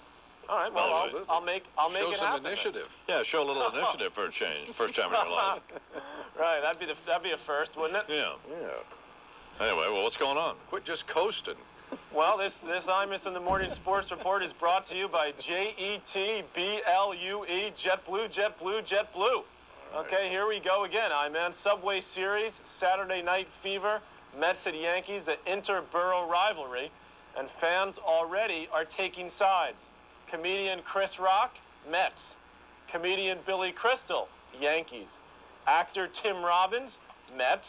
All right. Well, Well, I'll, I'll make I'll make Show some happen. then. initiative. Yeah, show a little initiative for a change. First time in your life. Right. That'd be the that'd be a first, wouldn't it? Yeah. Yeah. Anyway, well, what's going on? Quit just coasting. Well, this this Imus in the Morning Sports Report is brought to you by J E T B L U E JetBlue JetBlue JetBlue. Okay, here we go again. I'm Subway Series Saturday Night Fever, Mets at Yankees, the interborough rivalry, and fans already are taking sides. Comedian Chris Rock, Mets. Comedian Billy Crystal, Yankees. Actor Tim Robbins, Mets.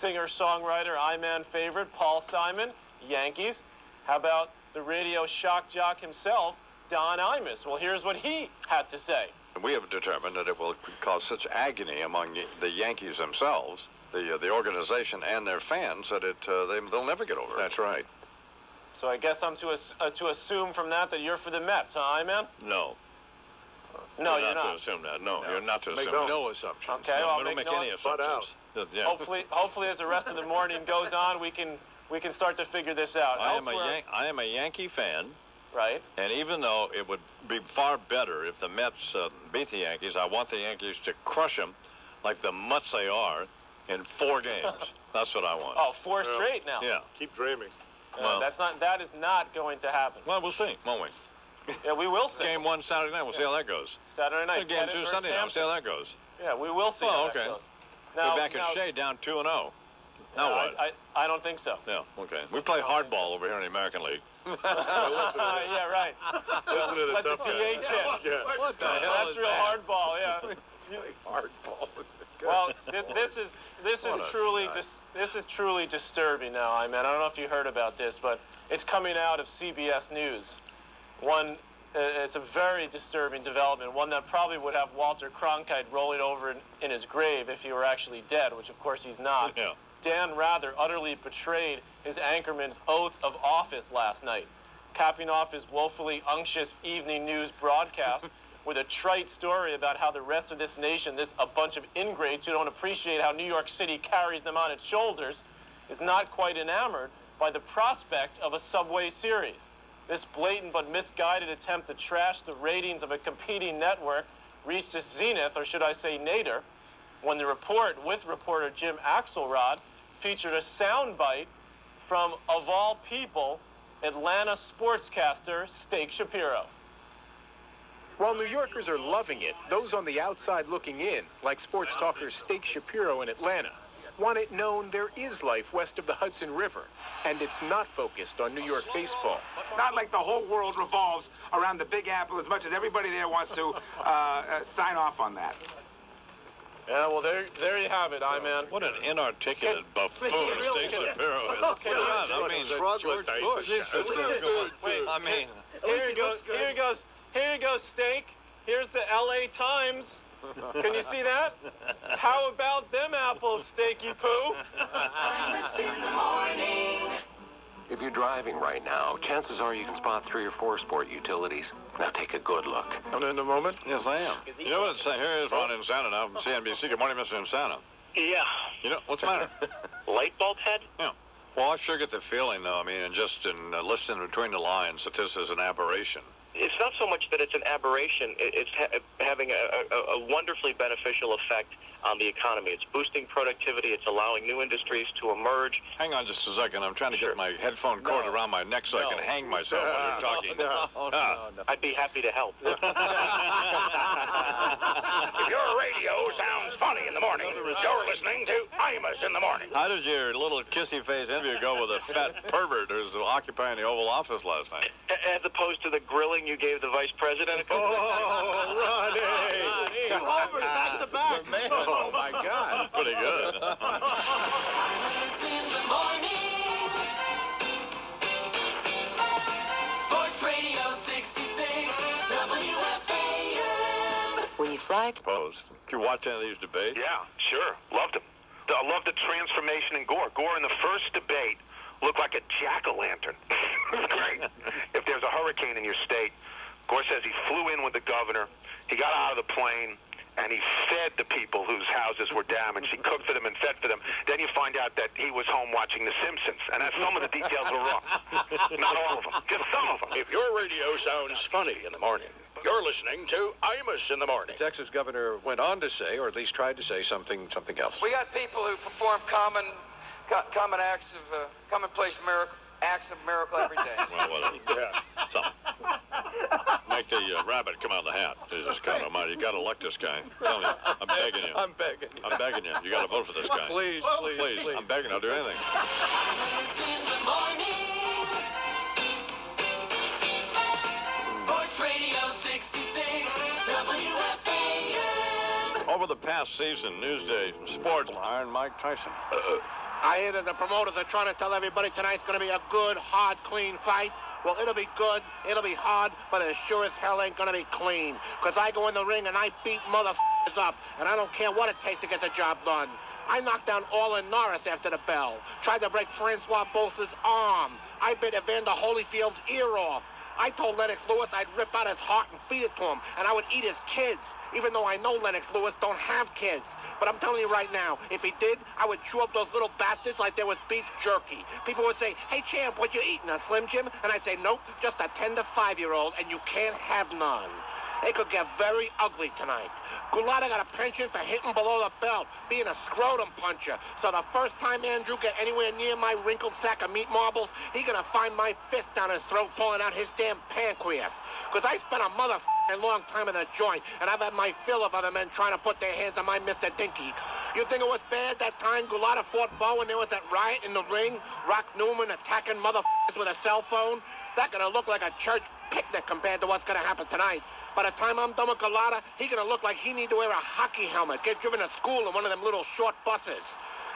Singer-songwriter I-Man favorite Paul Simon, Yankees. How about the radio shock jock himself, Don Imus? Well, here's what he had to say. We have determined that it will cause such agony among the Yankees themselves, the uh, the organization and their fans, that it uh, they, they'll never get over it. That's right. So I guess I'm to, uh, to assume from that that you're for the Mets, huh, I-Man? No. No, you're you're not, not. to assume that. No, you're not to Make assume. no assumptions. Okay, well, No, I'll make make no- any Butt out. Yeah. Hopefully, hopefully, as the rest of the morning goes on, we can we can start to figure this out. I am a Yan- I am a Yankee fan, right? and even though it would be far better if the Mets uh, beat the Yankees, I want the Yankees to crush them like the mutts they are in four games. That's what I want. Oh, four Yeah. straight now. Yeah. Keep dreaming. Uh, Well- that's not. That is not going to happen. Well, we'll see, won't we? Yeah, we will see. Game one Saturday night. We'll see how that goes. Saturday night. Game two Sunday night. We'll see how that goes. Yeah, we will see. Oh, how okay. That goes. Now, We're back now, at Shea down two and zero. no, Now what? I, I, I don't think so. Yeah. Okay. We play hardball over here in the American League. yeah, right. Listen to the tough guy. DH in. Yeah. What the That's hell is real that? hardball. Yeah. Hardball. Well, thi- this is this is truly dis- this is truly disturbing now. I mean, I don't know if you heard about this, but it's coming out of CBS News. One, uh, it's a very disturbing development. One that probably would have Walter Cronkite rolling over in, in his grave if he were actually dead, which of course he's not. Yeah. Dan Rather utterly betrayed his anchorman's oath of office last night, capping off his woefully unctuous evening news broadcast with a trite story about how the rest of this nation, this a bunch of ingrates who don't appreciate how New York City carries them on its shoulders, is not quite enamored by the prospect of a Subway series. This blatant but misguided attempt to trash the ratings of a competing network reached its zenith, or should I say nadir, when the report with reporter Jim Axelrod featured a soundbite from, of all people, Atlanta sportscaster Steak Shapiro. While New Yorkers are loving it, those on the outside looking in, like sports talker Steak Shapiro in Atlanta, want it known there is life west of the Hudson River, and it's not focused on New York baseball. Not like the whole world revolves around the Big Apple as much as everybody there wants to uh, uh, sign off on that. Yeah, well, there, there you have it, I oh, man. What an inarticulate buffoon Steak Shapiro is. Okay, Come on, I mean, George George Bush. Jesus, Wait, I mean, here he goes. Here he goes. Here you go, Steak. Here's the L.A. Times. Can you see that? How about them apples, Steaky Poo? If you're driving right now, chances are you can spot three or four sport utilities. Now take a good look. And in a moment? Yes, I am. You know what? Say, here is Ron Insana now from CNBC. Good morning, Mr. Insana. Yeah. You know, what's the matter? Light bulb head? Yeah. Well, I sure get the feeling, though, I mean, and just in uh, listening between the lines, that this is an aberration. It's not so much that it's an aberration. It's ha- having a, a, a wonderfully beneficial effect on the economy. It's boosting productivity. It's allowing new industries to emerge. Hang on just a second. I'm trying to get my headphone cord around my neck so I can hang myself while you're talking. Ah. I'd be happy to help. If your radio sounds funny in the morning, you're listening to Imus in the morning. How did your little kissy face interview go with a fat pervert who's occupying the Oval Office last night? A- As opposed to the grilling you gave the vice president. a couple Oh, Ronnie! Two homers back to back. Oh, my God. Pretty good. Sports Radio 66, WFAN. When you fly, Suppose. Did you watch any of these debates? Yeah, sure. Loved him. I loved the transformation in Gore. Gore in the first debate looked like a jack-o'-lantern. great. if there's a hurricane in your state, Gore says he flew in with the governor. He got out of the plane and he fed the people whose houses were damaged. He cooked for them and fed for them. Then you find out that he was home watching The Simpsons, and that some of the details were wrong. Not all of them, just some of them. If your radio sounds funny in the morning, you're listening to Imus in the morning. Texas governor went on to say, or at least tried to say, something something else. We got people who perform common, co- common acts of, uh, commonplace miracle, acts of miracle every day. Well, whatever. Yeah. Something. Make the uh, rabbit come out of the hat. Jesus God Almighty. You got to elect this guy. I'm telling you. I'm begging you. I'm begging you. I'm begging you. You got to vote for this guy. Please, please, please. please. I'm begging. I'll do anything. Sports Radio 66, WFAN. Over the past season, Newsday Sports, Iron Mike Tyson. I hear that the promoters are trying to tell everybody tonight's going to be a good, hard, clean fight. Well, it'll be good, it'll be hard, but it sure as hell ain't to be clean. Because I go in the ring and I beat motherfuckers up, and I don't care what it takes to get the job done. I knocked down Orlin Norris after the bell. Tried to break Francois Botha's arm. I bit Evander Holyfield's ear off. I told Lennox Lewis I'd rip out his heart and feed it to him, and I would eat his kids, even though I know Lennox Lewis don't have kids. But I'm telling you right now, if he did, I would chew up those little bastards like there was beef jerky. People would say, hey, champ, what you eating, a Slim Jim? And I'd say, nope, just a 10 to 5-year-old, and you can't have none. It could get very ugly tonight. Golota got a penchant for hitting below the belt, being a scrotum puncher. So the first time Andrew get anywhere near my wrinkled sack of meat marbles, he gonna find my fist down his throat pulling out his damn pancreas. Cause I spent a motherfucking long time in the joint, and I've had my fill of other men trying to put their hands on my Mr. Dinky. You think it was bad that time Golota fought Bowe and there was that riot in the ring? Rock Newman attacking motherfuckers with a cell phone? That gonna look like a church picnic compared to what's gonna happen tonight. By the time I'm done with Golota, he gonna look like he need to wear a hockey helmet, get driven to school in one of them little short buses.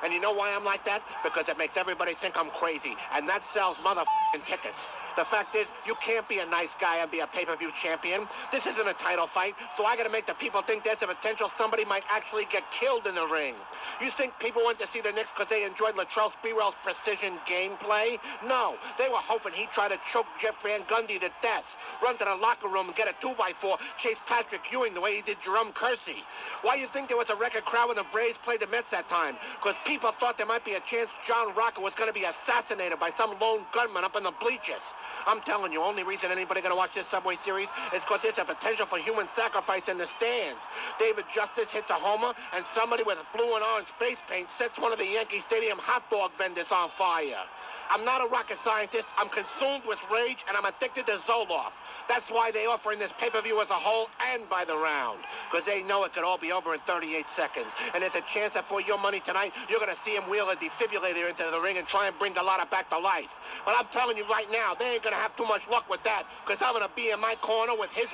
And you know why I'm like that? Because it makes everybody think I'm crazy, and that sells motherfucking tickets. The fact is, you can't be a nice guy and be a pay-per-view champion. This isn't a title fight, so I gotta make the people think there's a potential somebody might actually get killed in the ring. You think people went to see the Knicks because they enjoyed Latrell Sprewell's precision gameplay? No, they were hoping he'd try to choke Jeff Van Gundy to death, run to the locker room and get a 2x4, chase Patrick Ewing the way he did Jerome Kersey. Why do you think there was a record crowd when the Braves played the Mets that time? Because people thought there might be a chance John Rocker was going to be assassinated by some lone gunman up in the bleachers. I'm telling you, only reason anybody gonna watch this Subway Series is because there's a potential for human sacrifice in the stands. David Justice hits a homer, and somebody with blue and orange face paint sets one of the Yankee Stadium hot dog vendors on fire. I'm not a rocket scientist. I'm consumed with rage, and I'm addicted to Zoloft. That's why they're offering this pay-per-view as a whole and by the round. Because they know it could all be over in 38 seconds. And there's a chance that for your money tonight, you're going to see him wheel a defibrillator into the ring and try and bring Golota back to life. But I'm telling you right now, they ain't going to have too much luck with that. Because I'm going to be in my corner with his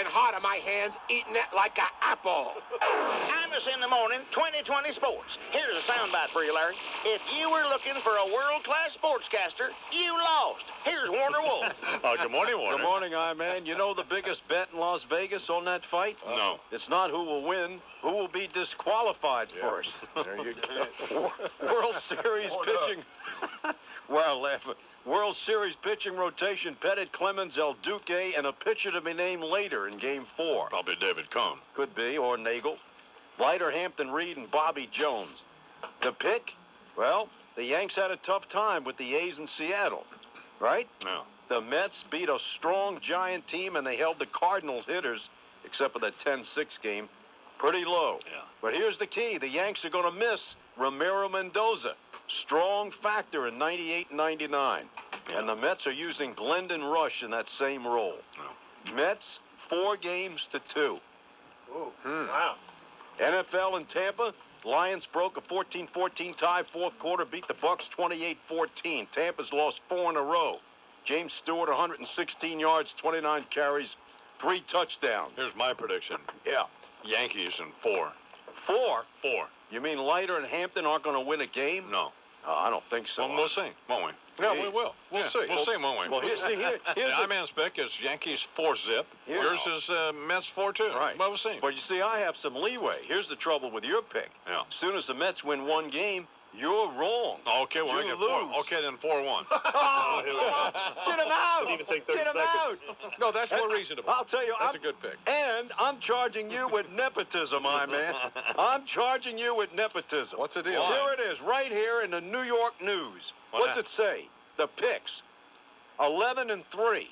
motherfucking heart in my hands, eating it like an apple. Imus in the morning, 2020 sports. Here's a soundbite for you, Larry. If you were looking for a world-class sportscaster, you lost. Here's Warner Wolf. Uh, good morning, Warner. Good morning, I man. You know the biggest bet in Las Vegas on that fight? No. It's not who will win, who will be disqualified first. There you go. World Series Oh, no. pitching. well, laugh. World Series pitching rotation: Pettitte, Clemens, El Duque, and a pitcher to be named later in Game Four. Probably David Cone. Could be, or Neagle. Leiter, Hampton Reed, and Bobby Jones. The pick? Well, the Yanks had a tough time with the A's in Seattle, right? No. The Mets beat a strong Giant team, and they held the Cardinals hitters, except for that 10-6 game, pretty low. Yeah. But here's the key. The Yanks are going to miss Ramiro Mendoza. Strong factor in 98 and 99. And the Mets are using Glendon Rusch in that same role. Mets, four games to two. Hmm. Wow. NFL in Tampa, Lions broke a 14-14 tie fourth quarter, beat the Bucks 28-14. Tampa's lost four in a row. James Stewart, 116 yards, 29 carries, three touchdowns. Here's my prediction. Yeah. Yankees in four. Four? Four. You mean Leiter and Hampton aren't going to win a game? No. Oh, I don't think so. Well, we'll see, won't we? Yeah, we will. We'll Yeah. see. We'll Well- see, won't we? well, here- see, here- here's yeah, the- I'm man's pick is Yankees four zip. Here's- Yours is uh, Mets four two. Right. Well, we'll see. But you see, I have some leeway. Here's the trouble with your pick. Yeah. As soon as the Mets win one game, you're wrong. Oh, okay, well, you I get lose. four. Okay, then four one. Oh. Get him out. Didn't even take 30 Get him seconds. out. No, that's more And reasonable. I'll tell you, That's I'm, a good pick. And I'm charging you with nepotism, my man. I'm charging you with nepotism. What's the deal? Here it is, right here in the New York News. What What's hap- it say? The picks. 11 and 3,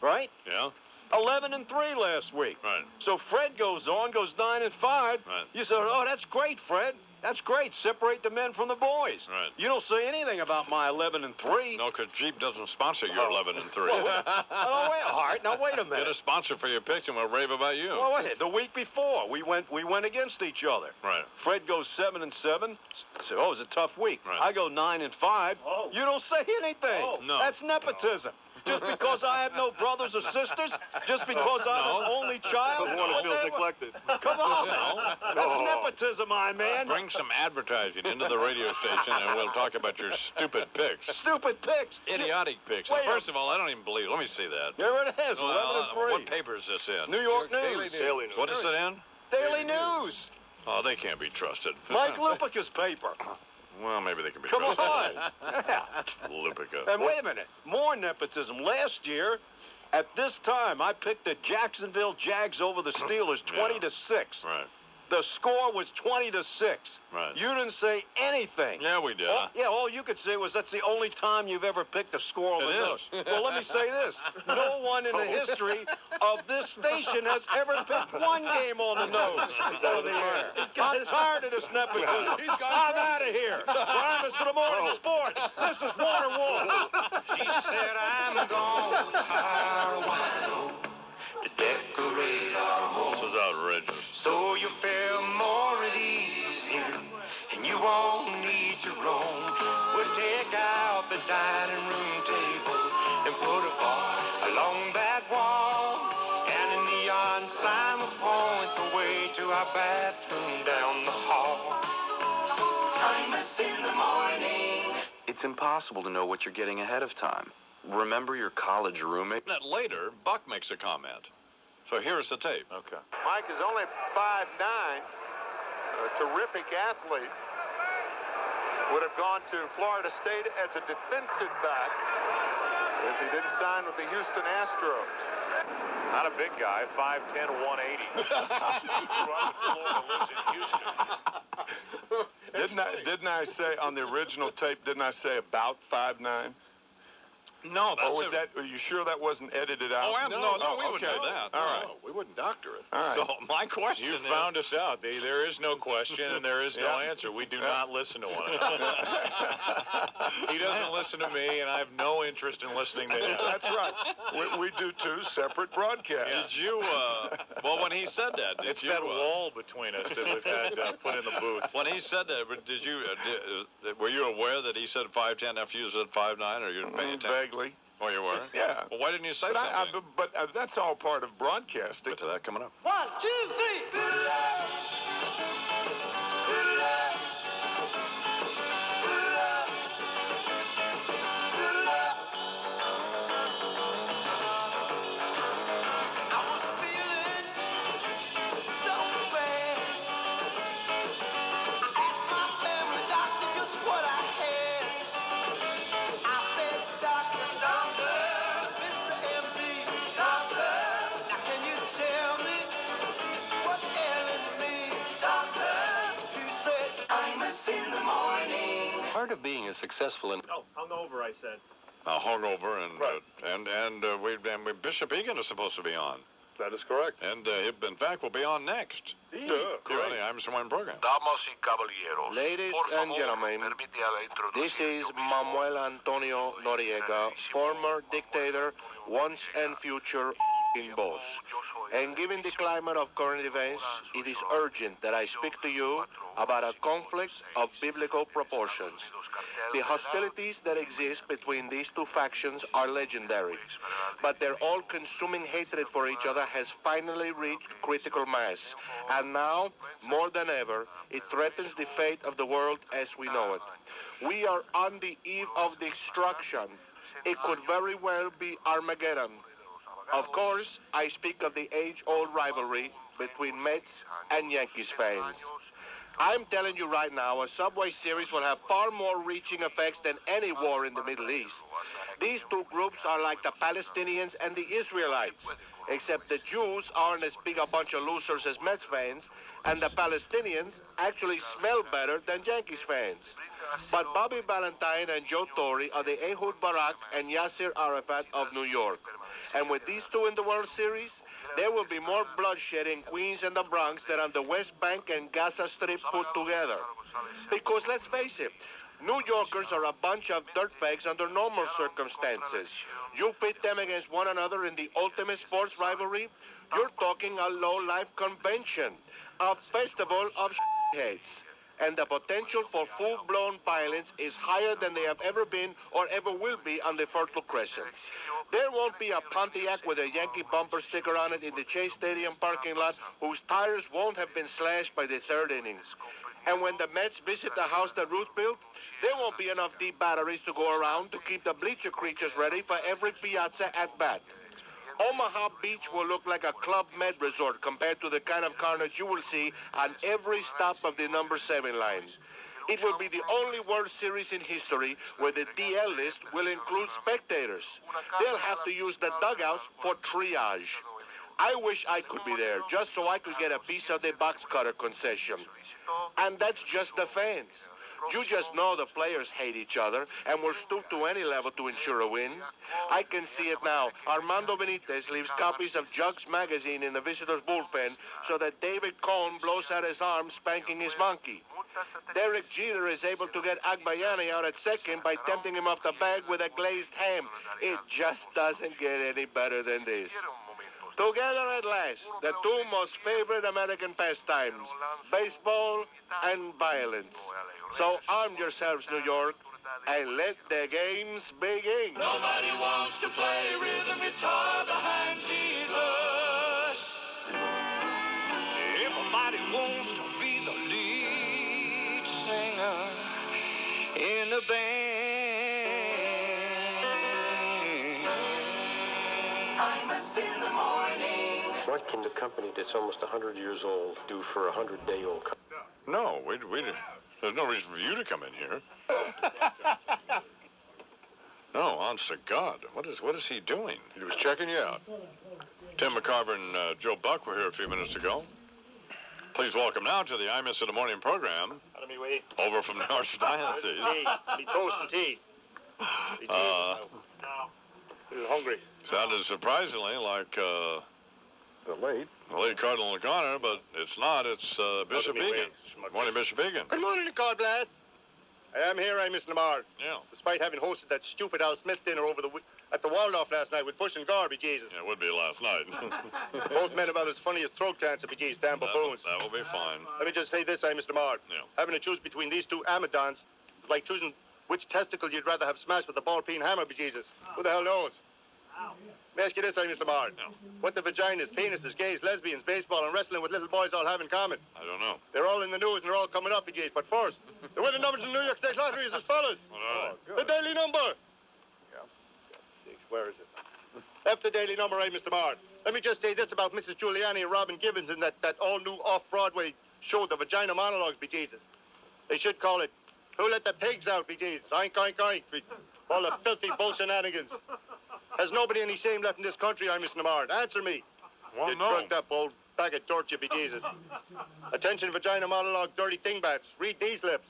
right? Yeah. 11 and 3 last week. Right. So Fred goes on, goes 9 and 5. Right. You said, oh, that's great, Fred. That's great. Separate the men from the boys. Right. You don't say anything about my 11 and 3. No, because Jeep doesn't sponsor your 11 and three. Well, wait, oh, wait, all right. Now wait a minute. Get a sponsor for your picks, and we'll rave about you. Well, wait. The week before, we went we went against each other. Right. Fred goes seven and seven. So, oh, it was a tough week. Right. I go nine and five. Oh. You don't say anything. Oh. No. That's nepotism. Just because I have no brothers or sisters, just because I'm No. an only child. whatever. Come on. No. That's nepotism, my man. Bring some advertising into the radio station, and we'll talk about your stupid picks. Stupid picks. Idiotic picks. Wait first of all, I don't even believe. it. Let me see that. There it is. Well, Eleven and uh, three. what paper is this in? New York News. Daily News. What is it in? Daily News. Oh, they can't be trusted. Mike Lupica's paper. Well, maybe they can be Come trusted. on. Yeah. Lupica. And wait a minute, more nepotism. Last year, at this time, I picked the Jacksonville Jags over the Steelers, twenty Yeah. to six. Right. The score was twenty to six. Right. You didn't say anything. Yeah, we did. All, yeah, all you could say was that's the only time you've ever picked a score over It those. is. Well, let me say this: no one in the oh. history of this station has ever picked one game on the nose on the air. I'm tired of this nepotism. He's got I'm out of here. Primus to the morning oh. sport. This is Warner Wolf. She said, I'm gone hire a wino to decorate our home. This is outrageous. So dining room table and put a bar along that wall. And a neon sign will point the way to our bathroom down the hall. Primus in the morning. It's impossible to know what you're getting ahead of time. Remember your college roommate? That later, Buck makes a comment. So here's the tape. Okay. Mike is only 5'9", a terrific athlete. Would have gone to Florida State as a defensive back if he didn't sign with the Houston Astros. Not a big guy, 5'10", 180. Didn't I, didn't I say on the original tape, didn't I say about five nine? No, that's Or was a- that? Are you sure that wasn't edited out? Oh, I'm- no, no, we okay. wouldn't do that. All right. No, we wouldn't doctor it. All right. So my question You is, found us out. There is no question and there is no Yeah. answer. We do not listen to one another. he doesn't listen to me, and I have no interest in listening to him. That's right. We, we do two separate broadcasts. Did you? Uh, well, when he said that, did It's you? that uh, wall between us that we've had uh, put in the booth. When he said that, did you? Uh, did, uh, were you aware that he said five ten after you said five nine, or you didn't pay attention? Vaguely. Oh, you were. Yeah. Well, why didn't you say But, I, something? I, but uh, that's all part of broadcasting. Get to that coming up. One, two, three. Successful in Oh, hungover, I said. Uh, hungover and uh, and and uh, we and we, Bishop Egan is supposed to be on. That is correct. And uh, he- in fact, we'll be on next. Yeah, Here on the I'm One program. Damas y caballeros. Ladies and gentlemen, this is Manuel Antonio Noriega, former dictator, once and future in boss. And given the climate of current events, it is urgent that I speak to you about a conflict of biblical proportions. The hostilities that exist between these two factions are legendary, but their all-consuming hatred for each other has finally reached critical mass, and now, more than ever, it threatens the fate of the world as we know it. We are on the eve of destruction. It could very well be Armageddon. Of course, I speak of the age-old rivalry between Mets and Yankees fans. I'm telling you right now, a Subway series will have far more reaching effects than any war in the Middle East. These two groups are like the Palestinians and the Israelites, except the Jews aren't as big a bunch of losers as Mets fans, and the Palestinians actually smell better than Yankees fans. But Bobby Valentine and Joe Torre are the Ehud Barak and Yasser Arafat of New York. And with these two in the World Series, there will be more bloodshed in Queens and the Bronx than on the West Bank and Gaza Strip put together. Because let's face it, New Yorkers are a bunch of dirtbags under normal circumstances. You pit them against one another in the ultimate sports rivalry, you're talking a low-life convention, a festival of heads. And the potential for full-blown violence is higher than they have ever been or ever will be on the Fertile Crescent. There won't be a Pontiac with a Yankee bumper sticker on it in the Shea Stadium parking lot whose tires won't have been slashed by the third innings. And when the Mets visit the house that Ruth built, there won't be enough deep batteries to go around to keep the bleacher creatures ready for every piazza at bat. Omaha Beach will look like a Club Med resort compared to the kind of carnage you will see on every stop of the number seven line. It will be the only World Series in history where the DL list will include spectators. They'll have to use the dugouts for triage. I wish I could be there just so I could get a piece of the box cutter concession. And that's just the fans. You just know the players hate each other and will stoop to any level to ensure a win. I can see it now. Armando Benitez leaves copies of Jugs magazine in the visitors' bullpen so that David Cone blows out his arm spanking his monkey. Derek Jeter is able to get Agbayani out at second by tempting him off the bag with a glazed ham. It just doesn't get any better than this. Together at last, the two most favorite American pastimes, baseball and violence. So arm yourselves, New York, and let the games begin. Nobody wants to play rhythm guitar behind Jesus. Can the company that's almost 100 years old do for a 100-day-old company? No, we, we, there's no reason for you to come in here. no, honest to God, what is what is he doing? He was checking you out. Tim McCarver and uh, Joe Buck were here a few minutes ago. Please welcome now to the Imus in the Morning program, Out me way. over from the Archdiocese. Tea. Be toast and tea. Uh, A little hungry. Sounded surprisingly like uh, the late. the late Cardinal O'Connor, but it's not. It's uh, Bishop me Good Morning, Bishop Egan. Good morning, God bless. I am here, I'm Miss Lamar. Yeah. Despite having hosted that stupid Al Smith dinner over the at the Waldorf last night with Bush and Gore, be Jesus. Yeah, it would be last night. Both men about as funny as throat cancer, be Jesus, damn that, will, buffoons. that will be fine. Let me just say this, I'm Mr. Lamar. Yeah. Having to choose between these two Amadons is like choosing which testicle you'd rather have smashed with a ball peen hammer, be Jesus. Who the hell knows? Let me ask you this, I'm Mr. Lamar. What the vaginas, penises, gays, lesbians, baseball, and wrestling with little boys all have in common? I don't know. They're all in the news and they're all coming up, be Jesus. But first, the winning numbers in the New York State Lottery is as follows. All right. The daily number. Yeah. Where is it? F the daily number, eh, Mr. Marr. Let me just say this about Mrs. Giuliani and Robin Givens in that, that all-new off-Broadway show, The Vagina Monologues, be Jesus. They should call it, Who Let the Pigs Out, be Jesus. Oink, oink, oink. All the filthy bull shenanigans. Has nobody any shame left in this country, I, Mr. Namard? Answer me. Well, you no. drugged up old bag of dirt, you Attention, vagina monologue, dirty thingbats. Read these lips.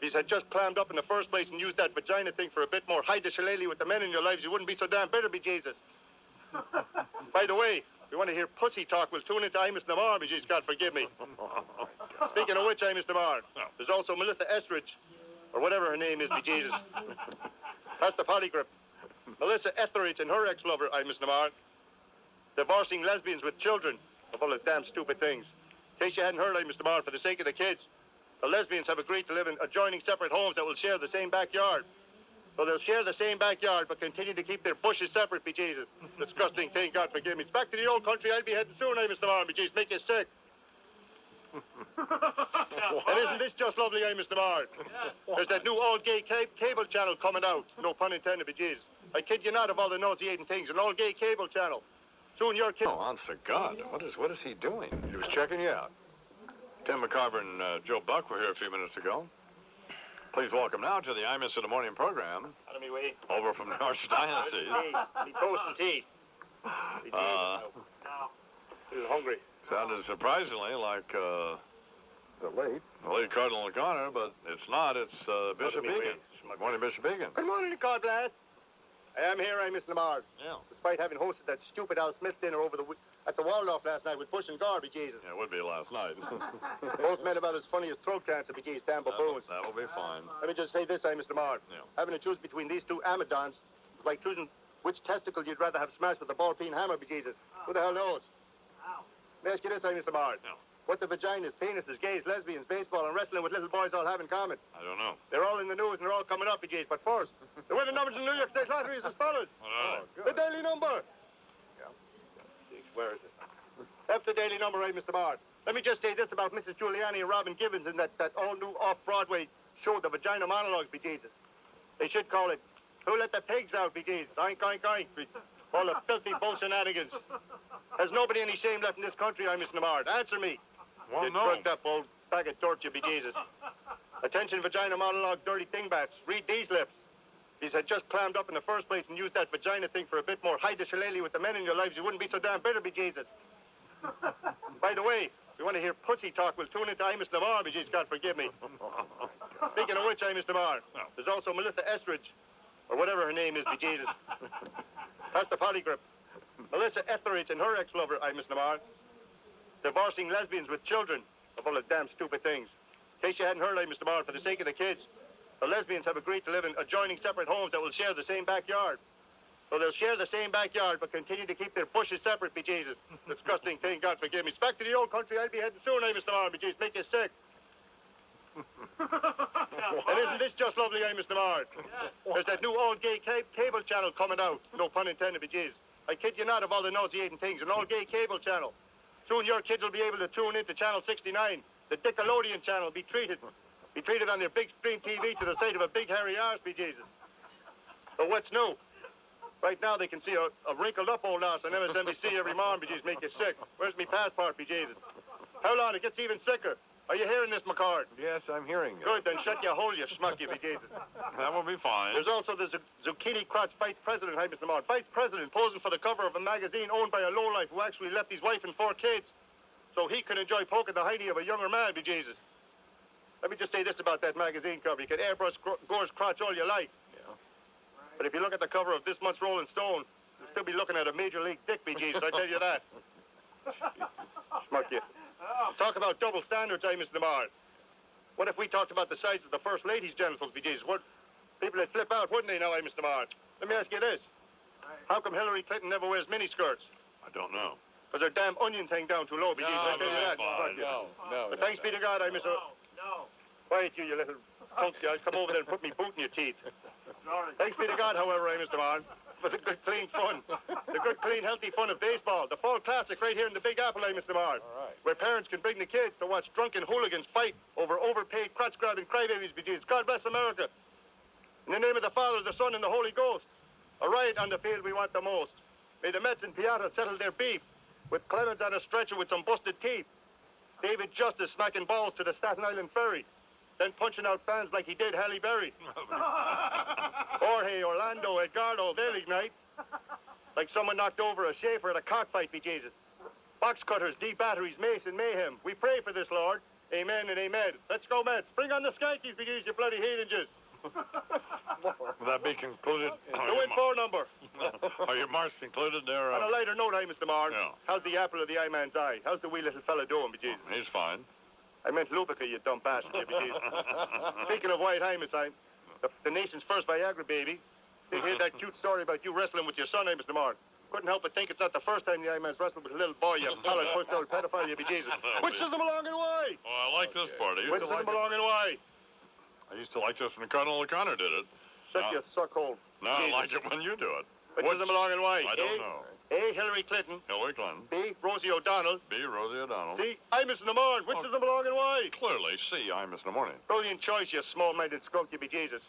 These had just clammed up in the first place and used that vagina thing for a bit more. Hide the shillelagh with the men in your lives. You wouldn't be so damn bitter, be Jesus. By the way, if you want to hear pussy talk, we'll tune into Imus Namar, be Jesus, God forgive me. Speaking of which, Imus Namar, oh. there's also Melissa Estridge, or whatever her name is, be Jesus. That's the polygrip. Melissa Etheridge and her ex-lover, Imus Namar, divorcing lesbians with children of all the damn stupid things. In case you hadn't heard, I Mr. Marr, for the sake of the kids, the lesbians have agreed to live in adjoining separate homes that will share the same backyard. So they'll share the same backyard, but continue to keep their bushes separate, be Jesus. Disgusting thing, God forgive me. It's back to the old country. I'll be heading soon, eh, Mr. Marr, be Jesus. Make you sick. and isn't this just lovely, eh, Mr. Marr? There's that new all-gay ca- cable channel coming out. No pun intended, be Jesus. I kid you not of all the nauseating things. An all-gay cable channel. Soon your kid... Oh, honest to God. What is, what is he doing? He was checking you out. Tim McCarver and uh, Joe Buck were here a few minutes ago. Please welcome now to the Imus in the Morning program, Out me way. over from the Archdiocese. Tea. Me toast and tea. Me tea. Uh, A hungry. sounded surprisingly like uh, The late. the late Cardinal O'Connor, but it's not. It's uh, Bishop me Egan. Morning, Bishop Egan. Good morning, God bless. I am here, I'm Miss Lamar. Yeah. Despite having hosted that stupid Al Smith dinner over the wi- at the Waldorf last night with Bush and be Jesus. Yeah, it would be last night. Both men about as funny as throat cancer, be Jesus, damn will, that will be fine. Let me just say this, eh, I'm Mr. Lamar. Yeah. Having to choose between these two Amadons is like choosing which testicle you'd rather have smashed with a ball peen hammer, be Jesus. Who the hell knows? Let me ask you this, eh, I'm Mr. Lamar. Yeah. What the vaginas, penises, gays, lesbians, baseball, and wrestling with little boys all have in common? I don't know. They're all in the news and they're all coming up, BJs. But first, the winning numbers in New York State Lottery is as follows. Right. The daily number. Where is it? F the daily number, eh, Mr. Bard. Let me just say this about Mrs. Giuliani and Robin Givens in that, that all-new off-Broadway show, The Vagina Monologues, be Jesus. They should call it, Who Let the Pigs Out, be Jesus. Oink, oink, oink. All the filthy bull shenanigans. Has nobody any shame left in this country, I'm Mr. Namard? Answer me. Well, you no. drugged up old bag of you be Jesus. Attention, vagina monologue, dirty thingbats. Read these lips. These had just clammed up in the first place and used that vagina thing for a bit more. Hide the shillelagh with the men in your lives. You wouldn't be so damn bitter, be Jesus. By the way, if you want to hear pussy talk, we'll tune into Imus Lamar, be Jesus, God forgive me. Speaking of which, Imus Lamar, there's also Melissa Estridge, or whatever her name is, be Jesus. That's the polygrip. Melissa Etheridge and her ex-lover, Imus Lamar, divorcing lesbians with children of all the damn stupid things. In case you hadn't heard, Mr. Marr, for the sake of the kids, the lesbians have agreed to live in adjoining separate homes that will share the same backyard. So they'll share the same backyard, but continue to keep their bushes separate, be Jesus. Disgusting thing, God forgive me. It's back to the old country. I'll be heading soon, eh, Mr. Marr, be Jesus. Make you sick. and isn't this just lovely, eh, Mr. Marr? There's that new all-gay ca- cable channel coming out. No pun intended, be Jesus. I kid you not of all the nauseating things. An all-gay cable channel. Soon your kids will be able to tune into Channel 69. The Nickelodeon channel be treated. Be treated on their big screen TV to the sight of a big hairy arse, be Jesus. But what's new? Right now they can see a, a wrinkled up old arse on MSNBC every morning, be Jesus, make you sick. Where's me passport, be Jesus? How long? It gets even sicker. Are you hearing this, McCord? Yes, I'm hearing. Good, then shut your hole, you schmuck, you be Jesus. That will be fine. There's also the zu- zucchini crotch vice president, hi, Mr. Mott. Vice president posing for the cover of a magazine owned by a lowlife who actually left his wife and four kids so he can enjoy poking the hiney of a younger man, be Jesus. Let me just say this about that magazine cover. You can airbrush Gro- Gore's crotch all you like. Yeah. But if you look at the cover of this month's Rolling Stone, you'll still be looking at a major league dick, be Jesus, I tell you that. Smuck you. Talk about double standards, eh, Mr. Lamar? What if we talked about the size of the First Lady's genitals, be Jesus? What? People would flip out, wouldn't they, now, eh, Mr. Lamar? Let me ask you this. How come Hillary Clinton never wears miniskirts? I don't know. Because her damn onions hang down too low, be No, Jesus, I tell you that. fine. Smuck you. No, no, But no, thanks be to God, I, Mr. No. Quiet you, you little punk. I'll come over there and put me boot in your teeth. Thanks be to God, however, eh, Mr. Marn, for the good, clean fun. The good, clean, healthy fun of baseball. The fall classic right here in the Big Apple, eh, Mr. Marn? Where parents can bring the kids to watch drunken hooligans fight over overpaid, crotch-grabbing crybabies, be Jesus. God bless America. In the name of the Father, the Son, and the Holy Ghost. A riot on the field we want the most. May the Mets and Piata settle their beef. With Clemens on a stretcher with some busted teeth. David Justice smacking balls to the Staten Island ferry. Then punching out fans like he did Halle Berry. Jorge, Orlando, Edgardo, they'll ignite. Like someone knocked over a Schaefer at a cockfight, be Jesus. Box cutters, deep batteries, mace, and mayhem. We pray for this, Lord. Amen and amen. Let's go, Mets. Bring on the skankies, be Jesus, you bloody heathen heathenges. Will that be concluded? The win four number. Are your marks concluded there? On a Uh, lighter note, hey, Mr. Marr. Yeah. How's the apple of the eye man's eye? How's the wee little fella doing, be Jesus? he's fine. I meant Lupica, you dumb bastard, you be Jesus. Speaking of white Hymus, I, the, the nation's first Viagra baby. They hear that cute story about you wrestling with your son, eh, Mr. Marr? Couldn't help but think it's not the first time the I-man's wrestled with a little boy, you pallid pushed old pedophile, you be Jesus. Which does them belong and why? Oh, I like this part. I Which to does like belong and why? I used to like this when Colonel O'Connor did it. Suck Now- your suckhole. Now I Jesus. like it when you do it. Which does them belong and why? I don't A, know. A, Hillary Clinton. Hillary Clinton. B, Rosie O'Donnell. B, Rosie O'Donnell. C, Imus in the morning. Which oh. does them belong and why? Clearly, C, Imus in the morning. Brilliant choice, you small-minded skunk, you be Jesus.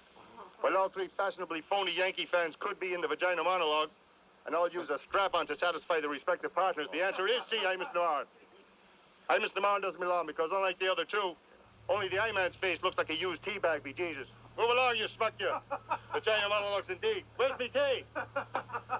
While all three fashionably phony Yankee fans could be in the vagina monologues, and all use a strap-on to satisfy their respective partners, the answer is C, Imus Namar. Imus Namar doesn't belong because, unlike the other two, only the I-man's face looks like a used tea bag, be Jesus. Move along, you smuck you. Vagina monologues indeed. Where's me tea?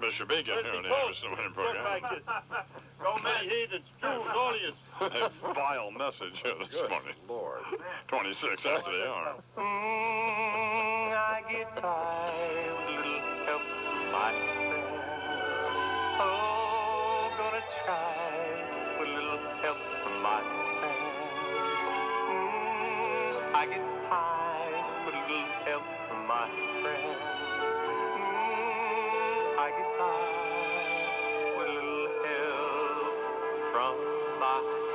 Mr. B getting here in the Imus in the morning program. Bagses. Go, man, heathens, Jews, all of you. A vile message here this morning. Lord. 26 after the hour. Mm, I get by with a little help from my friends. Oh, gonna try with a little help from my I get high with a little help from my friends. Mm, I get high with a little help from my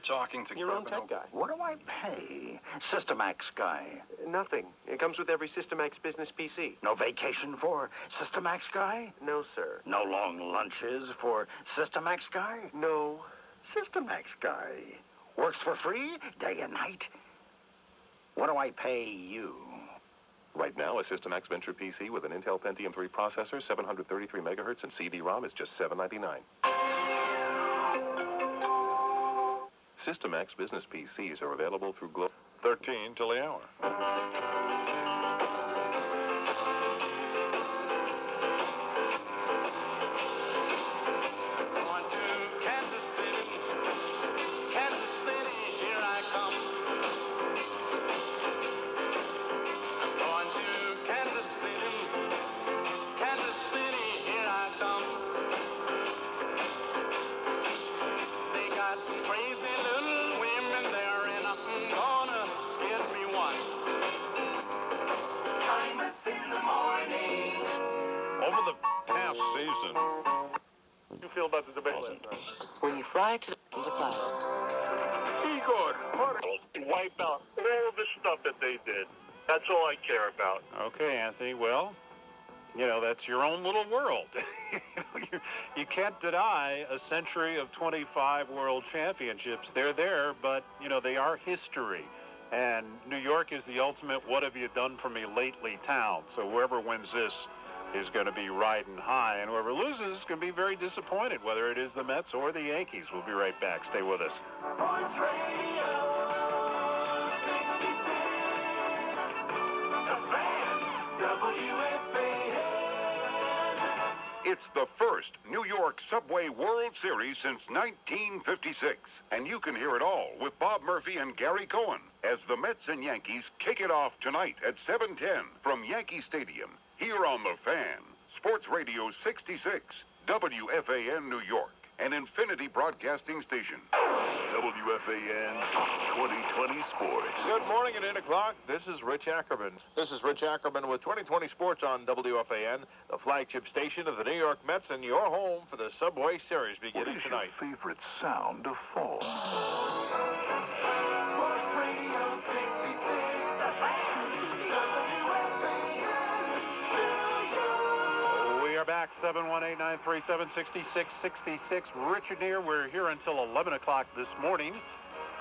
We're talking to Your own tech guy. What do I pay? Systemax guy. Nothing. It comes with every Systemax business PC. No vacation for Systemax guy? No, sir. No long lunches for Systemax guy? No. Systemax guy. Works for free, day and night. What do I pay you? Right now, a Systemax Venture PC with an Intel Pentium 3 processor, 733 megahertz, and CD-ROM is just $799. Systemax business PCs are available through Glo... 13 till the hour. Can't deny a century of 25 world championships. They're there, but, you know, they are history. And New York is the ultimate what have you done for me lately town. So whoever wins this is going to be riding high. And whoever loses is going to be very disappointed, whether it is the Mets or the Yankees. We'll be right back. Stay with us. It's the first New York Subway World Series since 1956. And you can hear it all with Bob Murphy and Gary Cohen as the Mets and Yankees kick it off tonight at 7:10 from Yankee Stadium here on the Fan, Sports Radio 66, WFAN New York, an Infinity Broadcasting station. WFAN 2020 Sports. Good morning at 8 o'clock. This is Rich Ackerman. This is Rich Ackerman with 2020 Sports on WFAN, the flagship station of the New York Mets, and your home for the Subway Series beginning What is tonight. your favorite sound of fall? Back, 718-937-6666. Richard here. We're here until 11 o'clock this morning.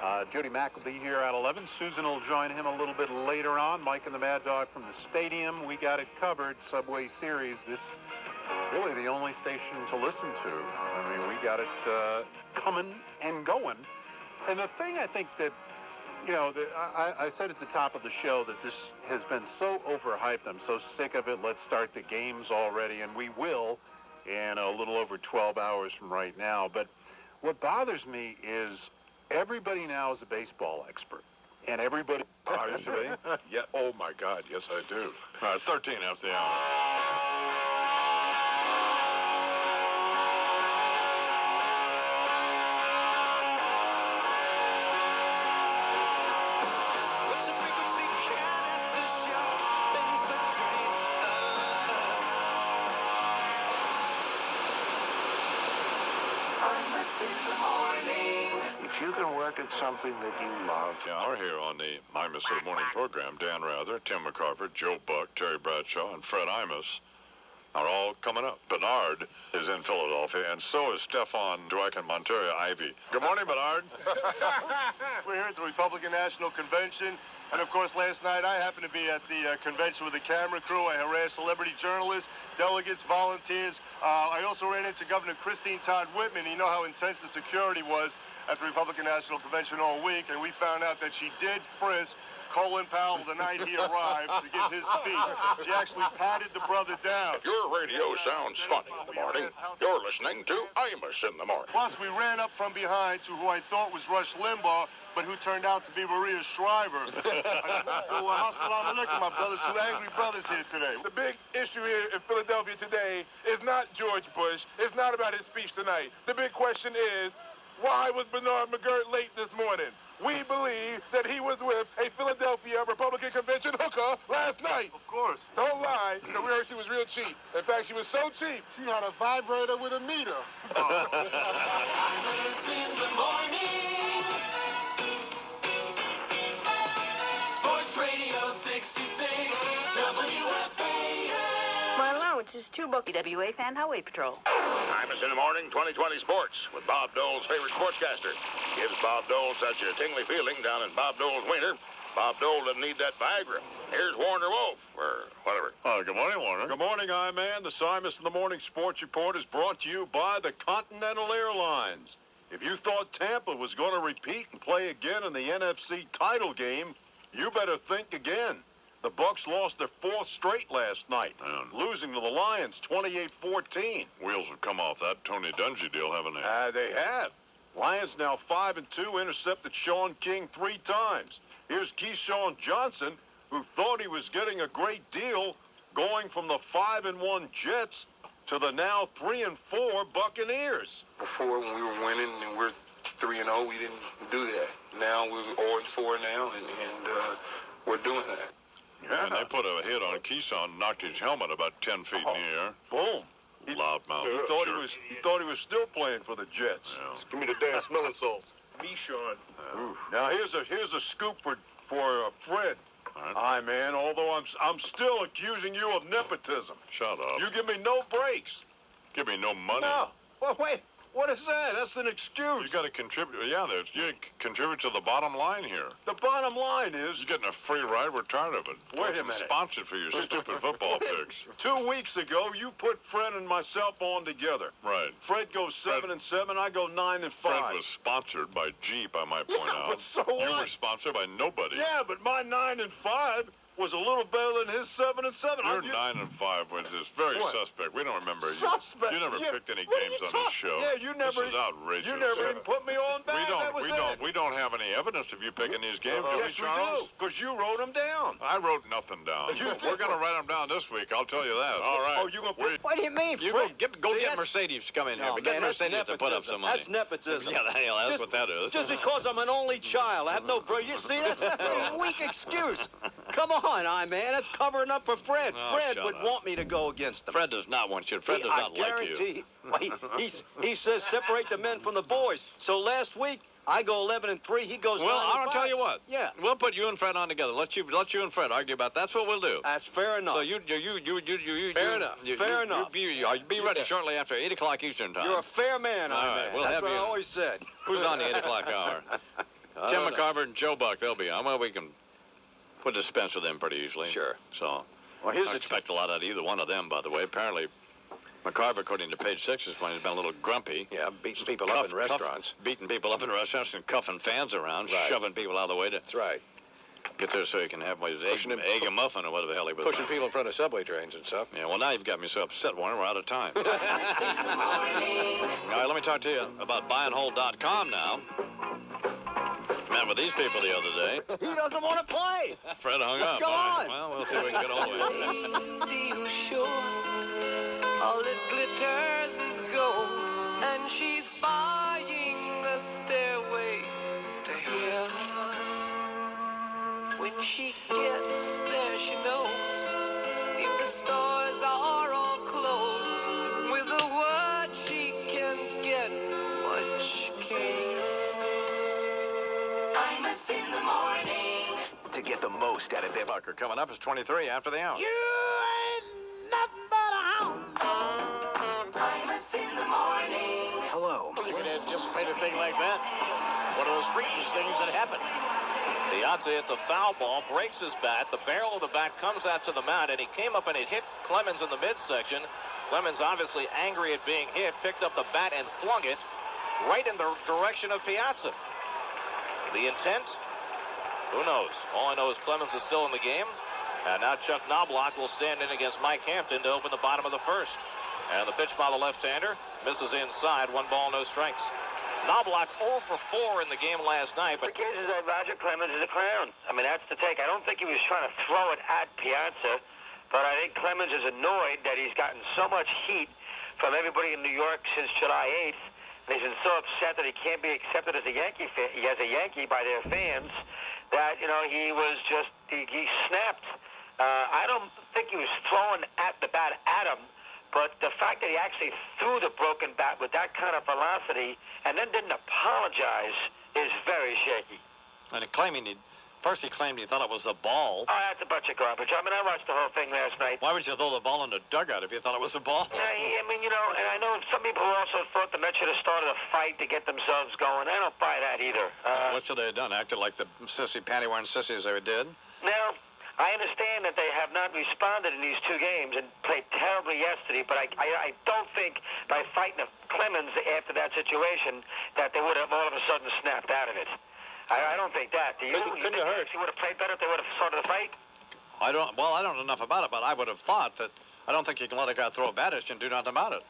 Uh, Jody Mack will be here at 11. Susan will join him a little bit later on. Mike and the Mad Dog from the stadium. We got it covered. Subway Series. This really the only station to listen to. I mean, we got it uh, coming and going. And the thing I think that you know, the, I, I said at the top of the show that this has been so overhyped. I'm so sick of it. Let's start the games already, and we will in a little over 12 hours from right now. But what bothers me is everybody now is a baseball expert, and everybody. I used to. Yeah. Oh my God. Yes, I do. Right, 13 after the hour. Work at something that you love, Hour here on the Imus of the Morning program. Dan Rather, Tim McCarver, Joe Buck, Terry Bradshaw, and Fred Imus are all coming up. Bernard is in Philadelphia, and so is Stefan Dweck and Monteria Ivy. Good morning, Bernard. We're here at the Republican National Convention. And of course, last night I happened to be at the uh, convention with the camera crew. I harassed celebrity journalists, delegates, volunteers. Uh, I also ran into Governor Christine Todd Whitman. You know how intense the security was at the Republican National Convention all week. And we found out that she did frisk Colin Powell the night he arrived to get his speech. She actually patted the brother down. Your radio sounds funny in the morning. You're listening to Imus in the morning. Plus, we ran up from behind to who I thought was Rush Limbaugh, but who turned out to be Maria Shriver. so, uh, assalamu alaikum, my brothers, two angry brothers here today. The big issue here in Philadelphia today is not George Bush. It's not about his speech tonight. The big question is, why was Bernard McGuirk late this morning? We believe that he was with a Philadelphia Republican convention hooker last night. Of course. Don't lie. We heard she was real cheap. In fact, she was so cheap. She had a vibrator with a meter. Oh. in is two bucks. WA Fan Highway Patrol. Imus in the morning, 2020 Sports, with Bob Dole's favorite sportscaster. Gives Bob Dole such a tingly feeling down in Bob Dole's winter. Bob Dole doesn't need that Viagra. Here's Warner Wolf, or whatever. Oh, good morning, Warner. Good morning, I man. The Simus in the Morning Sports Report is brought to you by the Continental Airlines. If you thought Tampa was going to repeat and play again in the NFC title game, you better think again. The Bucks lost their fourth straight last night, losing to the Lions 28-14. Wheels have come off that Tony Dungy deal, haven't they? Uh, they have. Lions now 5 and 2, intercepted Shaun King three times. Here's Keyshawn Johnson, who thought he was getting a great deal going from the 5 and 1 Jets to the now 3 and 4 Buccaneers. Before, when we were winning and we're three and zero, we didn't do that. Now we're zero and four now, and, and uh, we're doing that. And they put a hit on Keyshawn, knocked his helmet about 10 feet in the air. Boom. Loudmouth. He thought he was he thought he was still playing for the Jets. Give me the damn smelling salts. Me, Sean. Now here's a here's a scoop for for uh, Fred. Hi, man. Although I'm I'm still accusing you of nepotism. Shut up. You give me no breaks. Give me no money. No. Well, wait. What is that? That's an excuse. You got to contribute. Yeah, there's, you contribute to the bottom line here. The bottom line is You're getting a free ride. We're tired of it. Wait a Wasn't minute. Sponsored for your stupid football picks. Two weeks ago, you put Fred and myself on together. Right. Fred goes seven and seven. I go nine and 5. Fred was sponsored by Jeep, I might point Yeah, out. but so you what? were sponsored by nobody. Yeah, but my nine and five was a little better than his seven and seven. Your You- nine and five was just very What? suspect. We don't remember you. Suspect? You never Yeah, picked any games on this show. Yeah, you never. This is outrageous. You never even put me on back. We don't. We it. don't. We don't have any evidence of you picking these games, do yes, we, Charles? we do, because you wrote them down. I wrote nothing down. You We're going to write them down this week. I'll tell you that. Oh, All right. Oh, you gonna We- What do you mean? You go get, go See, get Mercedes to come in here. No, get man, Mercedes to put up some money. That's nepotism. Yeah, hell, that's what that is. Just because I'm an only child, I have no bro. You see, that's a weak excuse. Come on, I man, that's covering up for Fred. Oh, Fred would up. want me to go against him. Fred does not want you. Fred He- does I not like you. guarantee, He, he's- he says separate the men from the boys. So last week I go 11 and three. He goes. Well, and I'll five. tell you what. Yeah. We'll put you and Fred on together. Let you let you and Fred argue about. That's what we'll do. That's fair enough. So you you you you you you you Fair you- enough. You, Fair you, enough. You, you, you, be ready Yeah. shortly after eight o'clock Eastern time. You're a fair man, All I right, man. we'll That's have what you- I always said. Who's on the eight o'clock hour? Tim. McCarver and Joe Buck. They'll be on. Well, we can put dispense with them pretty easily. Sure. So. Well, here's I expect a lot out of either one of them. By the way, apparently. McCarver, according to page six, this morning has been a little grumpy. Yeah, beating people up in restaurants. beating people up in restaurants and cuffing fans around, Right. shoving people out of the way to That's right. get there so he can have his egg, him- egg and muffin or whatever the hell he was. Pushing about. people in front of subway trains and stuff. Yeah, well, now you've got me so upset, Warner. We're out of time. All right, let me talk to you about buyandhold.com now. With these people the other day. He doesn't want to play. Fred hung up. Right, on. Well, we'll see if we can get all the way. Shore, all it glitters is gold, and she's buying the stairway to heaven. When she gets most out of their bucker coming up is 23 after the hour. You ain't nothing but a hound. I'm in the morning. Hello. Look at that, just played a thing like that. One of those freakish things that happen. Piazza it's a foul ball, breaks his bat. The barrel of the bat comes out to the mound, and he came up and it hit Clemens in the midsection. Clemens, obviously angry at being hit, picked up the bat and flung it right in the direction of Piazza. The intent? Who knows? All I know is Clemens is still in the game. And now Chuck Knobloch will stand in against Mike Hampton to open the bottom of the first. And the pitch by the left-hander misses inside. One ball, no strikes. Knobloch 0 for 4 in the game last night, but The case is that Roger Clemens is a clown. I mean, that's the take. I don't think he was trying to throw it at Piazza, but I think Clemens is annoyed that he's gotten so much heat from everybody in New York since July 8th. And he's been so upset that he can't be accepted as a Yankee fan, as a Yankee by their fans that, you know, he was just, he, he snapped. Uh, I don't think he was throwing at the bat at him, but the fact that he actually threw the broken bat with that kind of velocity and then didn't apologize is very shaky. And claiming he, first he claimed he thought it was a ball. Oh, that's a bunch of garbage. I mean, I watched the whole thing last night. Why would you throw the ball in the dugout if you thought it was a ball? Yeah, I mean, you know, and I know some people also thought the Mets should have started a fight to get themselves going. I don't buy that either. Uh, what should they have done? Acted like the sissy panty wearing sissies they did? now, I understand that they have not responded in these two games and played terribly yesterday, but I, I, I don't think by fighting Clemens after that situation that they would have all of a sudden snapped out of it. I, I don't think that. Do you? Couldn't, you think they actually would have played better if they would have started the fight? I don't. Well, I don't know enough about it, but I would have thought that I don't think you can let a guy throw a bat at you and do nothing about it.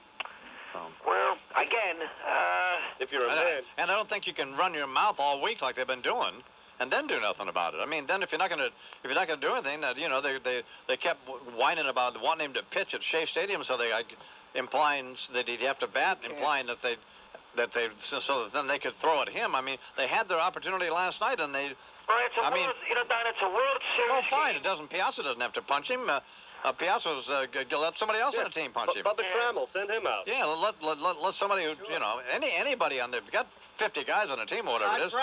Well, again, uh, if you're a man, and I don't think you can run your mouth all week like they've been doing, and then do nothing about it. I mean, then if you're not going to if you're not going to do anything, that you know they they they kept whining about wanting him to pitch at Shea Stadium, so they like, implying that he'd have to bat, implying that they that they so, so that then they could throw at him. I mean, they had their opportunity last night, and they. well, it's a I mean, you know, Don, it's a World Series. well, fine. It doesn't. Piazza doesn't have to punch him. Uh, uh, Piazza's uh, g- g- let somebody else on the team punch him. Bubba Trammell, send him out. Yeah, let, let, let, let somebody who, you know, any anybody on the, got 50 guys on the team or whatever it is.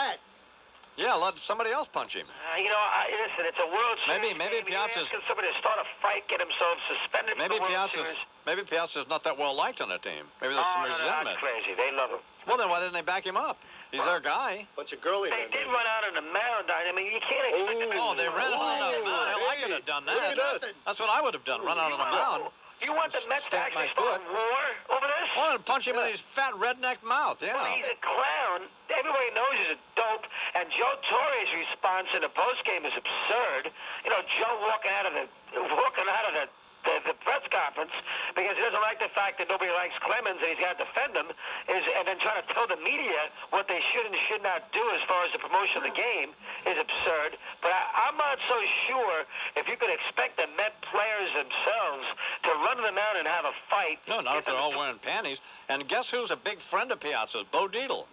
Yeah, let somebody else punch him. Uh, you know, I, listen, it's a World Maybe- Series. maybe game. You're Piazza's- asking somebody to start a fight, get himself suspended Maybe for the World Piazza's, Series. maybe Piazza's not that well liked on the team. Maybe there's oh, some no, no, resentment. that's crazy. They love him. Well, then why didn't they back him up? He's their guy. Bunch of girly They did run out on the mound. I mean, you can't expect them to Oh, they ran out on the mound. Hell, I could have done that. Look at us. That's what I would have done. Run out on the mound. You want the Mets to actually start a war over this? I want to punch him in his fat redneck mouth. Yeah. Well, he's a clown. everybody knows he's a dope. And Joe Torre's response in the postgame is absurd. You know, Joe walking out of the walking out of the the, the press conference because he doesn't like the fact that nobody likes Clemens and he's got to defend him, is and then trying to tell the media what they should and should not do as far as the promotion of the game is absurd. But I, I'm not so sure if you could expect the Met players themselves to run them out and have a fight. No, not if they're all wearing panties. And guess who's a big friend of Piazza's? Bo Dietl.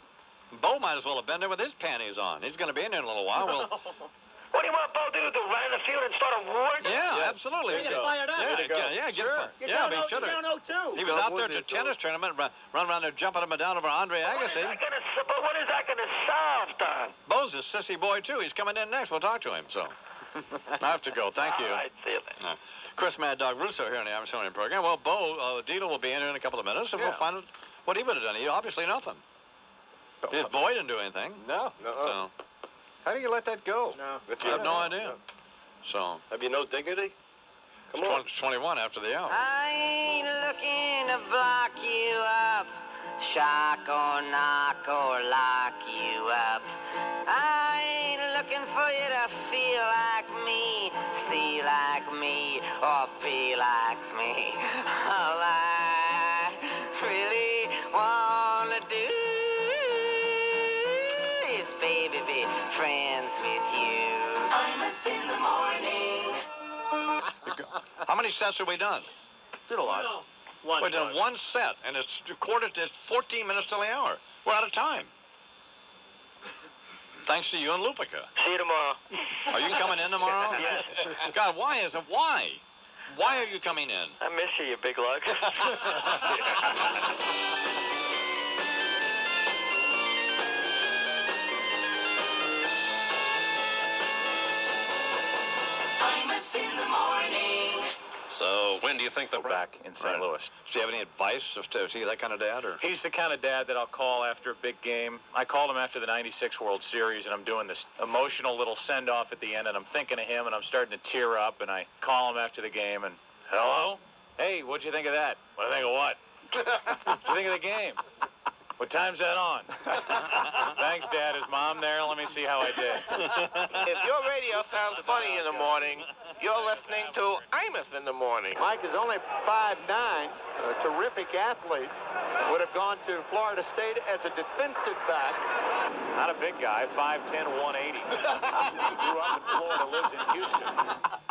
Bo might as well have been there with his panties on. He's going to be in there in a little while. We'll, What do you want Bo to do? Run in the field and start a war? yeah, absolutely. Get fired up. Yeah, Way yeah, yeah, get Sure. fi- You're yeah, down but he oh- should have. down 0-2. He was out there with at the tennis tournament, run, run around there jumping up and down over Andre Agassi. But what is that going to solve, Don? Bo's a sissy boy, too. He's coming in next. We'll talk to him, so. I have to go. Thank you. All right, see you later. Uh, Chris Mad Dog Russo here in the Amazonian program. Well, Bo uh, Dietl will be in here in a couple of minutes, and we'll find out what he would have done. He obviously nothing. His boy didn't do anything. No. So, How do you let that go? No. I have no idea. So, Have you no dignity? Come it's on. 20 21 after the hour. I ain't looking to block you up, shock or knock or lock you up. I ain't looking for you to feel like me, see like me, or be like me. All I How many sets have we done? Did a lot. We've done one set, and it's recorded to 14 minutes till the hour. We're out of time. Thanks to you and Lupica. See you tomorrow. Are you coming in tomorrow? Yeah. God, why is it? Why? Why are you coming in? I miss you, you big lug. So, when do you think they'll back in St. Louis. Do you have any advice? Is to- is he that kind of dad, or? He's the kind of dad that I'll call after a big game. I called him after the 96 World Series, and I'm doing this emotional little send-off at the end, and I'm thinking of him, and I'm starting to tear up, and I call him after the game, and, hello? Hey, what'd you think of that? What do you think of what? what'd you think of the game? What time's that on? Thanks, Dad. Is Mom there? Let me see how I did. If your radio sounds funny in the morning, you're listening to Imus in the morning. Mike is only 5'9", a terrific athlete. Would have gone to Florida State as a defensive back. Not a big guy, 5'10", 180. Grew up in Florida, lives in Houston.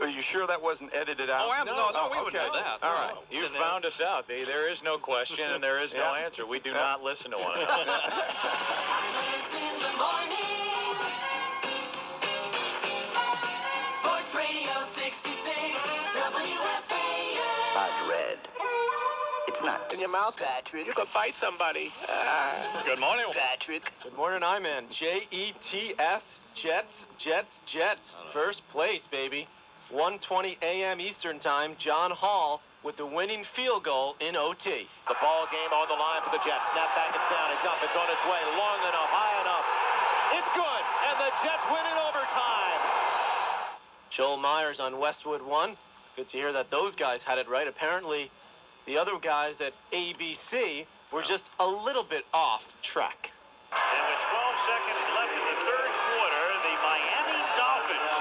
Are you sure that wasn't edited out? Oh, I'm- no, no, we oh, would okay. know that. All right. No. You found us out. They- There is no question and there is no Yeah. answer. We do Yeah. Not listen to one another. in the morning. Sports Radio 66, WFAN. I've read. It's not in your mouth, Patrick. You could bite somebody. Ah. Good morning. Patrick. Good morning, I-Man. J-E-T-S, Jets, Jets, Jets. First place, baby. 1.20 a.m. Eastern Time, John Hall with the winning field goal in OT. The ball game on the line for the Jets. Snap back, it's down, it's up, it's on its way. Long enough, high enough. It's good, and the Jets win in overtime. Joel Meyers on Westwood 1. Good to hear that those guys had it right. Apparently, the other guys at ABC were just a little bit off track. And with 12 seconds left in the third quarter, the Miami Dolphins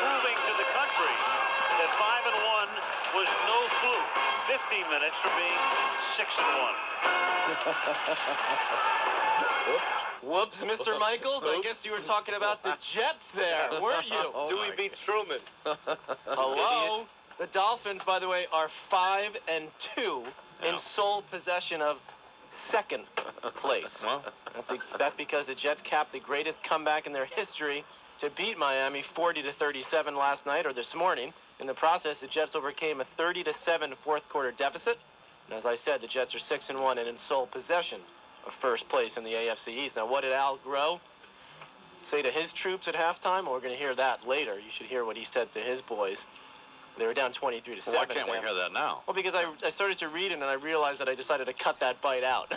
proving to the country that 5 and 1 was no fluke. 15 minutes from being 6 and 1. Whoops, Mr. Michaels. I guess you were talking about the Jets there, weren't you? Dewey beats Truman. Hello. The Dolphins, by the way, are five and two in Yeah. sole possession of second place. Well, that's because the Jets capped the greatest comeback in their history to beat Miami 40 to 37 last night or this morning. In the process, the Jets overcame a 30 to 7 fourth quarter deficit. And as I said, the Jets are 6 and 1 and in sole possession of first place in the AFC East. Now, what did Al Groh say to his troops at halftime? Well, we're going to hear that later. You should hear what he said to his boys. They were down 23 to 7. why can't we hear that now? Well, because I, I started to read it and I realized that I decided to cut that bite out.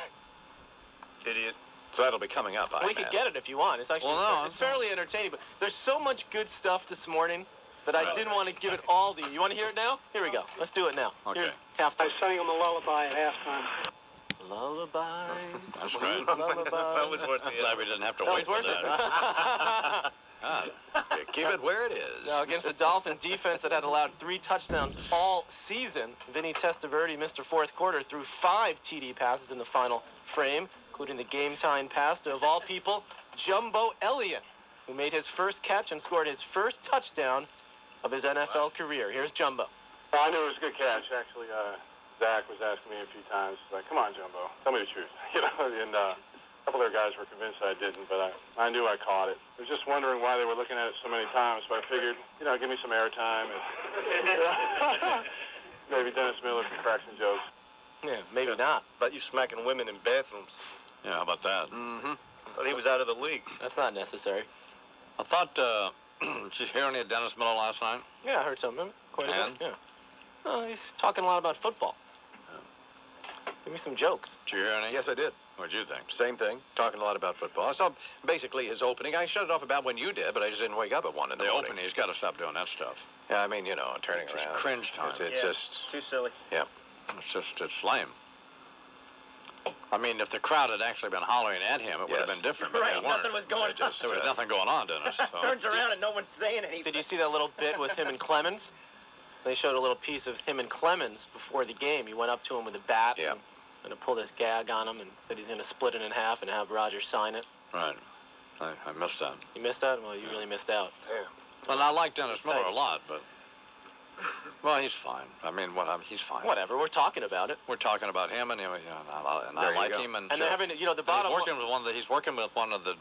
Idiot. So that'll be coming up, I we could get it if you want. It's actually Well, no, it's fairly entertaining, but there's so much good stuff this morning that I didn't want to give it all to you. You want to hear it now? Here we go. Let's do it now. Okay. Here's halftime. I sang him a lullaby at halftime. Lullaby. That's sweet great. Lullaby. That was worth the Glad we didn't have to That wait was for worth it. that. Ah. God. Keep it where it is. Now, against the Dolphin defense that had allowed three touchdowns all season, Vinny Testaverde, Mr. Fourth Quarter, threw five TD passes in the final frame, including the game-time pass to, of all people, Jumbo Elliott, who made his first catch and scored his first touchdown of his NFL career. Here's Jumbo. I knew it was a good catch. Actually, uh, Zach was asking me a few times, like, "Come on, Jumbo, tell me the truth," you know. And uh, a couple of their guys were convinced I didn't, but I, I knew I caught it. I was just wondering why they were looking at it so many times. but I figured, you know, give me some airtime, and maybe Dennis Miller can crack some jokes. Yeah, maybe not. But you smacking women in bathrooms. Yeah, how about that? Mm-hmm. But he was out of the league. That's not necessary. I thought, uh, did you hear any of Dennis Miller last night? Yeah, I heard some of him. Quite a And? bit. Yeah. Oh, he's talking a lot about football. Give me some jokes. Did you hear any? Yes, I did. What'd you think? Same thing. Talking a lot about football. I saw basically his opening. I shut it off about when you did, but I just didn't wake up at one in the, The morning. opening, he's got to stop doing that stuff. Yeah, I mean, you know, turning It's just around. cringe time. It's, it's Yeah. just Too silly. yeah. It's just, it's lame. I mean, if the crowd had actually been hollering at him, it would have been different. Right, they weren't. nothing was going They just- There was nothing going on, Dennis. So. Turns around and no one's saying anything. Did you see that little bit with him and Clemens? They showed a little piece of him and Clemens before the game. He went up to him with a bat Yeah. and going to pull this gag on him and said he's going to split it in half and have Roger sign it. Right. I, I missed that. You missed that? Well, you really missed out. Yeah. Well, I like Dennis Miller a lot, but well, he's fine. I mean, what? He's fine. Whatever. We're talking about it. We're talking about him, and, you know, and I, and I like go. him. And, And they're having, you know, the bottom He's working with one of the. He's working with one of the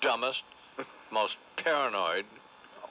dumbest, most paranoid,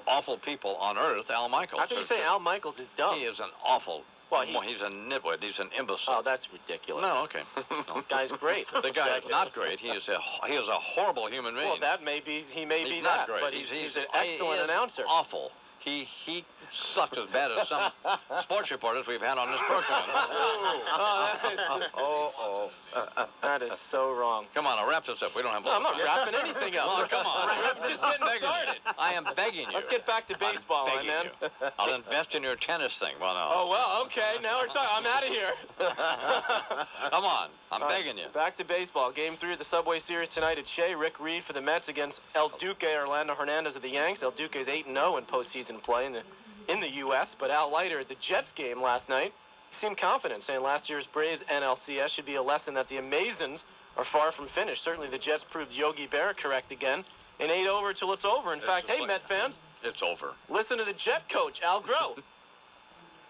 awful people on earth, Al Michaels. How can you say Al Michaels is dumb? He is an awful. Well, he- he's a nitwit. He's an imbecile. Oh, that's ridiculous. no, okay. The guy's great. the guy is not great. He is a he is a horrible human being. Well, that may be, he may he's be not that, great. but he's, he's, an he excellent announcer. Awful. He he sucked as bad as some sports reporters we've had on this program. oh, that is, Oh, oh. Uh, uh, that is so wrong. Come on, I'll wrap this up. We don't have. No, I'm not wrapping anything up. Well, come on. We're just getting started. You. I am begging you. Let's get back to baseball, I'm man. You. I'll invest in your tennis thing. Well, no. Oh, well, okay. Now we're talking. I'm out of here. Come on. I'm All right, begging you. Back to baseball. Game three of the Subway Series tonight at Shea. Rick Reed for the Mets against El Duque Orlando Hernandez of the Yanks. El Duque is 8-0 in postseason play in the, in the U.S., but Al Leiter at the Jets game last night, he seemed confident, saying last year's Braves NLCS should be a lesson that the Amazons are far from finished. Certainly the Jets proved Yogi Berra correct again. And 8 over till it's over. In It's fact, hey, like- Met fans, It's over. listen to the Jet coach, Al Groh.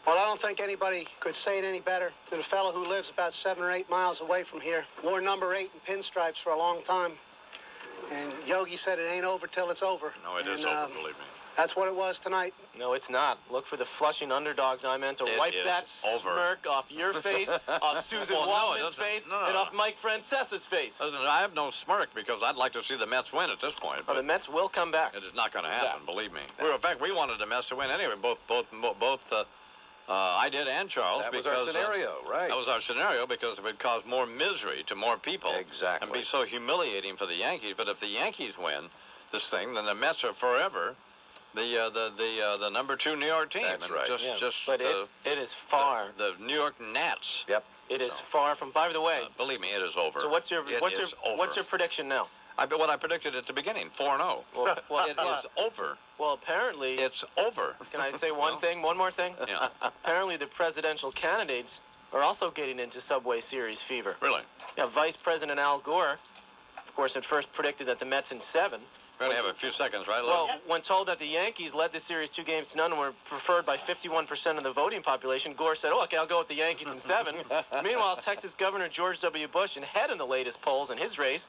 Well, I don't think anybody could say it any better than a fellow who lives about seven or eight miles away from here. Wore number eight in pinstripes for a long time. And Yogi said it ain't over till it's over. No, it is And, over. um, Believe me. That's what it was tonight. No, it's not. Look for the flushing underdogs I meant to It wipe that over. smirk off your face, off Suzyn Well, Waldman's doesn't- face, no, no, and off Mike Francesa's face. I have no smirk because I'd like to see the Mets win at this point. Well, But the Mets will come back. it is not going to happen. Believe me. We, in fact, we wanted the Mets to win anyway. Both, both, both. Uh, uh, I did, and Charles. That was because, our uh, scenario, right? That was our scenario because it would cause more misery to more people. Exactly. And be so humiliating for the Yankees. But if the Yankees win this thing, then the Mets are forever the uh, the the uh, the number two New York team. That's and right. Just Yeah, just but uh, it, it is far. the, the New York Nats. Yep. It is far from. By the way, Uh, believe me, it is over. so what's your It what's your over. what's your prediction now? I bet what I predicted at the beginning, four and zero. Well, well, It is over. well, apparently, It's over. can I say one Well. thing? One more thing. Yeah. Apparently, the presidential candidates are also getting into Subway Series fever. Really. Yeah, Vice President Al Gore, of course, at first predicted that the Mets in seven. We're gonna have a few seconds, right? Lou? Well, when told that the Yankees led the series two games to none and were preferred by 51% of the voting population, Gore said, "Oh, okay, I'll go with the Yankees in seven. Meanwhile, Texas Governor George W. Bush, and head in the latest polls in his race,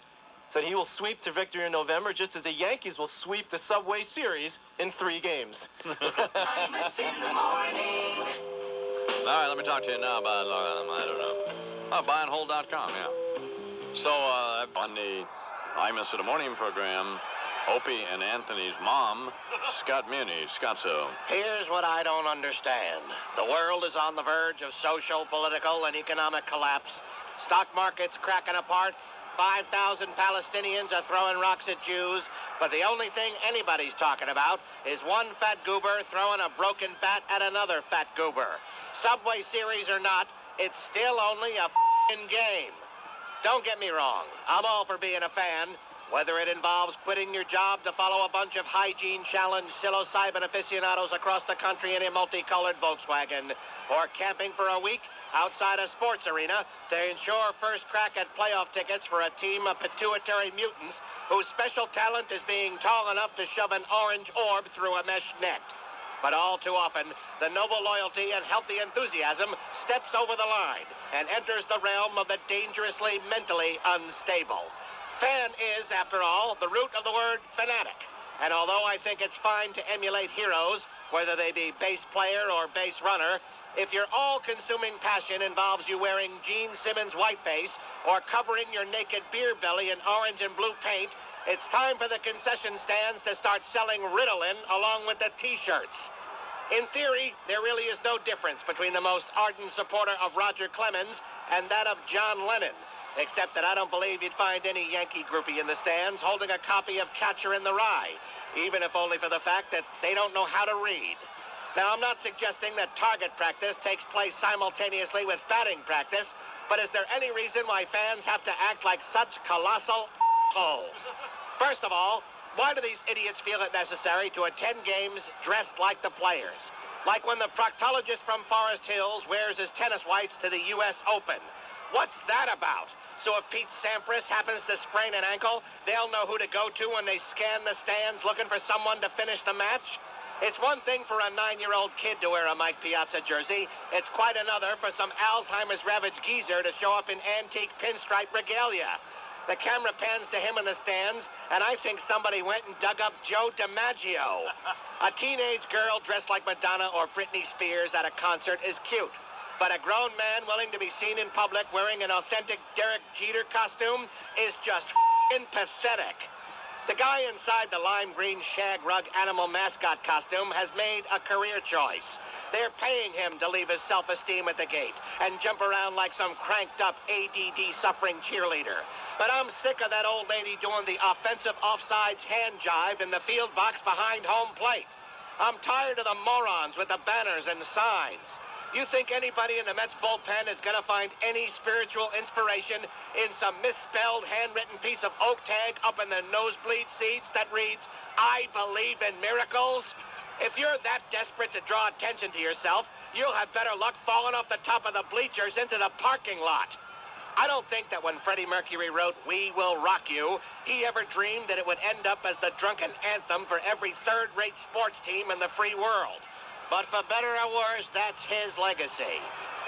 said he will sweep to victory in November, just as the Yankees will sweep the Subway Series in three games. All right, let me talk to you now about uh, I don't know. Oh, buyandhold.com, yeah. So uh, on the Imus in the Morning program, Opie and Anthony's mom, Scott Muni, Scotzo. Here's what I don't understand. The world is on the verge of social, political, and economic collapse. Stock market's cracking apart. 5,000 Palestinians are throwing rocks at Jews. But the only thing anybody's talking about is one fat goober throwing a broken bat at another fat goober. Subway Series or not, it's still only a fing game. don't get me wrong. I'm all for being a fan, whether it involves quitting your job to follow a bunch of hygiene-challenged psilocybin aficionados across the country in a multicolored Volkswagen, or camping for a week outside a sports arena to ensure first crack at playoff tickets for a team of pituitary mutants whose special talent is being tall enough to shove an orange orb through a mesh net. But all too often, the noble loyalty and healthy enthusiasm steps over the line and enters the realm of the dangerously mentally unstable. Fan is, after all, the root of the word fanatic. And although I think it's fine to emulate heroes, whether they be base player or base runner, if your all-consuming passion involves you wearing Gene Simmons whiteface or covering your naked beer belly in orange and blue paint, it's time for the concession stands to start selling Ritalin along with the T-shirts. In theory, there really is no difference between the most ardent supporter of Roger Clemens and that of John Lennon, except that I don't believe you'd find any Yankee groupie in the stands holding a copy of Catcher in the Rye, even if only for the fact that they don't know how to read. Now, I'm not suggesting that target practice takes place simultaneously with batting practice, but is there any reason why fans have to act like such colossal holes? First of all, why do these idiots feel it necessary to attend games dressed like the players? Like when the proctologist from Forest Hills wears his tennis whites to the U.S. Open. What's that about? So if Pete Sampras happens to sprain an ankle, they'll know who to go to when they scan the stands looking for someone to finish the match? It's one thing for a nine-year-old kid to wear a Mike Piazza jersey. It's quite another for some Alzheimer's ravaged geezer to show up in antique pinstripe regalia. The camera pans to him in the stands, and I think somebody went and dug up Joe DiMaggio. A teenage girl dressed like Madonna or Britney Spears at a concert is cute. But a grown man willing to be seen in public wearing an authentic Derek Jeter costume is just pathetic. The guy inside the lime green shag rug animal mascot costume has made a career choice. They're paying him to leave his self-esteem at the gate and jump around like some cranked up ADD suffering cheerleader. But I'm sick of that old lady doing the offensive offsides hand jive in the field box behind home plate. I'm tired of the morons with the banners and signs. You think anybody in the Mets bullpen is going to find any spiritual inspiration in some misspelled handwritten piece of oak tag up in the nosebleed seats that reads, I believe in miracles? If you're that desperate to draw attention to yourself, you'll have better luck falling off the top of the bleachers into the parking lot. I don't think that when Freddie Mercury wrote We Will Rock You, he ever dreamed that it would end up as the drunken anthem for every third-rate sports team in the free world. But for better or worse, that's his legacy.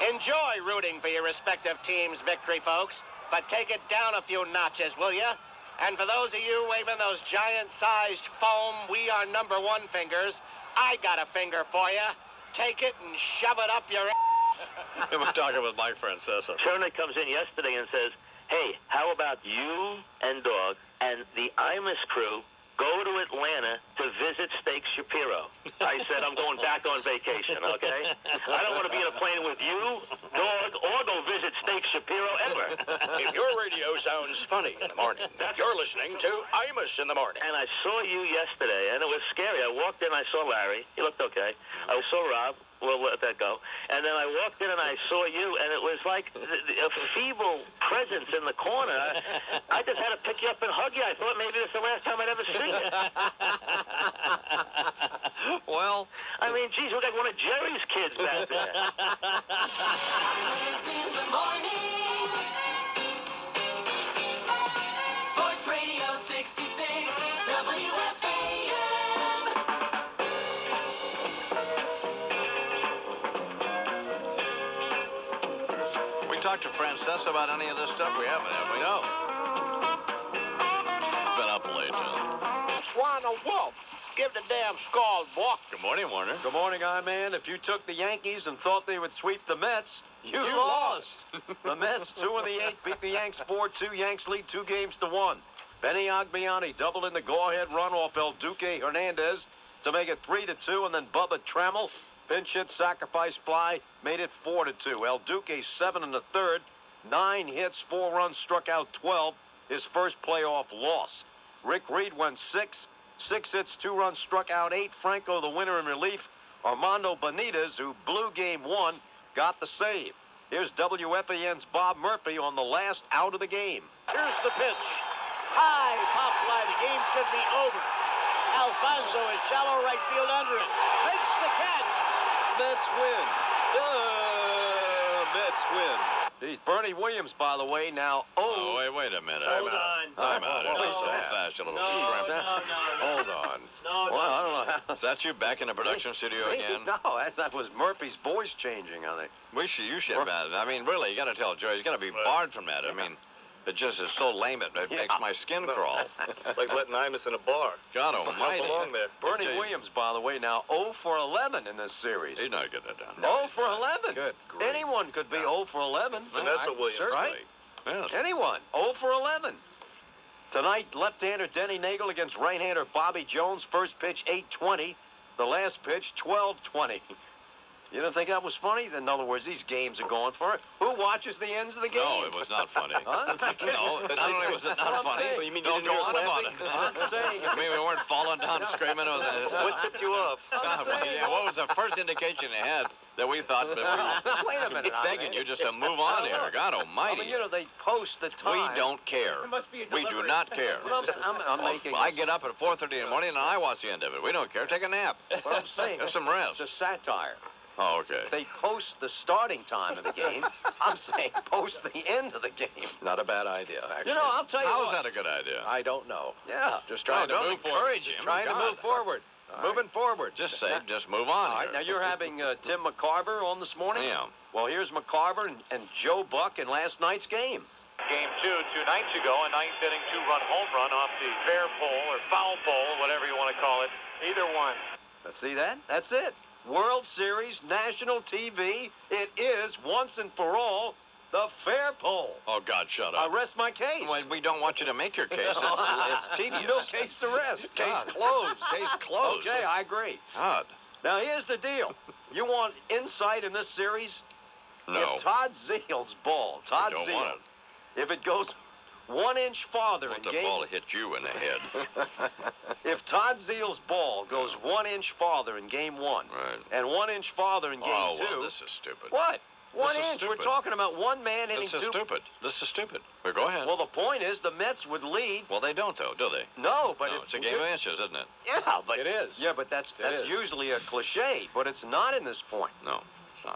Enjoy rooting for your respective team's victory, folks, but take it down a few notches, will ya? And for those of you waving those giant-sized foam we are number one fingers, I got a finger for you. Take it and shove it up your ass. We're talking with Mike Francesa. Turner comes in yesterday and says, hey, how about you and Dog and the Imus crew go to Atlanta to visit Steak Shapiro. I said, I'm going back on vacation, okay? I don't want to be in a plane with you, dog, or go visit Steak Shapiro ever. If your radio sounds funny in the morning, you're listening to Imus in the morning. And I saw you yesterday, and it was scary. I walked in, I saw Larry. He looked okay. I saw Rob. We'll let that go. And then I walked in and I saw you, and it was like a feeble presence in the corner. I just had to pick you up and hug you. I thought maybe this is the last time I'd ever see you. well, I mean, geez, we got one of Jerry's kids back there. to Francesa about any of this stuff? We haven't, have we? No. Been up late, huh? Swan a wolf. Give the damn scald walk. Good morning, Warner. Good morning, I-Man. If you took the Yankees and thought they would sweep the Mets, you, You lost. the Mets, two in the eight, beat the Yanks 4-2. Yanks lead two games to one. Benny Agbayani doubled in the go-ahead run off El Duque Hernandez to make it 3-2, and then Bubba Trammell, pinch hit, sacrifice fly, made it 4-2. El Duque seven in the third, nine hits, four runs, struck out 12, his first playoff loss. Rick Reed went six, six hits, two runs, struck out eight. Franco, the winner in relief. Armando Benitez, who blew game one, got the save. Here's WFAN's Bob Murphy on the last out of the game. Here's the pitch. High pop fly. The game should be over. Alfonzo is shallow right field under it. Makes the catch. Mets win. The Mets win. He's Bernie Williams, by the way, now Oh, wait, wait a minute. Hold Time on. out. Time out. Hold It's on. so fast, little No, shrimp. no, no, no. Hold on. No, well, I don't know how. Is that you back in the production studio again? No, that, that was Murphy's voice changing, I think. We should, you should have had it. I mean, really, you got to tell Joe he's got to be barred from that. I mean, it just is so lame. It, it makes my skin crawl. It's like letting Imus in a bar. God Don't almighty. belong there. Bernie Okay. Williams, by the way, now 0 for 11 in this series. He's not getting it done. 0 for 11. Good Anyone could be 0 for 11. Vanessa Williams. Right? Yes. Anyone. 0 for 11. Tonight, left-hander Denny Neagle against right-hander Bobby Jones. First pitch, 8.20. The last pitch, 12.20. You don't think that was funny? In other words, these games are going for it. Who watches the ends of the game? No, it was not funny. Huh? No, not only was it not I'm funny, saying- but you mean you don't go on about it. I'm saying I mean, we weren't falling down screaming. With the, What tipped you off? God, yeah, what was the first indication you had that we thought that we were Wait a minute. begging you just to move on here? God I almighty. mean, you know, they post the time. we don't care. There must be a We do not care. Well, I'm, I'm, I'm oh, making. I get up at 4.30 in the morning and I watch the end of it. We don't care. Take a nap. What I'm saying. Get some rest. It's a satire. Oh, okay. They post the starting time of the game. I'm saying post the end of the game. Not a bad idea, actually. You know, I'll tell you How is what. that a good idea? I don't know. Yeah. Just trying No, to don't move encourage forward. him. Trying God. to move forward. Moving forward. Just say, just move on All right, here. now you're having uh, Tim McCarver on this morning? Yeah. Well, here's McCarver and, and Joe Buck in last night's game. Game two, two nights ago, a ninth inning two-run home run off the fair pole or foul pole, whatever you want to call it. Either one. Let's see that? That's it. World Series, national TV. It is once and for all the fair pole. Oh, God, shut up. I up. rest my case. Well, we don't want you to make your case. It's, it's tedious. No case to rest. Case God. closed. Case closed. Okay, I agree. God. Now here's the deal. You want insight in this series? No. If Todd Zeile's ball, Todd don't Zeile, want if it goes one inch farther Want in the game, ball hit you in the head. if Todd Zeile's ball goes one inch farther in game one, Right. and one inch farther in game oh, two, well, this is stupid. what? One inch. We're talking about one man hitting This is two. stupid. This is stupid. Well, go ahead. Well, the point is the Mets would lead. Well, they don't, though, do they? No, but no, it's a game of inches, isn't it? Yeah, but It is. Yeah, but that's It that's is. usually a cliche, but it's not in this point. No.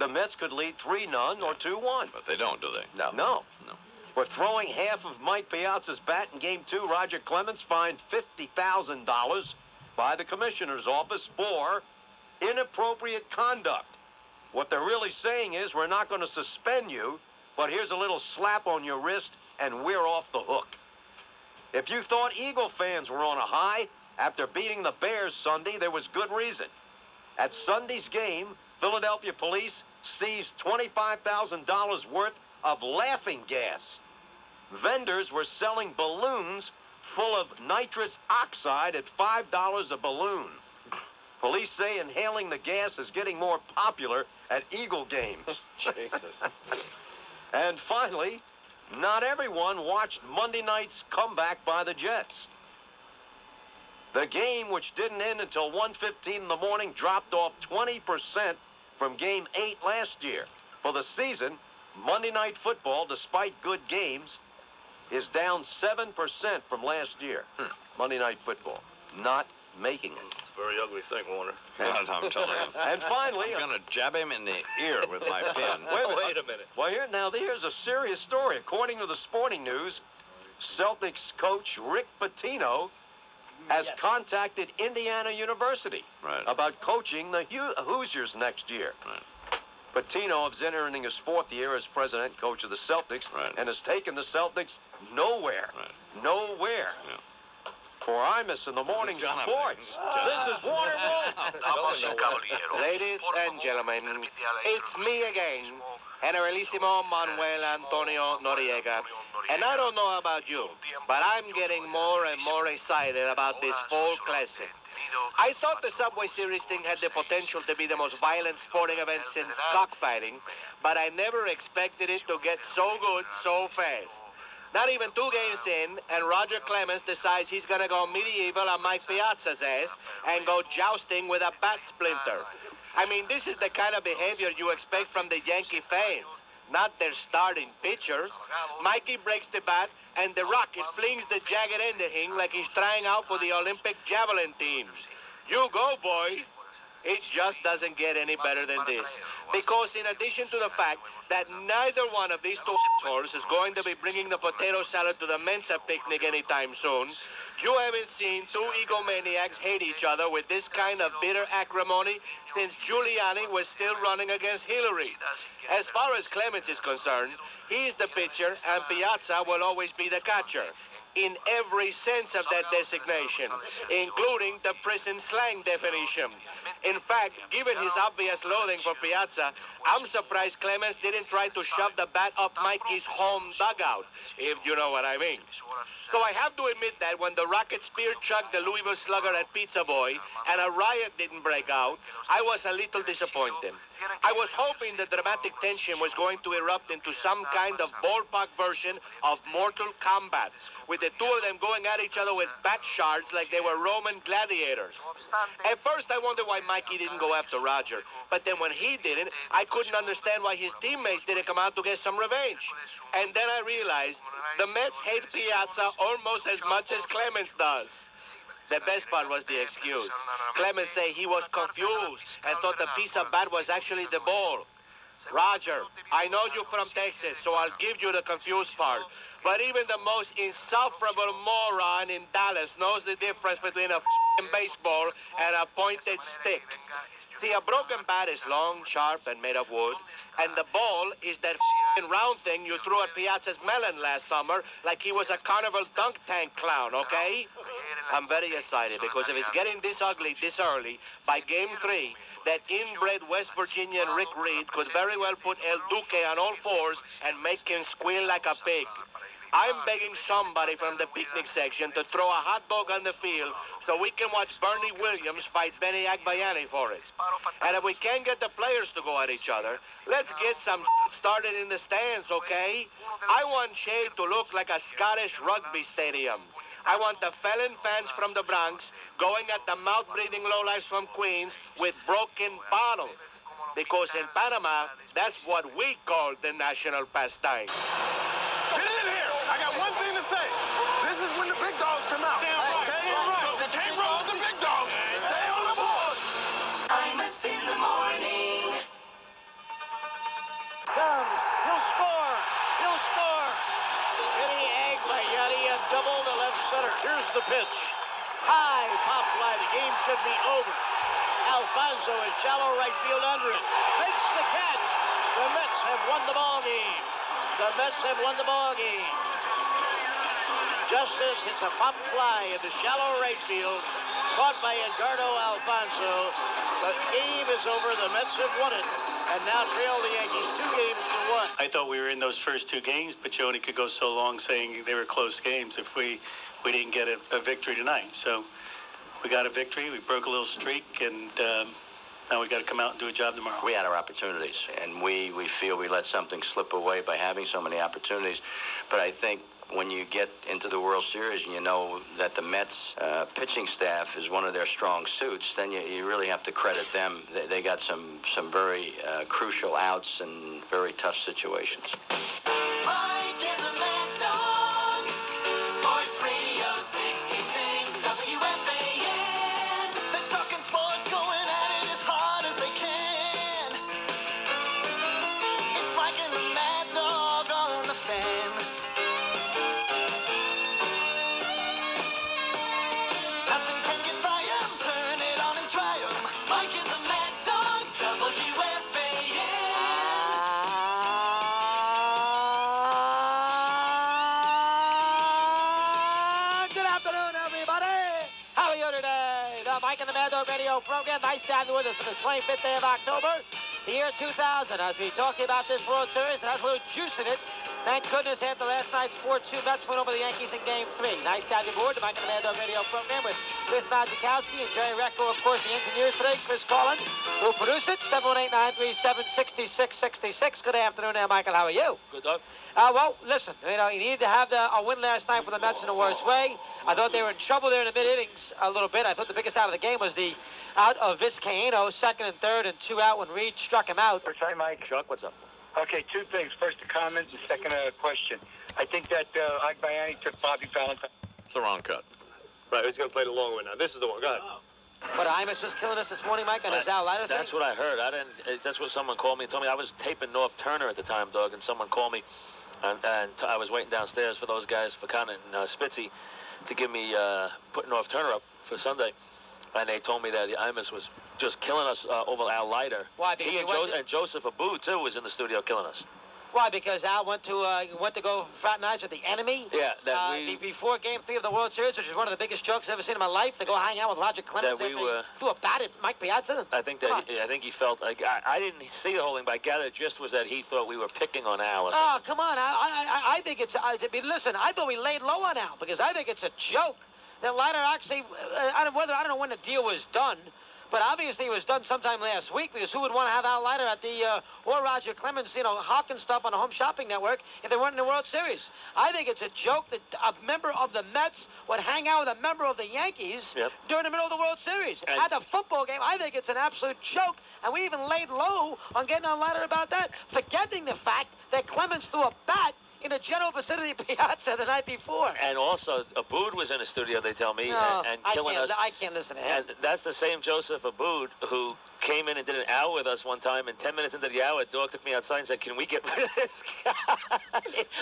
The Mets could lead three none or two one. But they don't, do they? No. No. No. For throwing half of Mike Piazza's bat in Game 2, Roger Clemens fined $50,000 by the Commissioner's Office for inappropriate conduct. What they're really saying is we're not going to suspend you, but here's a little slap on your wrist and we're off the hook. If you thought Eagle fans were on a high after beating the Bears Sunday, there was good reason. At Sunday's game, Philadelphia police seized $25,000 worth of laughing gas. Vendors were selling balloons full of nitrous oxide at $5 a balloon. Police say inhaling the gas is getting more popular at Eagle games. Jesus. And finally, not everyone watched Monday night's comeback by the Jets. The game, which didn't end until 1.15 in the morning, dropped off 20% from Game 8 last year. For the season, Monday Night Football, despite good games, is down 7% from last year. Hmm. Monday Night Football, not making it. It's a very ugly thing, Warner. God, I'm telling you. And finally, I'm going to jab him in the ear with my pen. Wait a minute. Wait a minute. Well, here now here's a serious story. According to the Sporting News, Celtics coach Rick Pitino has contacted Indiana University Right. about coaching the Hoosiers next year. Right. Pitino is entering his fourth year as president and coach of the Celtics Right. and has taken the Celtics nowhere. Right. Nowhere. Yeah. For Imus in the morning Jonathan. sports, this is Warner Ladies and gentlemen, it's me again, Generalissimo Manuel Antonio Noriega. And I don't know about you, but I'm getting more and more excited about this fall classic. I thought the Subway Series thing had the potential to be the most violent sporting event since cockfighting, but I never expected it to get so good so fast. Not even two games in, and Roger Clemens decides he's gonna go medieval on Mike Piazza's ass and go jousting with a bat splinter. I mean, this is the kind of behavior you expect from the Yankee fans. Not their starting pitcher. Mikey breaks the bat, and the Rocket flings the jagged end at him like he's trying out for the Olympic javelin team. You go, boy. It just doesn't get any better than this. Because in addition to the fact that neither one of these two assholes is going to be bringing the potato salad to the Mensa picnic anytime soon, you haven't seen two egomaniacs hate each other with this kind of bitter acrimony since Giuliani was still running against Hillary. As far as Clemens is concerned, he's the pitcher and Piazza will always be the catcher. In every sense of that designation, including the prison slang definition. In fact, given his obvious loathing for Piazza, I'm surprised Clemens didn't try to shove the bat up Mikey's home dugout, if you know what I mean. So I have to admit that when the Rocket spear chugged the Louisville Slugger at Pizza Boy and a riot didn't break out, I was a little disappointed. I was hoping the dramatic tension was going to erupt into some kind of ballpark version of Mortal Kombat, with the two of them going at each other with bat shards like they were Roman gladiators. At first, I wondered why Mikey didn't go after Roger, but then when he didn't, I couldn't understand why his teammates didn't come out to get some revenge. And then I realized the Mets hate Piazza almost as much as Clemens does. The best part was the excuse. Clemens say he was confused and thought the piece of bat was actually the ball. Roger, I know you from Texas, so I'll give you the confused part. But even the most insufferable moron in Dallas knows the difference between a baseball and a pointed stick. See, a broken bat is long, sharp, and made of wood, and the ball is that round thing you threw at Piazza's melon last summer like he was a carnival dunk tank clown, okay? I'm very excited because if it's getting this ugly this early, by game three, that inbred West Virginian Rick Reed could very well put El Duque on all fours and make him squeal like a pig. I'm begging somebody from the picnic section to throw a hot dog on the field so we can watch Bernie Williams fight Benny Agbayani for it. And if we can't get the players to go at each other, let's get some started in the stands, okay? I want Shea to look like a Scottish rugby stadium. I want the felon fans from the Bronx going at the mouth-breathing lowlifes from Queens with broken bottles. Because in Panama, that's what we call the national pastime. Get in here! I got one the pitch. High pop fly. The game should be over. Alfonzo is shallow right field under it. Makes the catch. The Mets have won the ball game. The Mets have won the ball game. Justice hits a pop fly into shallow right field, caught by Edgardo Alfonzo. The game is over. The Mets have won it, and now trail the Yankees two games to one. I thought we were in those first two games, but you only could go so long saying they were close games if we, we didn't get a, a victory tonight. So we got a victory. We broke a little streak, and um, now we got to come out and do a job tomorrow. We had our opportunities, and we, we feel we let something slip away by having so many opportunities. But I think when you get into the World Series and you know that the Mets uh, pitching staff is one of their strong suits, then you, you really have to credit them. They, they got some, some very uh, crucial outs and very tough situations. Radio program. Nice to have you with us on this 25th day of October, the year 2000. As we talk about this World Series, it has a little juice in it. Thank goodness after last night's 4-2 Mets win over the Yankees in Game 3. Nice to have you aboard the Mike and the Radio program with Chris Mazikowski and Jerry Recco, of course, the engineers today. Chris Collin will produce it. 718-937-6666. Good afternoon there, Michael. How are you? Good, Doug. Uh, well, listen, you know, you needed to have the, a win last night for the Mets in the worst way. I thought they were in trouble there in the mid-innings a little bit. I thought the biggest out of the game was the out of Vizcaino, second and third, and two out when Reed struck him out. Hi, Mike. Chuck, what's up? Okay, two things. First, a comment, and second, a question. I think that uh, Agbayani took Bobby Valentine. It's the wrong cut. Right, who's going to play the long one now? This is the one. Go ahead. But Imus was killing us this morning, Mike, on his Al Leiter thing? That's what I heard. I didn't. uh, That's what someone called me and told me. I was taping Norv Turner at the time, Doug, and someone called me, and, and t- I was waiting downstairs for those guys for Connor and uh, Spitzy to give me uh, put Norv Turner up for Sunday, and they told me that the Imus was just killing us uh, over Al Leiter. Why? Because He and, jo- to- and Joseph Abood too was in the studio killing us. Why? Because Al went to uh, went to go fraternize with the enemy. Yeah, that uh, we- before Game Three of the World Series, which is one of the biggest jokes I've ever seen in my life. To go hang out with Roger Clemens That we were- threw a bat at Mike Piazza. I think that he, I think he felt like I, I didn't see the whole thing, but I gather the gist was that he thought we were picking on Al. Or Oh, come on! I, I, I- I think it's. I, I mean, listen, I thought we laid low on Al because I think it's a joke that Leiter actually. Uh, I don't whether I don't know when the deal was done, but obviously it was done sometime last week because who would want to have Al Leiter at the uh, or Roger Clemens, you know, hawking stuff on the Home Shopping Network if they weren't in the World Series? I think it's a joke that a member of the Mets would hang out with a member of the Yankees Yep. during the middle of the World Series And- at a football game. I think it's an absolute joke, and we even laid low on getting on Leiter about that, forgetting the fact that Clemens threw a bat in a general vicinity piazza the night before. And also, Abood was in the studio, they tell me, No, and, and killing can't, us. I can't listen to him. And that's the same Joseph Abood who came in and did an hour with us one time, and 10 minutes into the hour, Dog took me outside and said, Can we get rid of this guy?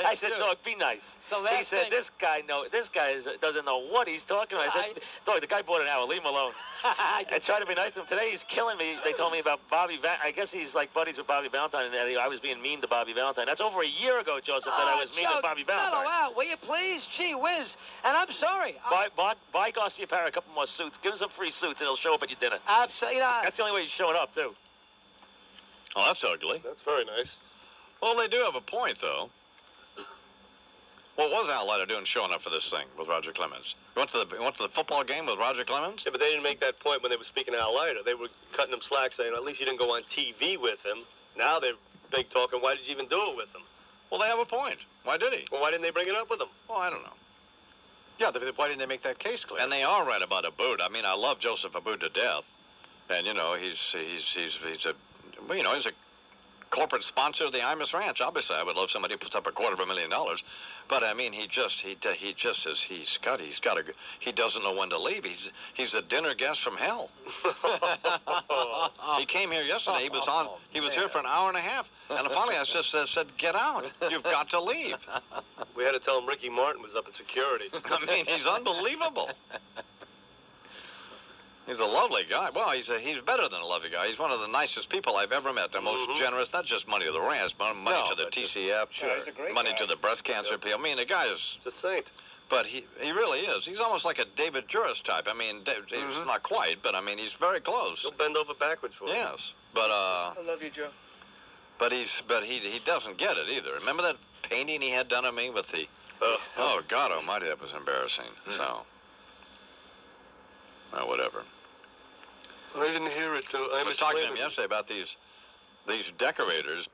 I said, Dog, be nice. So he said, thing- This guy know, this guy is, doesn't know what he's talking about. I said, Dog, the guy bought an hour, leave him alone. I tried to be nice to him. Today he's killing me. They told me about Bobby I guess he's like buddies with Bobby Valentine, and I was being mean to Bobby Valentine. That's over a year ago, Joseph, that I Oh, was mean Joe, to Bobby mellow Valentine. out, will you please? Gee whiz. And I'm sorry. Buy, buy, buy Garciaparra a couple more suits. Give him some free suits, and he'll show up at your dinner. Absolutely. You know, That's the only way showing up, too. Oh, that's ugly. That's very nice. Well, they do have a point, though. What was Al Leiter doing showing up for this thing with Roger Clemens? He went to the he went to the football game with Roger Clemens? Yeah, but they didn't make that point when they were speaking to Al Leiter. They were cutting him slack, saying, at least you didn't go on TV with him. Now they're big talking. Why did you even do it with him? Well, they have a point. Why did he? Well, why didn't they bring it up with him? Well, I don't know. Yeah, they, why didn't they make that case clear? And they are right about Abood. I mean, I love Joseph Abood to death, and you know he's he's he's he's a well, you know he's a corporate sponsor of the Imus Ranch. Obviously, I would love somebody who puts up a quarter of a million dollars, but I mean, he just he he just is he's got he's got a he doesn't know when to leave. He's he's a dinner guest from hell. he came here yesterday. He was on. He was here for an hour and a half, and finally I just uh, said, "Get out! You've got to leave." We had to tell him Ricky Martin was up in security. I mean, he's unbelievable. He's a lovely guy. Well, he's a, he's better than a lovely guy. He's one of the nicest people I've ever met. The most mm-hmm. generous, not just money to the ranch, but money No, to the but just- TCF, Sure, he's a great money guy. to the breast cancer people. I mean, the guy is It's a saint. But he he really is. He's almost like a David Juris type. I mean, Dave, he's mm-hmm. not quite, but I mean, he's very close. He'll bend over backwards for you. Yes, but uh, I love you, Joe. but he's but he he doesn't get it either. Remember that painting he had done of me with the oh, oh God Almighty, that was embarrassing. Hmm. So, well, whatever. I didn't hear it. Uh, I was talking to him yesterday about these these decorators